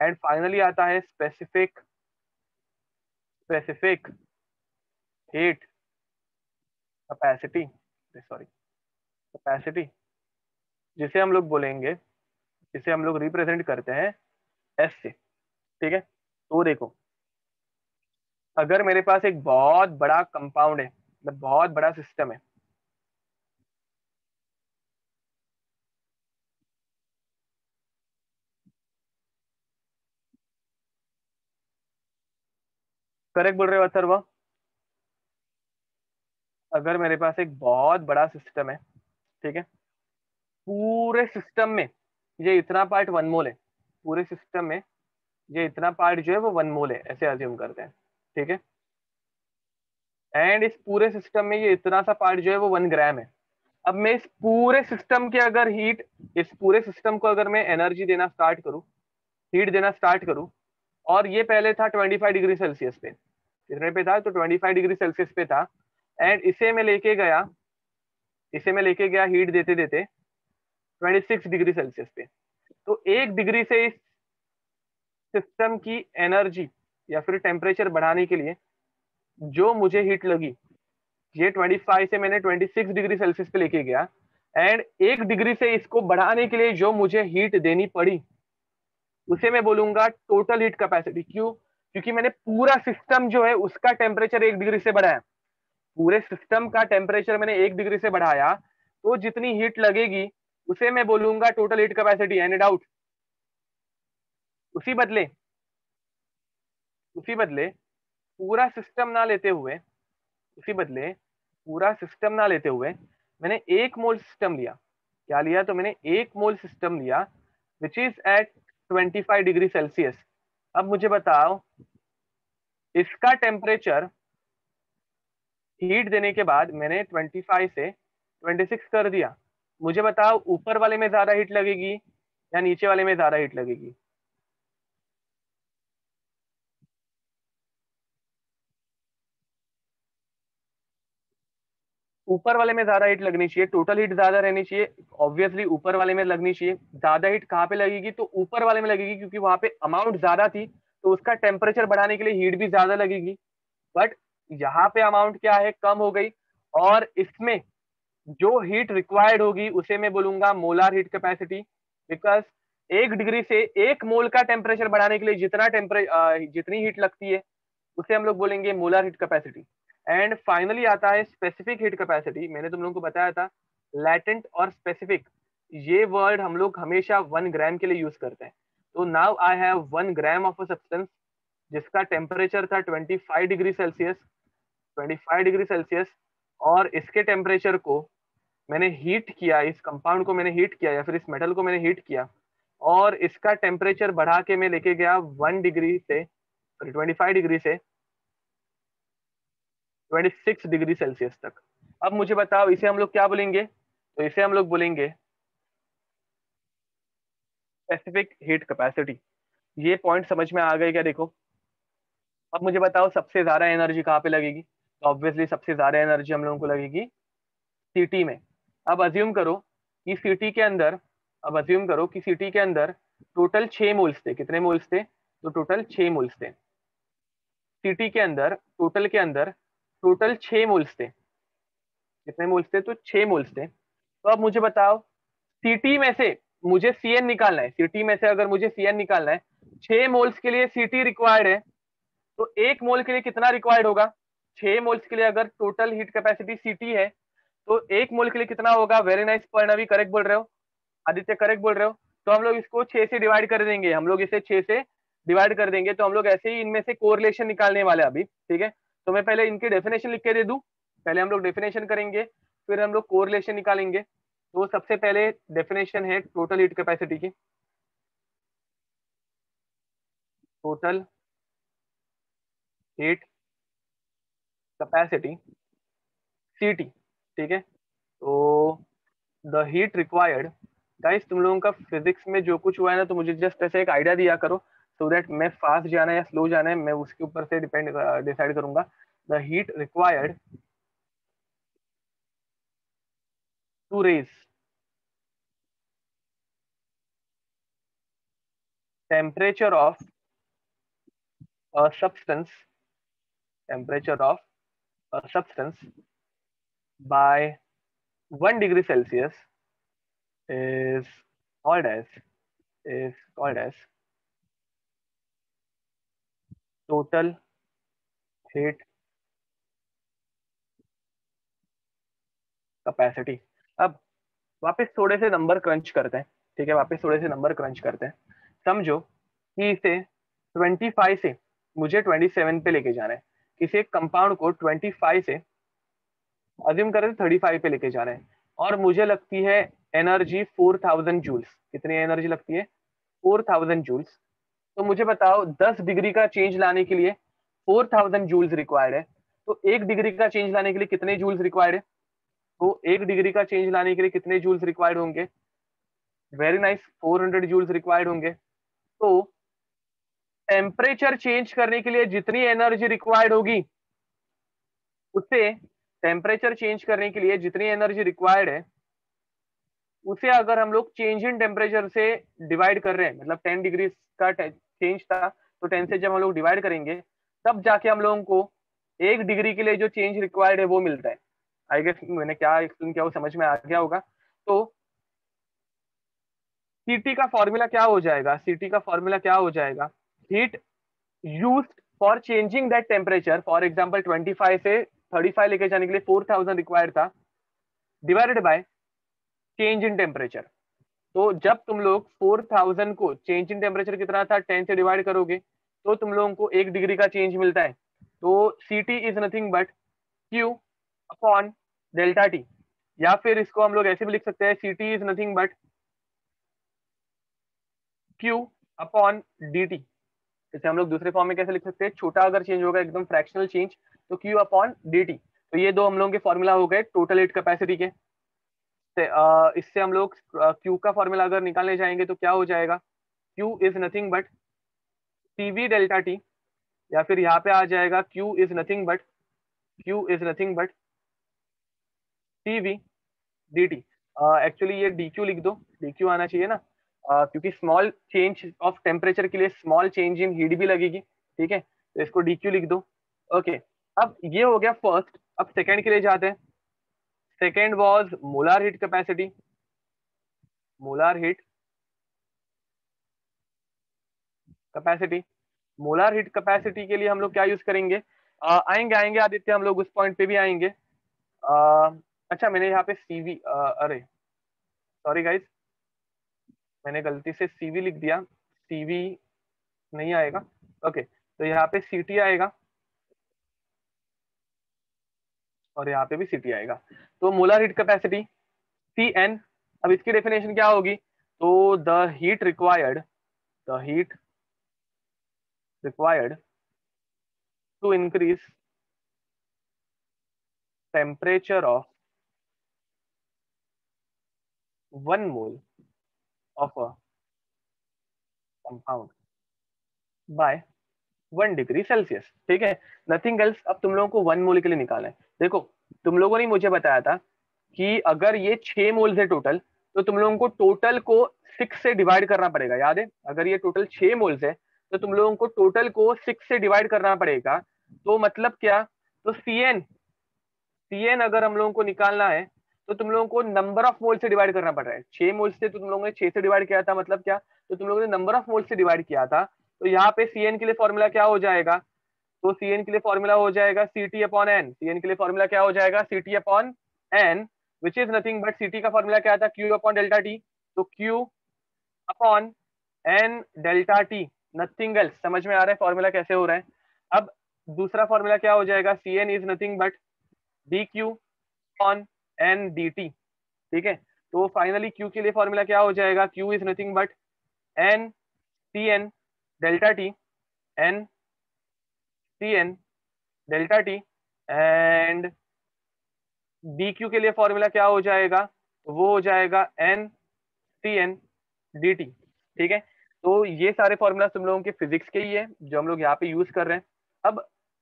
and finally आता है specific specific heat capacity sorry capacity जिसे हम लोग बोलेंगे, जिसे हम लोग रिप्रेजेंट करते हैं एस से, ठीक है? तो देखो, अगर मेरे पास एक बहुत बड़ा कंपाउंड है मतलब बहुत बड़ा सिस्टम है करेक्ट बोल रहे हो, अथर्व। अगर मेरे पास एक बहुत बड़ा सिस्टम है, ठीक है? पूरे सिस्टम में ये इतना पार्ट वन मोल है। पूरे सिस्टम में ये इतना पार्ट जो है वो वन मोल है, ऐसे अज्यूम करते हैं, ठीक है? एंड इस पूरे सिस्टम में ये इतना सा पार्ट जो है वो वन ग्राम है। अब मैं इस पूरे सिस्टम के अगर हीट इस पूरे सिस्टम को अगर मैं एनर्जी देना स्टार्ट करूँ हीट देना स्टार्ट करूँ और ये पहले था 25 डिग्री सेल्सियस पे। कितने पे था? तो 25 डिग्री सेल्सियस पे था। एंड इसे मैं लेके गया, इसे मैं लेके गया हीट देते देते 26 डिग्री सेल्सियस पे। तो एक डिग्री से इस सिस्टम की एनर्जी या फिर टेम्परेचर बढ़ाने के लिए जो मुझे हीट लगी, ये 25 से मैंने 26 डिग्री सेल्सियस पे लेके गया। एंड एक डिग्री से इसको बढ़ाने के लिए जो मुझे हीट देनी पड़ी उसे मैं बोलूँगा टोटल हीट कैपेसिटी क्यों? क्योंकि मैंने पूरा सिस्टम जो है, उसका टेम्परेचर एक डिग्री से बढ़ाया। पूरे सिस्टम का टेम्परेचर मैंने एक डिग्री से बढ़ाया तो जितनी हीट लगेगी, उसे मैं बोलूँगा total heat capacity any doubt उसी बदले उसी बदले, पूरा सिस्टम ना लेते हुए, उसी बदले, पूरा सिस्टम ना लेते हुए, मैंने एक मोल सिस्टम लिया। क्या लिया? तो मैंने एक मोल सिस्टम लिया which is at 25 degree Celsius. अब मुझे बताओ, इसका टेम्परेचर हीट देने के बाद मैंने 25 से 26 कर दिया। मुझे बताओ, ऊपर वाले में ज़्यादा हीट लगेगी या नीचे वाले में ज़्यादा हीट लगेगी? ऊपर वाले में ज़्यादा हीट लगनी चाहिए टोटल हीट ज़्यादा रहनी चाहिए ऑब्वियसली ऊपर वाले में लगनी चाहिए। ज़्यादा हीट कहाँ पे लगेगी? तो ऊपर वाले में लगेगी, क्योंकि वहाँ पे अमाउंट ज़्यादा थी तो उसका टेम्परेचर बढ़ाने के लिए हीट भी ज़्यादा लगेगी। बट यहाँ पे अमाउंट क्या है? कम हो गई। और इसमें जो हीट रिक्वायर्ड होगी, उसे मैं बोलूँगा मोलार हीट कैपेसिटी बिकॉज़ एक डिग्री से एक मोल का टेम्परेचर बढ़ाने के लिए जितना टेम्परे जितनी हीट लगती है, उसे हम लोग बोलेंगे molar heat capacity and finally आता है स्पेसिफिक हीट कैपेसिटी मैंने तुम लोगों को बताया था लैटेंट और स्पेसिफिक ये वर्ड हम लोग हमेशा वन ग्राम के लिए यूज़ करते हैं. तो now I have one gram of a substance जिसका टेम्परेचर था 25 डिग्री सेल्सियस 25 डिग्री सेल्सियस और इसके टेम्परेचर को मैंने हीट किया, इस कंपाउंड को मैंने हीट किया या फिर इस मेटल को मैंने हीट किया, और इसका टेम्परेचर बढ़ा के मैं लेके गया वन डिग्री से सॉरी ट्वेंटी डिग्री से ट्वेंटी सिक्स डिग्री सेल्सियस तक। अब मुझे बताओ, इसे हम लोग क्या बोलेंगे? तो इसे हम लोग बोलेंगे स्पेसिफिक हीट कैपेसिटी ये पॉइंट समझ में आ गए क्या देखो? अब मुझे बताओ, सबसे ज़्यादा एनर्जी कहाँ पे लगेगी? तो ऑब्वियसली सबसे ज़्यादा एनर्जी हम लोगों को लगेगी सिटी में। अब अज्यूम करो कि सिटी के अंदर, अब अज्यूम करो कि सिटी के अंदर टोटल छह मोल्स थे। कितने मोल्स थे? तो टोटल छह मोल्स थे। सिटी के अंदर टोटल के अंदर टोटल छह मोल्स थे। कितने मोल्स थे? तो छह मोल्स थे। तो अब मुझे बताओ सिटी में से मुझे सी एन निकालना है। सिटी में से अगर मुझे सी एन निकालना है, छह मोल्स के लिए सिटी रिक्वायर्ड है तो एक मोल के लिए कितना रिक्वायर्ड होगा? छह मोल्स के लिए अगर टोटल हीट कैपेसिटी सिटी है तो एक मोल के लिए कितना होगा? वेरी नाइस पर्णवी करेक्ट बोल रहे हो। आदित्य करेक्ट बोल रहे हो। तो हम लोग इसको छह से डिवाइड कर देंगे। हम लोग इसे छह से डिवाइड कर देंगे। तो हम लोग ऐसे ही इनमें से कोरिलेशन निकालने वाले अभी, ठीक है? तो मैं पहले इनकी डेफिनेशन लिख के दे दूँ। पहले हम लोग डेफिनेशन करेंगे, फिर हम लोग कोरिलेशन निकालेंगे। तो सबसे पहले डेफिनेशन है टोटल हीट कैपेसिटी की। Total heat capacity C T ठीक है? तो द हीट रिक्वायर्ड गाइस तुम लोगों का फिजिक्स में जो कुछ हुआ है ना तो मुझे जस्ट ऐसे एक आइडिया दिया करो। सो so दैट मैं फास्ट जाना है या स्लो जाना है मैं उसके ऊपर से डिपेंड डिसाइड करूँगा the heat required to raise temperature of a substance temperature of a substance by 1 degree celsius is called as is called as total heat capacity अब वापस थोड़े से नंबर क्रंच करते हैं, ठीक है? वापस थोड़े से नंबर क्रंच करते हैं। समझो कि इसे 25 से, मुझे 27 पे लेके जाना है। किसी एक कंपाउंड को 25 से अज्यूम करें तो 35 पे लेके जाना है। और मुझे लगती है एनर्जी 4000 जूल्स कितनी एनर्जी लगती है? 4000 जूल्स तो मुझे बताओ 10 डिग्री का चेंज लाने के लिए 4000 जूल्स रिक्वायर्ड है। तो एक डिग्री का चेंज लाने के लिए कितने जूल्स रिक्वायर्ड है? तो एक डिग्री का चेंज लाने के लिए कितने जूल्स रिक्वायर्ड होंगे? वेरी नाइस 400 जूल्स रिक्वायर्ड होंगे। तो टेम्परेचर चेंज करने के लिए जितनी एनर्जी रिक्वायर्ड होगी, उससे टेम्परेचर चेंज करने के लिए जितनी एनर्जी रिक्वायर्ड है उसे अगर हम लोग चेंज इन टेम्परेचर से डिवाइड कर रहे हैं मतलब 10 डिग्री का चेंज था तो 10 से जब हम लोग डिवाइड करेंगे, तब जाके हम लोगों को एक डिग्री के लिए जो चेंज रिक्वायर्ड है, वो मिलता है। आई गेस मैंने क्या एक्सप्लेन किया, वो समझ में आ गया होगा। तो सीटी का फॉर्मूला क्या हो जाएगा? सीटी का फॉर्मूला क्या हो जाएगा? Heat use for changing that temperature for example 25 से 35 लेके जाने के लिए 4000 रिक्वायर्ड था divided by change in temperature तो जब तुम लोग 4000 को चेंज इन टेम्परेचर कितना था? 10 से डिवाइड करोगे तो तुम लोगों को एक डिग्री का चेंज मिलता है। तो C T is nothing but Q upon delta T या फिर इसको हम लोग ऐसे भी लिख सकते हैं C T is nothing but Q upon D T जैसे हम लोग दूसरे फॉर्म में कैसे लिख सकते हैं? छोटा अगर चेंज होगा, एकदम फ्रैक्शनल चेंज तो क्यू अपॉन डी टी तो ये दो हम लोगों के फॉर्मूला हो गए टोटल हीट कैपेसिटी के। इससे हम लोग क्यू का फॉर्मूला अगर निकालने जाएँगे तो क्या हो जाएगा? Q is nothing but TV delta T या फिर यहाँ पे आ जाएगा Q is nothing but Q is nothing but TV D T actually ये डी क्यू लिख दो। डी क्यू आना चाहिए ना। uh, क्योंकि स्मॉल चेंज ऑफ़ टेम्परेचर के लिए स्मॉल चेंज इन हीट भी लगेगी ठीक है? तो इसको डी क्यू लिख दो। Okay okay. अब ये हो गया फ़र्स्ट अब सेकेंड के लिए जाते हैं। Second was molar heat capacity molar heat capacity molar heat capacity के लिए हम लोग क्या यूज़ करेंगे? आ, आएँगे आएँगे आदित्य हम लोग उस पॉइंट पे भी आएँगे। आ, अच्छा मैंने यहाँ पे सीवी अरे सॉरी गाइस मैंने गलती से सीवी लिख दिया। सीवी नहीं आएगा। ओके तो यहाँ पे सीटी आएगा। और यहाँ पे भी सीटी आएगा। तो molar heat capacity C N अब इसकी डेफिनेशन क्या होगी? तो the heat required the heat required to increase temperature of one mole of a compound by one degree Celsius, ठीक है? नथिंग एल्स अब तुम लोगों को वन मोल के लिए निकालना है। देखो, तुम लोगों ने मुझे बताया था कि अगर ये छह मोल्स है टोटल तो तुम लोगों को टोटल को सिक्स से डिवाइड करना पड़ेगा, याद है? अगर ये टोटल छह मोल्स है तो तुम लोगों को टोटल को सिक्स से डिवाइड करना पड़ेगा। तो मतलब क्या? तो सी एन सी एन अगर हम लोगों को निकालना है तो तुम लोगों को नंबर ऑफ़ मोल से डिवाइड करना पड़ रहा है। छह मोल से तो तुम लोगों ने छह से डिवाइड किया था मतलब क्या? तो तुम लोगों ने नंबर ऑफ़ मोल से डिवाइड किया था तो यहाँ पे CN के लिए फॉर्मूला क्या हो जाएगा? तो सीएन के लिए फॉर्मूला हो जाएगा C T upon N C के लिए फॉर्मूला क्या हो जाएगा? C T upon N which is nothing but C T का फॉर्मूला क्या था? क्यू अपॉन डेल्टा टी तो Q upon N delta T nothing else समझ में आ रहा है? फॉर्मूला कैसे हो रहा है? अब दूसरा फॉर्मूला क्या हो जाएगा? C N is nothing but D Q upon N D T ठीक है? तो फाइनली क्यू के लिए फॉर्मूला क्या हो जाएगा? Q is nothing but N C N delta T, N C N delta T, and D Q के लिए फॉर्मूला क्या हो जाएगा? वो हो जाएगा N T N D T, ठीक है? तो ये सारे फॉर्मूला तुम लोगों के फिजिक्स के ही है, जो हम लोग यहाँ पे यूज़ कर रहे हैं। अब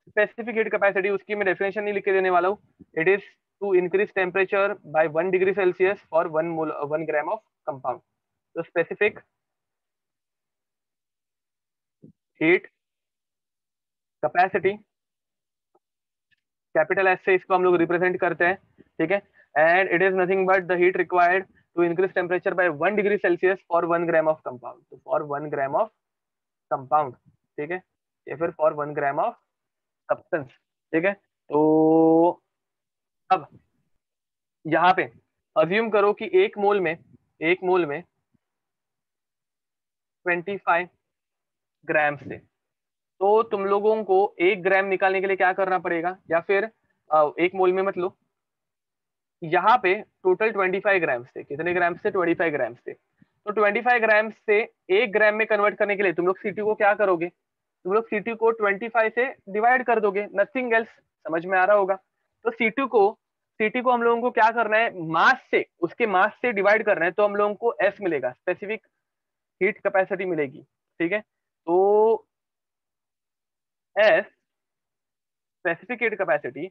स्पेसिफिक हीट कैपेसिटी उसकी मैं डेफिनेशन नहीं लिख के देने वाला हूँ। It is to increase temperature by one degree Celsius for one mole one gram of compound तो specific heat capacity capital S से इसको हम लोग रिप्रेजेंट करते हैं, ठीक है? And it is nothing but the heat required to increase temperature by one degree Celsius for one gram of compound for one gram of compound ठीक है? या फिर for one gram of substance ठीक है? तो अब यहाँ पे अज्यूम करो कि एक मोल में, एक मोल में 25 ग्राम से। तो तुम लोगों को एक ग्राम निकालने के लिए क्या करना पड़ेगा? या फिर एक मोल में मत लो। यहाँ पे टोटल 25 ग्राम से। कितने ग्राम से? 25 ग्राम से। तो 25 ग्राम से एक ग्राम में कन्वर्ट करने के लिए तुम लोग सीटी को क्या करोगे? तुम लोग सी को 25 से डिवाइड कर दोगे। नथिंग एल्स समझ में आ रहा होगा? तो सी को सी को हम लोगों को क्या करना है? मास से, उसके मास से डिवाइड करना है तो हम लोगों को एस मिलेगा। स्पेसिफिक हीट कैपेसिटी मिलेगी। ठीक है? तो S specific heat capacity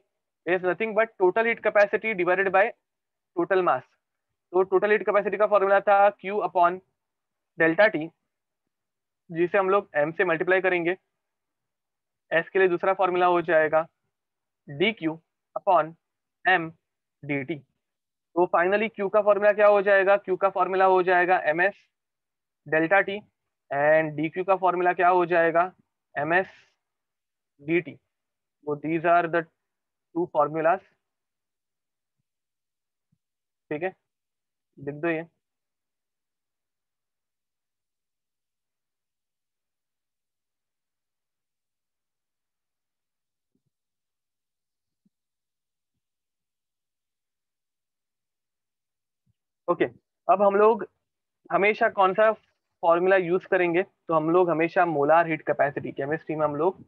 is nothing but total heat capacity divided by total mass तो टोटल हीट कैपेसिटी का फॉर्मूला था Q अपॉन डेल्टा टी जिसे हम लोग m से मल्टीप्लाई करेंगे। S के लिए दूसरा फॉर्मूला हो जाएगा D Q upon M D T तो फाइनली q का फॉर्मूला क्या हो जाएगा? Q का फॉर्मूला हो जाएगा M S delta T and D Q का फॉर्मूला क्या हो जाएगा? एम एस डी टी वो these are the two formulas ठीक है? लिख दो ये। ओके okay, अब हम लोग हमेशा कौन सा फॉर्मूला यूज़ करेंगे तो हम लोग हमेशा मोलार हीट कैपेसिटी केमिस्ट्री में हम लोग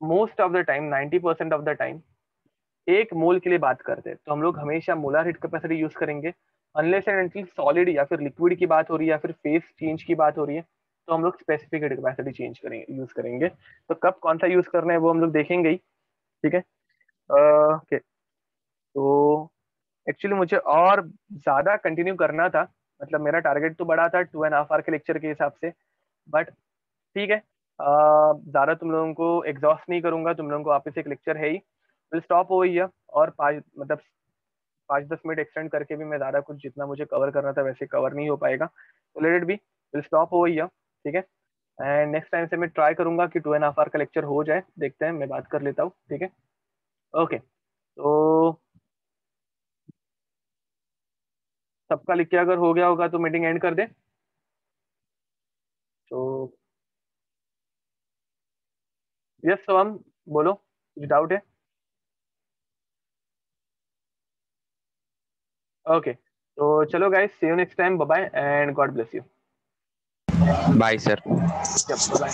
most of the time 90 percent of the time एक मोल के लिए बात करते हैं। तो हम लोग हमेशा मोलार हीट कैपेसिटी यूज़ करेंगे। अनलेस एंड एंटिल सॉलिड या फिर लिक्विड की बात हो रही है या फिर फेस चेंज की बात हो रही है तो हम लोग स्पेसिफिक हीट कैपेसिटी चेंज करेंगे यूज़ करेंगे। तो कब कौन सा यूज़ करना है वो हम लोग देखेंगे ही, ठीक है? ओके तो एक्चुअली मुझे और ज़्यादा कंटिन्यू करना था। मतलब मेरा टारगेट तो बड़ा था टू एंड हाफ़ आवर के लेक्चर के हिसाब से। बट ठीक है ज़्यादा तुम लोगों को एग्जॉस्ट नहीं करूँगा, तुम लोगों को वापस एक लेक्चर है ही। विल स्टॉप हो है और पाँच मतलब पाँच दस मिनट एक्सटेंड करके भी मैं ज़्यादा कुछ जितना मुझे कवर करना था वैसे कवर नहीं हो पाएगा। तो let it be will stop हो है ठीक है? एंड नेक्स्ट टाइम से मैं ट्राई करूँगा कि टू एंड हाफ़ आवर का लेक्चर हो जाए, देखते हैं, मैं बात कर लेता हूँ, ठीक है? ओके तो सबका लिख के अगर हो गया होगा तो मीटिंग एंड कर दे। तो यस सोहम बोलो कुछ डाउट है। ओके तो चलो guys see you next time bye bye and God bless you bye sir bye